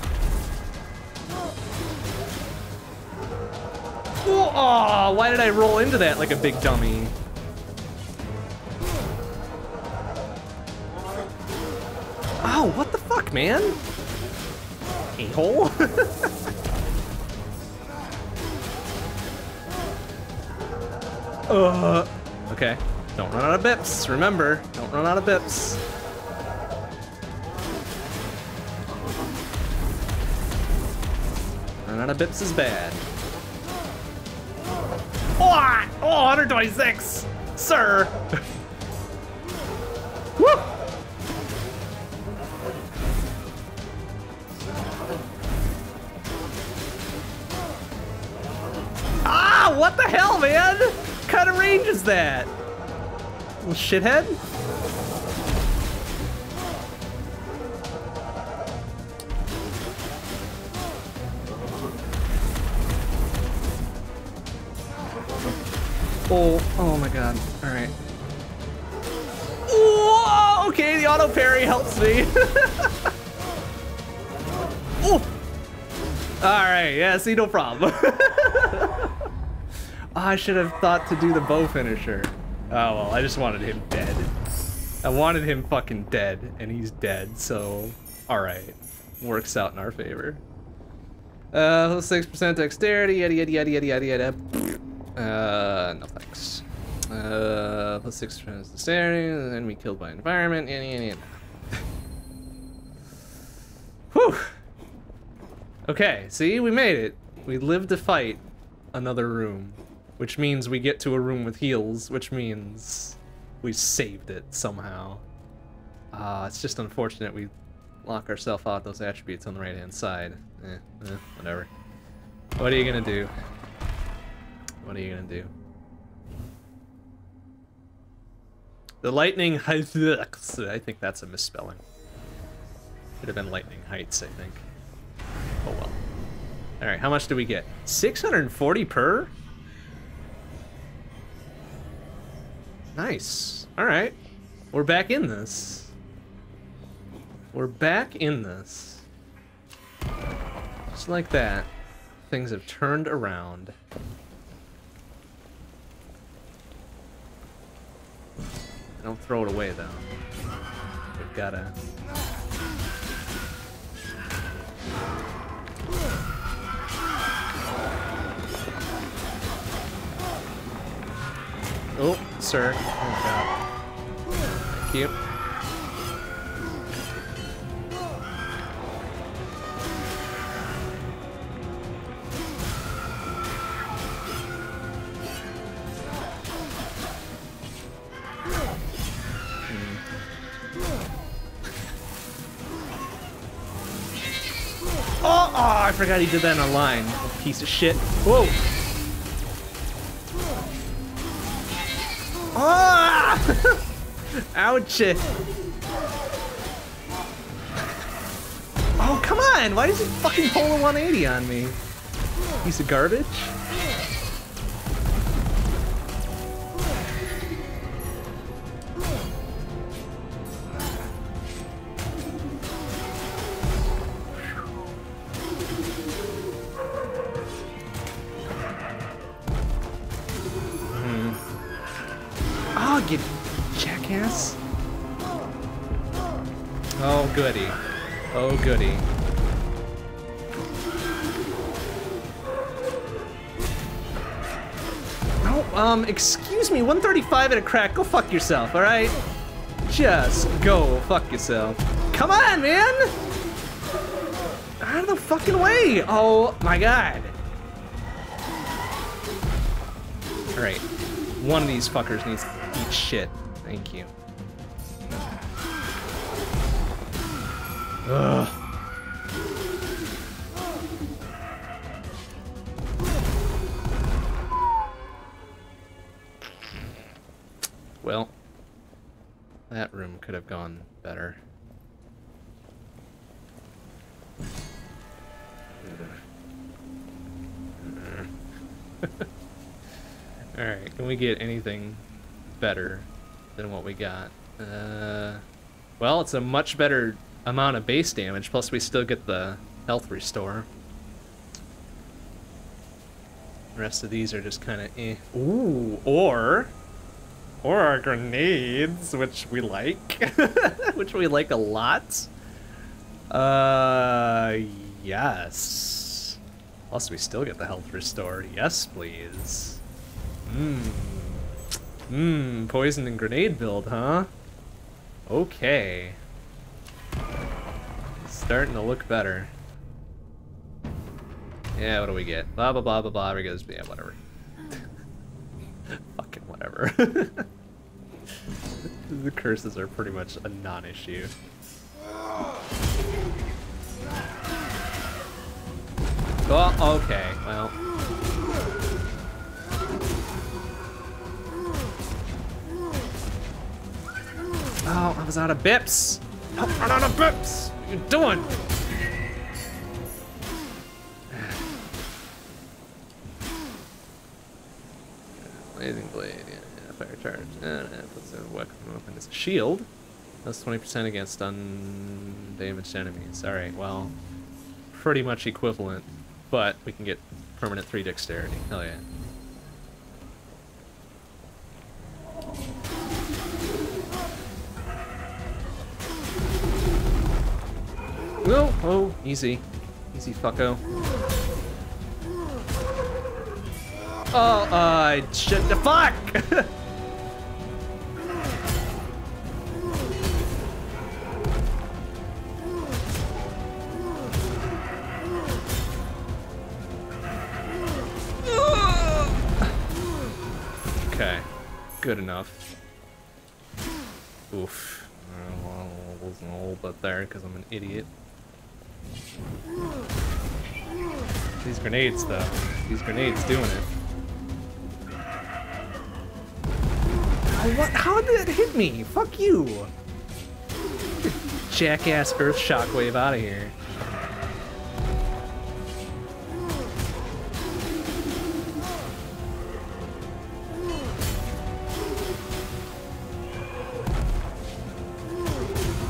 S1: Oh, why did I roll into that like a big dummy? Oh, what the fuck, man? A-hole. uh, okay. Don't run out of bips, remember. Don't run out of bips. Run out of bips is bad. Oh, oh 126! Sir! what the hell, man? What kind of range is that? Little shithead? Oh, oh my god. Alright. Whoa! Okay, the auto parry helps me. oh! Alright, yeah, see, no problem. I should have thought to do the bow finisher. Oh, well, I just wanted him dead. I wanted him fucking dead, and he's dead, so... Alright. Works out in our favor. Uh, 6% dexterity, yada yada yada yada yada yada. Uh, no thanks. Uh, plus 6% dexterity, enemy killed by environment, yada yada yada. Whew! Okay, see, we made it. We lived to fight another room, which means we get to a room with heals, which means we saved it somehow. Uh, it's just unfortunate we lock ourselves out those attributes on the right-hand side. Eh, eh, whatever. What are you gonna do? What are you gonna do? The lightning heights. I think that's a misspelling. Should have been lightning heights, I think. Oh well. Alright, how much do we get? 640 per? Nice. Alright. We're back in this. We're back in this. Just like that. Things have turned around. Don't throw it away, though. We've gotta... Oh, sir. Oh, God. Thank you. Hmm. Oh, oh, I forgot he did that in a line. Piece of shit. Whoa. Ouch. Oh, come on! Why does he fucking pull a 180 on me? Piece of garbage? 135 at a crack. Go fuck yourself, alright? Just go fuck yourself. Come on, man! Out of the fucking way! Oh, my god. Alright. One of these fuckers needs to eat shit. Thank you. Ugh. Get anything better than what we got? Uh, well, it's a much better amount of base damage, plus we still get the health restore. The rest of these are just kind of eh. Ooh, or... Or our grenades, which we like. which we like a lot. Uh, yes. Plus we still get the health restore. Yes, please. Mmm. Mmm, poison and grenade build, huh? Okay. Starting to look better. Yeah, what do we get? Blah, blah, blah, blah, blah. We goes, yeah, whatever. Fucking whatever. the curses are pretty much a non-issue. Oh, okay, well. Oh, I was out of bips! I'm out of bips! What are you doing? Blazing blade, yeah, yeah, fire charge. And it puts a weapon open as a shield. That's 20% against undamaged enemies. Alright, well, pretty much equivalent, but we can get permanent 3 dexterity. Hell yeah. No, oh, easy. Easy, fucko. Oh, I uh, shit, the fuck! okay, good enough. Oof. Well, wasn't a little bit there because I'm an idiot. These grenades, though. These grenades doing it. Oh, what? How did that hit me? Fuck you! Jackass Earth Shockwave out of here.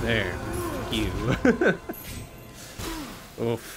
S1: There. Fuck You. Oof.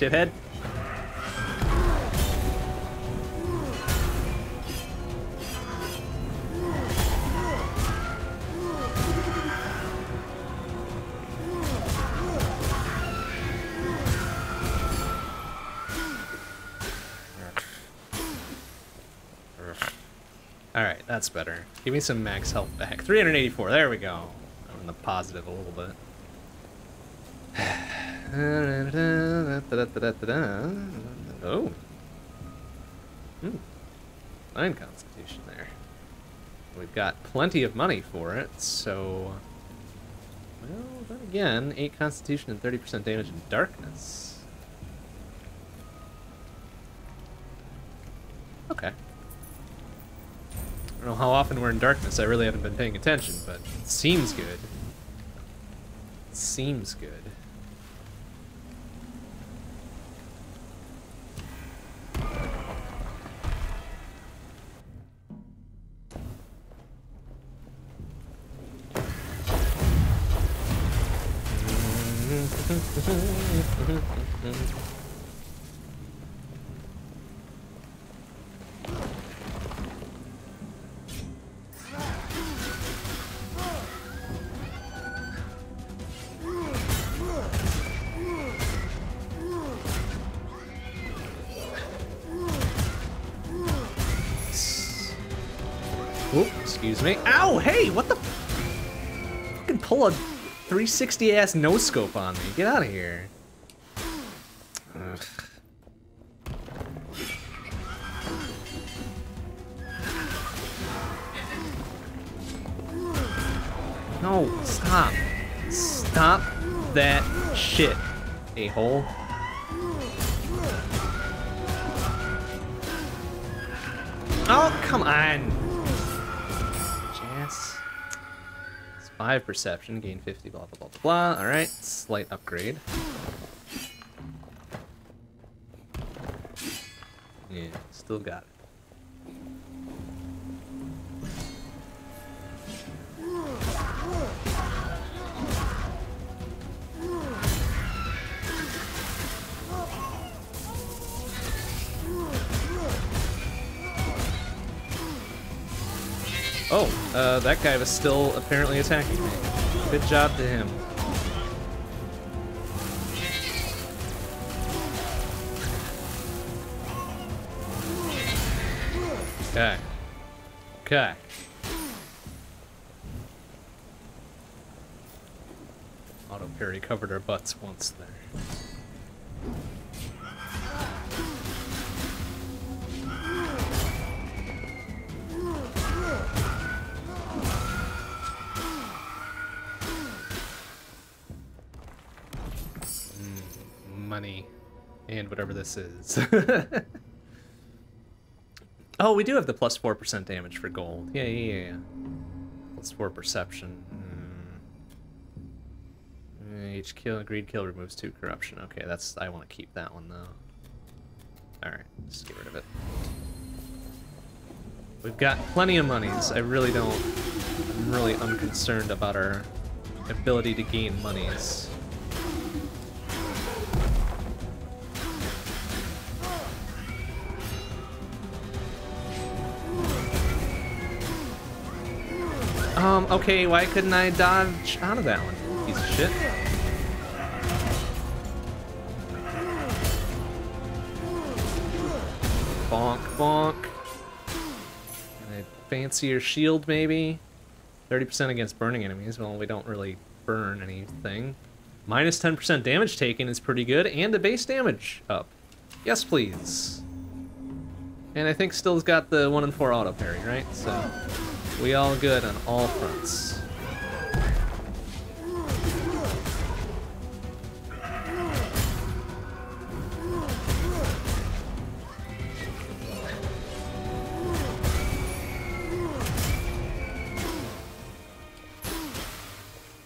S1: The. Alright, that's better. Give me some max health back. 384, there we go. I'm in the positive a little bit. Oh. Hmm. Nine constitution there. We've got plenty of money for it, so... Well, then again, 8 constitution and 30% damage in darkness. Okay. I don't know how often we're in darkness. I really haven't been paying attention, but it seems good. It seems good. 360 ass no scope on me. Get out of here. Ugh. No, stop. Stop that shit, a-hole. Oh, come on. 5 perception, gain 50, blah, blah, blah, blah. Alright, slight upgrade. Yeah, still got it. that guy was still apparently attacking me. Good job to him. Okay. Okay. Auto parry covered our butts once there. Money and whatever this is. oh, we do have the plus 4% damage for gold. Yeah, yeah, yeah. Plus 4 perception. Mm. Each kill, greed kill removes 2 corruption. Okay, that's I want to keep that one though. Alright, just get rid of it. We've got plenty of monies. I really don't... I'm really unconcerned about our ability to gain monies. Um, okay, why couldn't I dodge out of that one? Piece of shit. Bonk, bonk. And a fancier shield, maybe? 30% against burning enemies. Well, we don't really burn anything. Minus 10% damage taken is pretty good, and the base damage up. Yes, please. And I think still's got the 1 in 4 auto parry, right? So... We all good on all fronts.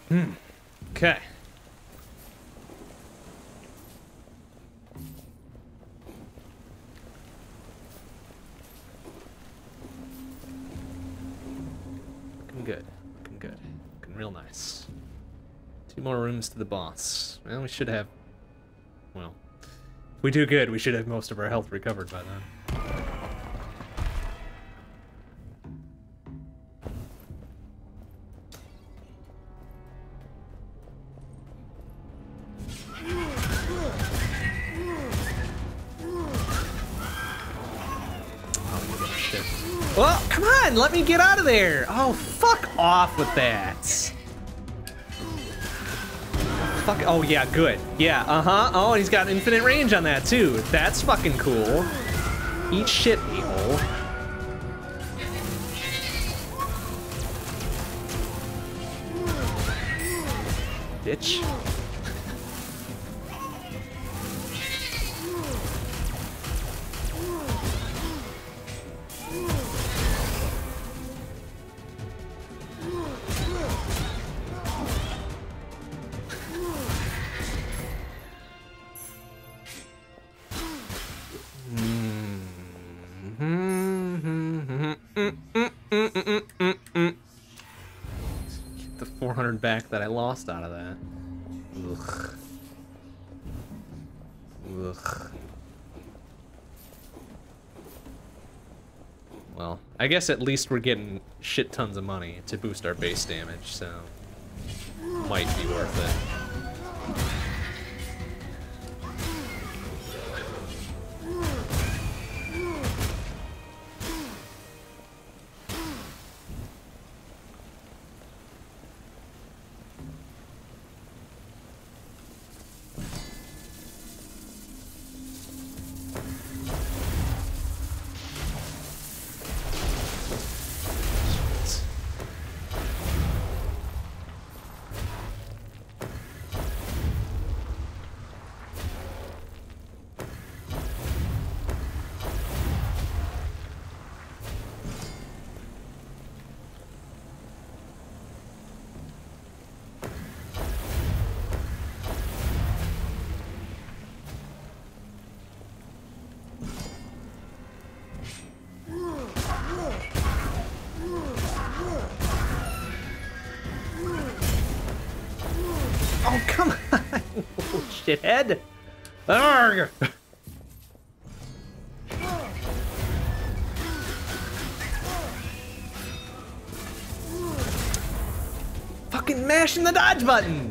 S1: Hmm. Hmm. Two more rooms to the boss. Well, we should have... Well, if we do good, we should have most of our health recovered by then. Oh, come on! Let me get out of there! Oh, fuck off with that! fuck? Oh, yeah, good. Yeah, uh-huh. Oh, and he's got infinite range on that, too. That's fucking cool. Eat shit, a-hole. Bitch. Back that I lost out of that. Ugh. Ugh. Well, I guess at least we're getting shit tons of money to boost our base damage, so might be worth it. dodge button!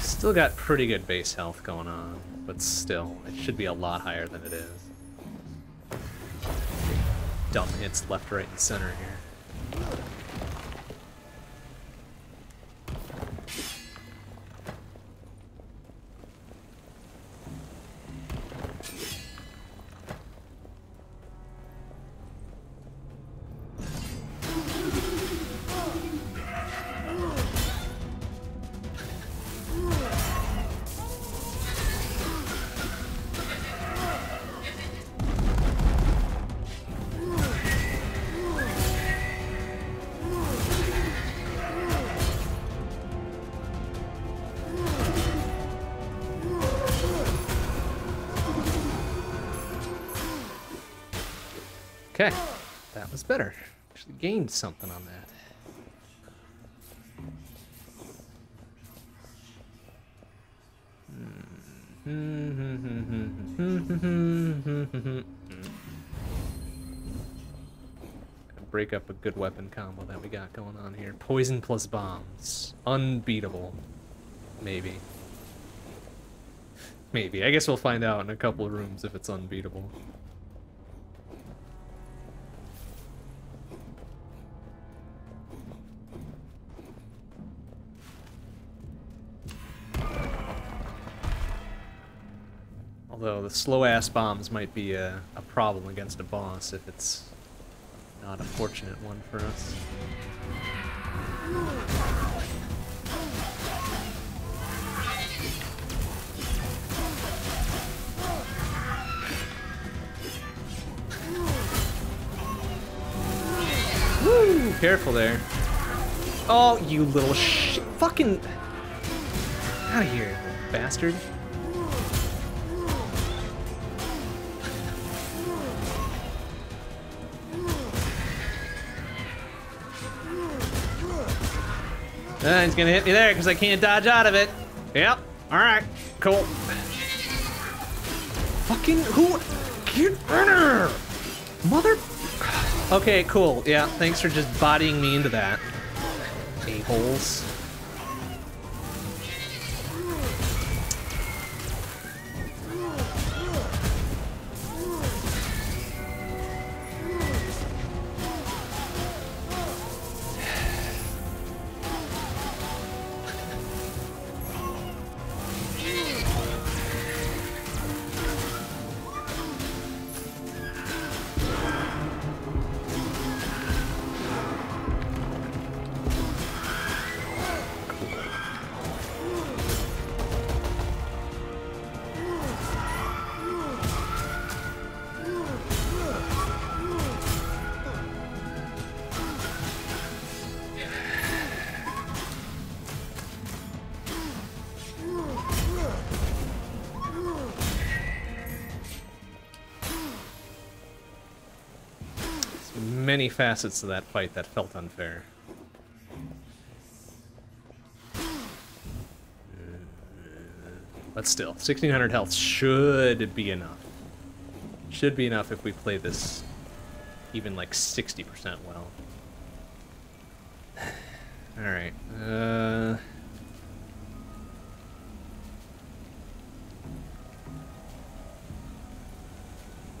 S1: Still got pretty good base health going on, but still, it should be a lot higher than it is. Hits left, right, and center here. Gained something on that. Break up a good weapon combo that we got going on here. Poison plus bombs. Unbeatable. Maybe. Maybe. I guess we'll find out in a couple of rooms if it's unbeatable. Although the slow ass bombs might be a, a problem against a boss if it's not a fortunate one for us. Woo! Careful there. Oh, you little sh- fucking out of here, bastard. Uh, he's gonna hit me there because I can't dodge out of it. Yep. All right. Cool. Fucking who? Get runner, mother. Okay. Cool. Yeah. Thanks for just bodying me into that. A holes. Facets of that fight that felt unfair. But still, 1600 health should be enough. Should be enough if we play this even like 60% well. Alright, uh...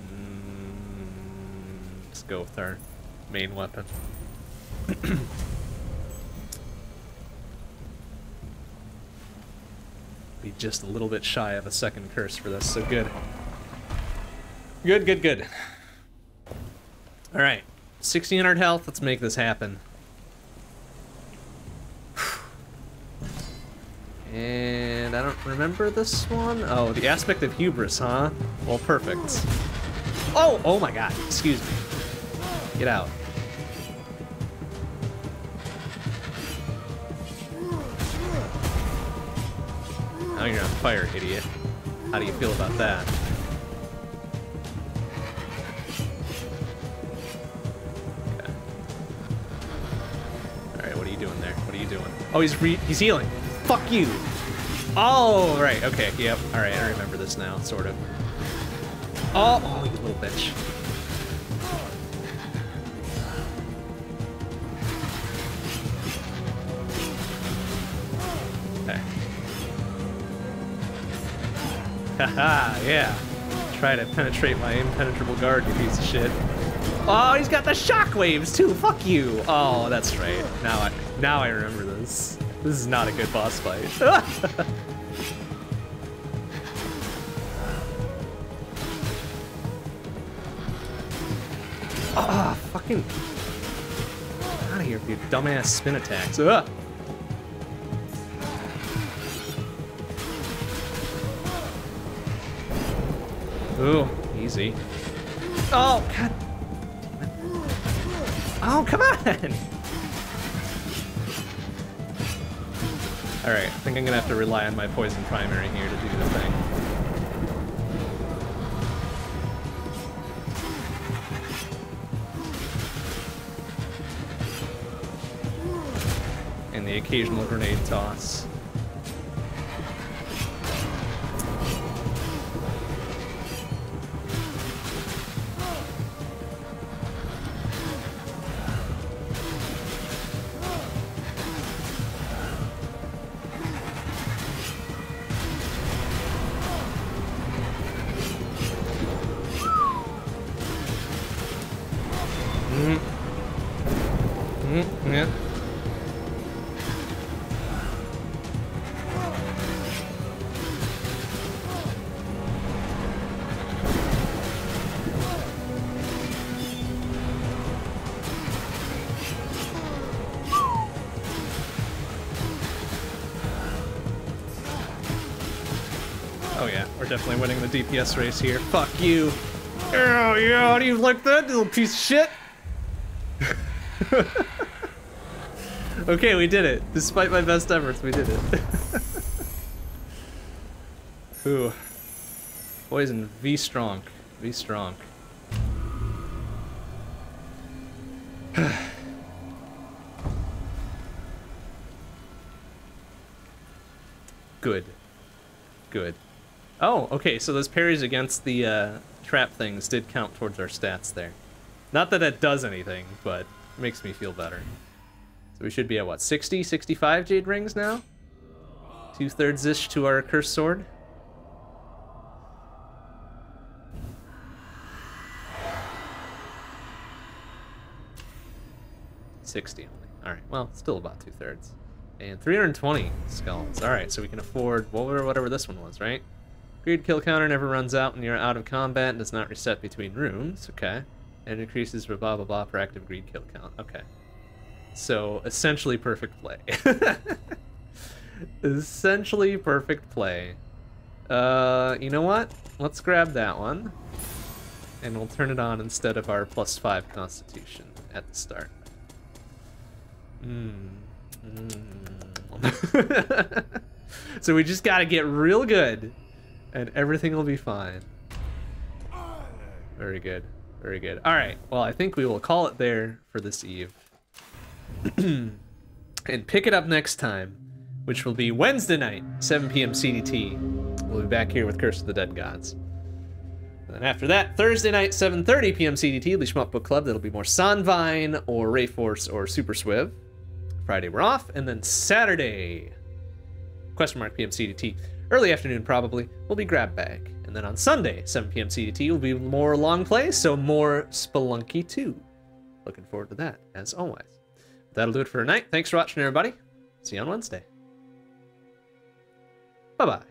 S1: Mm, Let's go with our main weapon. Be just a little bit shy of a second curse for this, so good. Good, good, good. Alright. 1600 health, let's make this happen. And I don't remember this one. Oh, the aspect of hubris, huh? Well, perfect. Oh, oh my god, excuse me. Get out. Fire, idiot. How do you feel about that? Okay. Alright, what are you doing there? What are you doing? Oh, he's he's healing. Fuck you! Oh, right, okay, yep. Alright, I remember this now, sort of. Oh, oh, you little bitch. Haha, yeah. Try to penetrate my impenetrable guard, you piece of shit. Oh, he's got the shockwaves too. Fuck you. Oh, that's right. Now I now I remember this. This is not a good boss fight. Ah, oh, fucking out of here with your dumbass spin attacks. Ugh. Ooh, easy. Oh, god. Oh, come on! Alright, I think I'm gonna have to rely on my poison primary here to do the thing. And the occasional grenade toss. Definitely winning the DPS race here. Fuck you. Oh, yeah, how do you like that, little piece of shit? okay, we did it. Despite my best efforts, we did it. Ooh. Poison, V strong. V strong. Okay, so those parries against the uh, trap things did count towards our stats there. Not that that does anything, but makes me feel better. So we should be at, what, 60, 65 Jade Rings now? Two-thirds-ish to our Cursed Sword? Sixty only. All right. Well, still about two thirds. And 320 skulls. All right, so we can afford whatever this one was, right? Greed kill counter never runs out when you're out of combat and does not reset between rooms. Okay. And increases for blah blah blah per active greed kill count. Okay. So essentially perfect play. essentially perfect play. Uh, you know what? Let's grab that one. And we'll turn it on instead of our plus five constitution at the start. Mm. so we just gotta get real good and everything will be fine. Very good. Very good. All right. Well, I think we will call it there for this eve. and pick it up next time, which will be Wednesday night, 7 p.m. CDT. We'll be back here with Curse of the Dead Gods. And then after that, Thursday night, 7.30 p.m. CDT, the Shmup Book Club. That'll be more Sanvein or Rayforce or Super Swiv. Friday, we're off. And then Saturday, question mark PM CDT early afternoon probably, will be Grab Bag. And then on Sunday, 7 p.m. CDT, will be more long play, so more Spelunky 2. Looking forward to that, as always. That'll do it for tonight. Thanks for watching, everybody. See you on Wednesday. Bye-bye.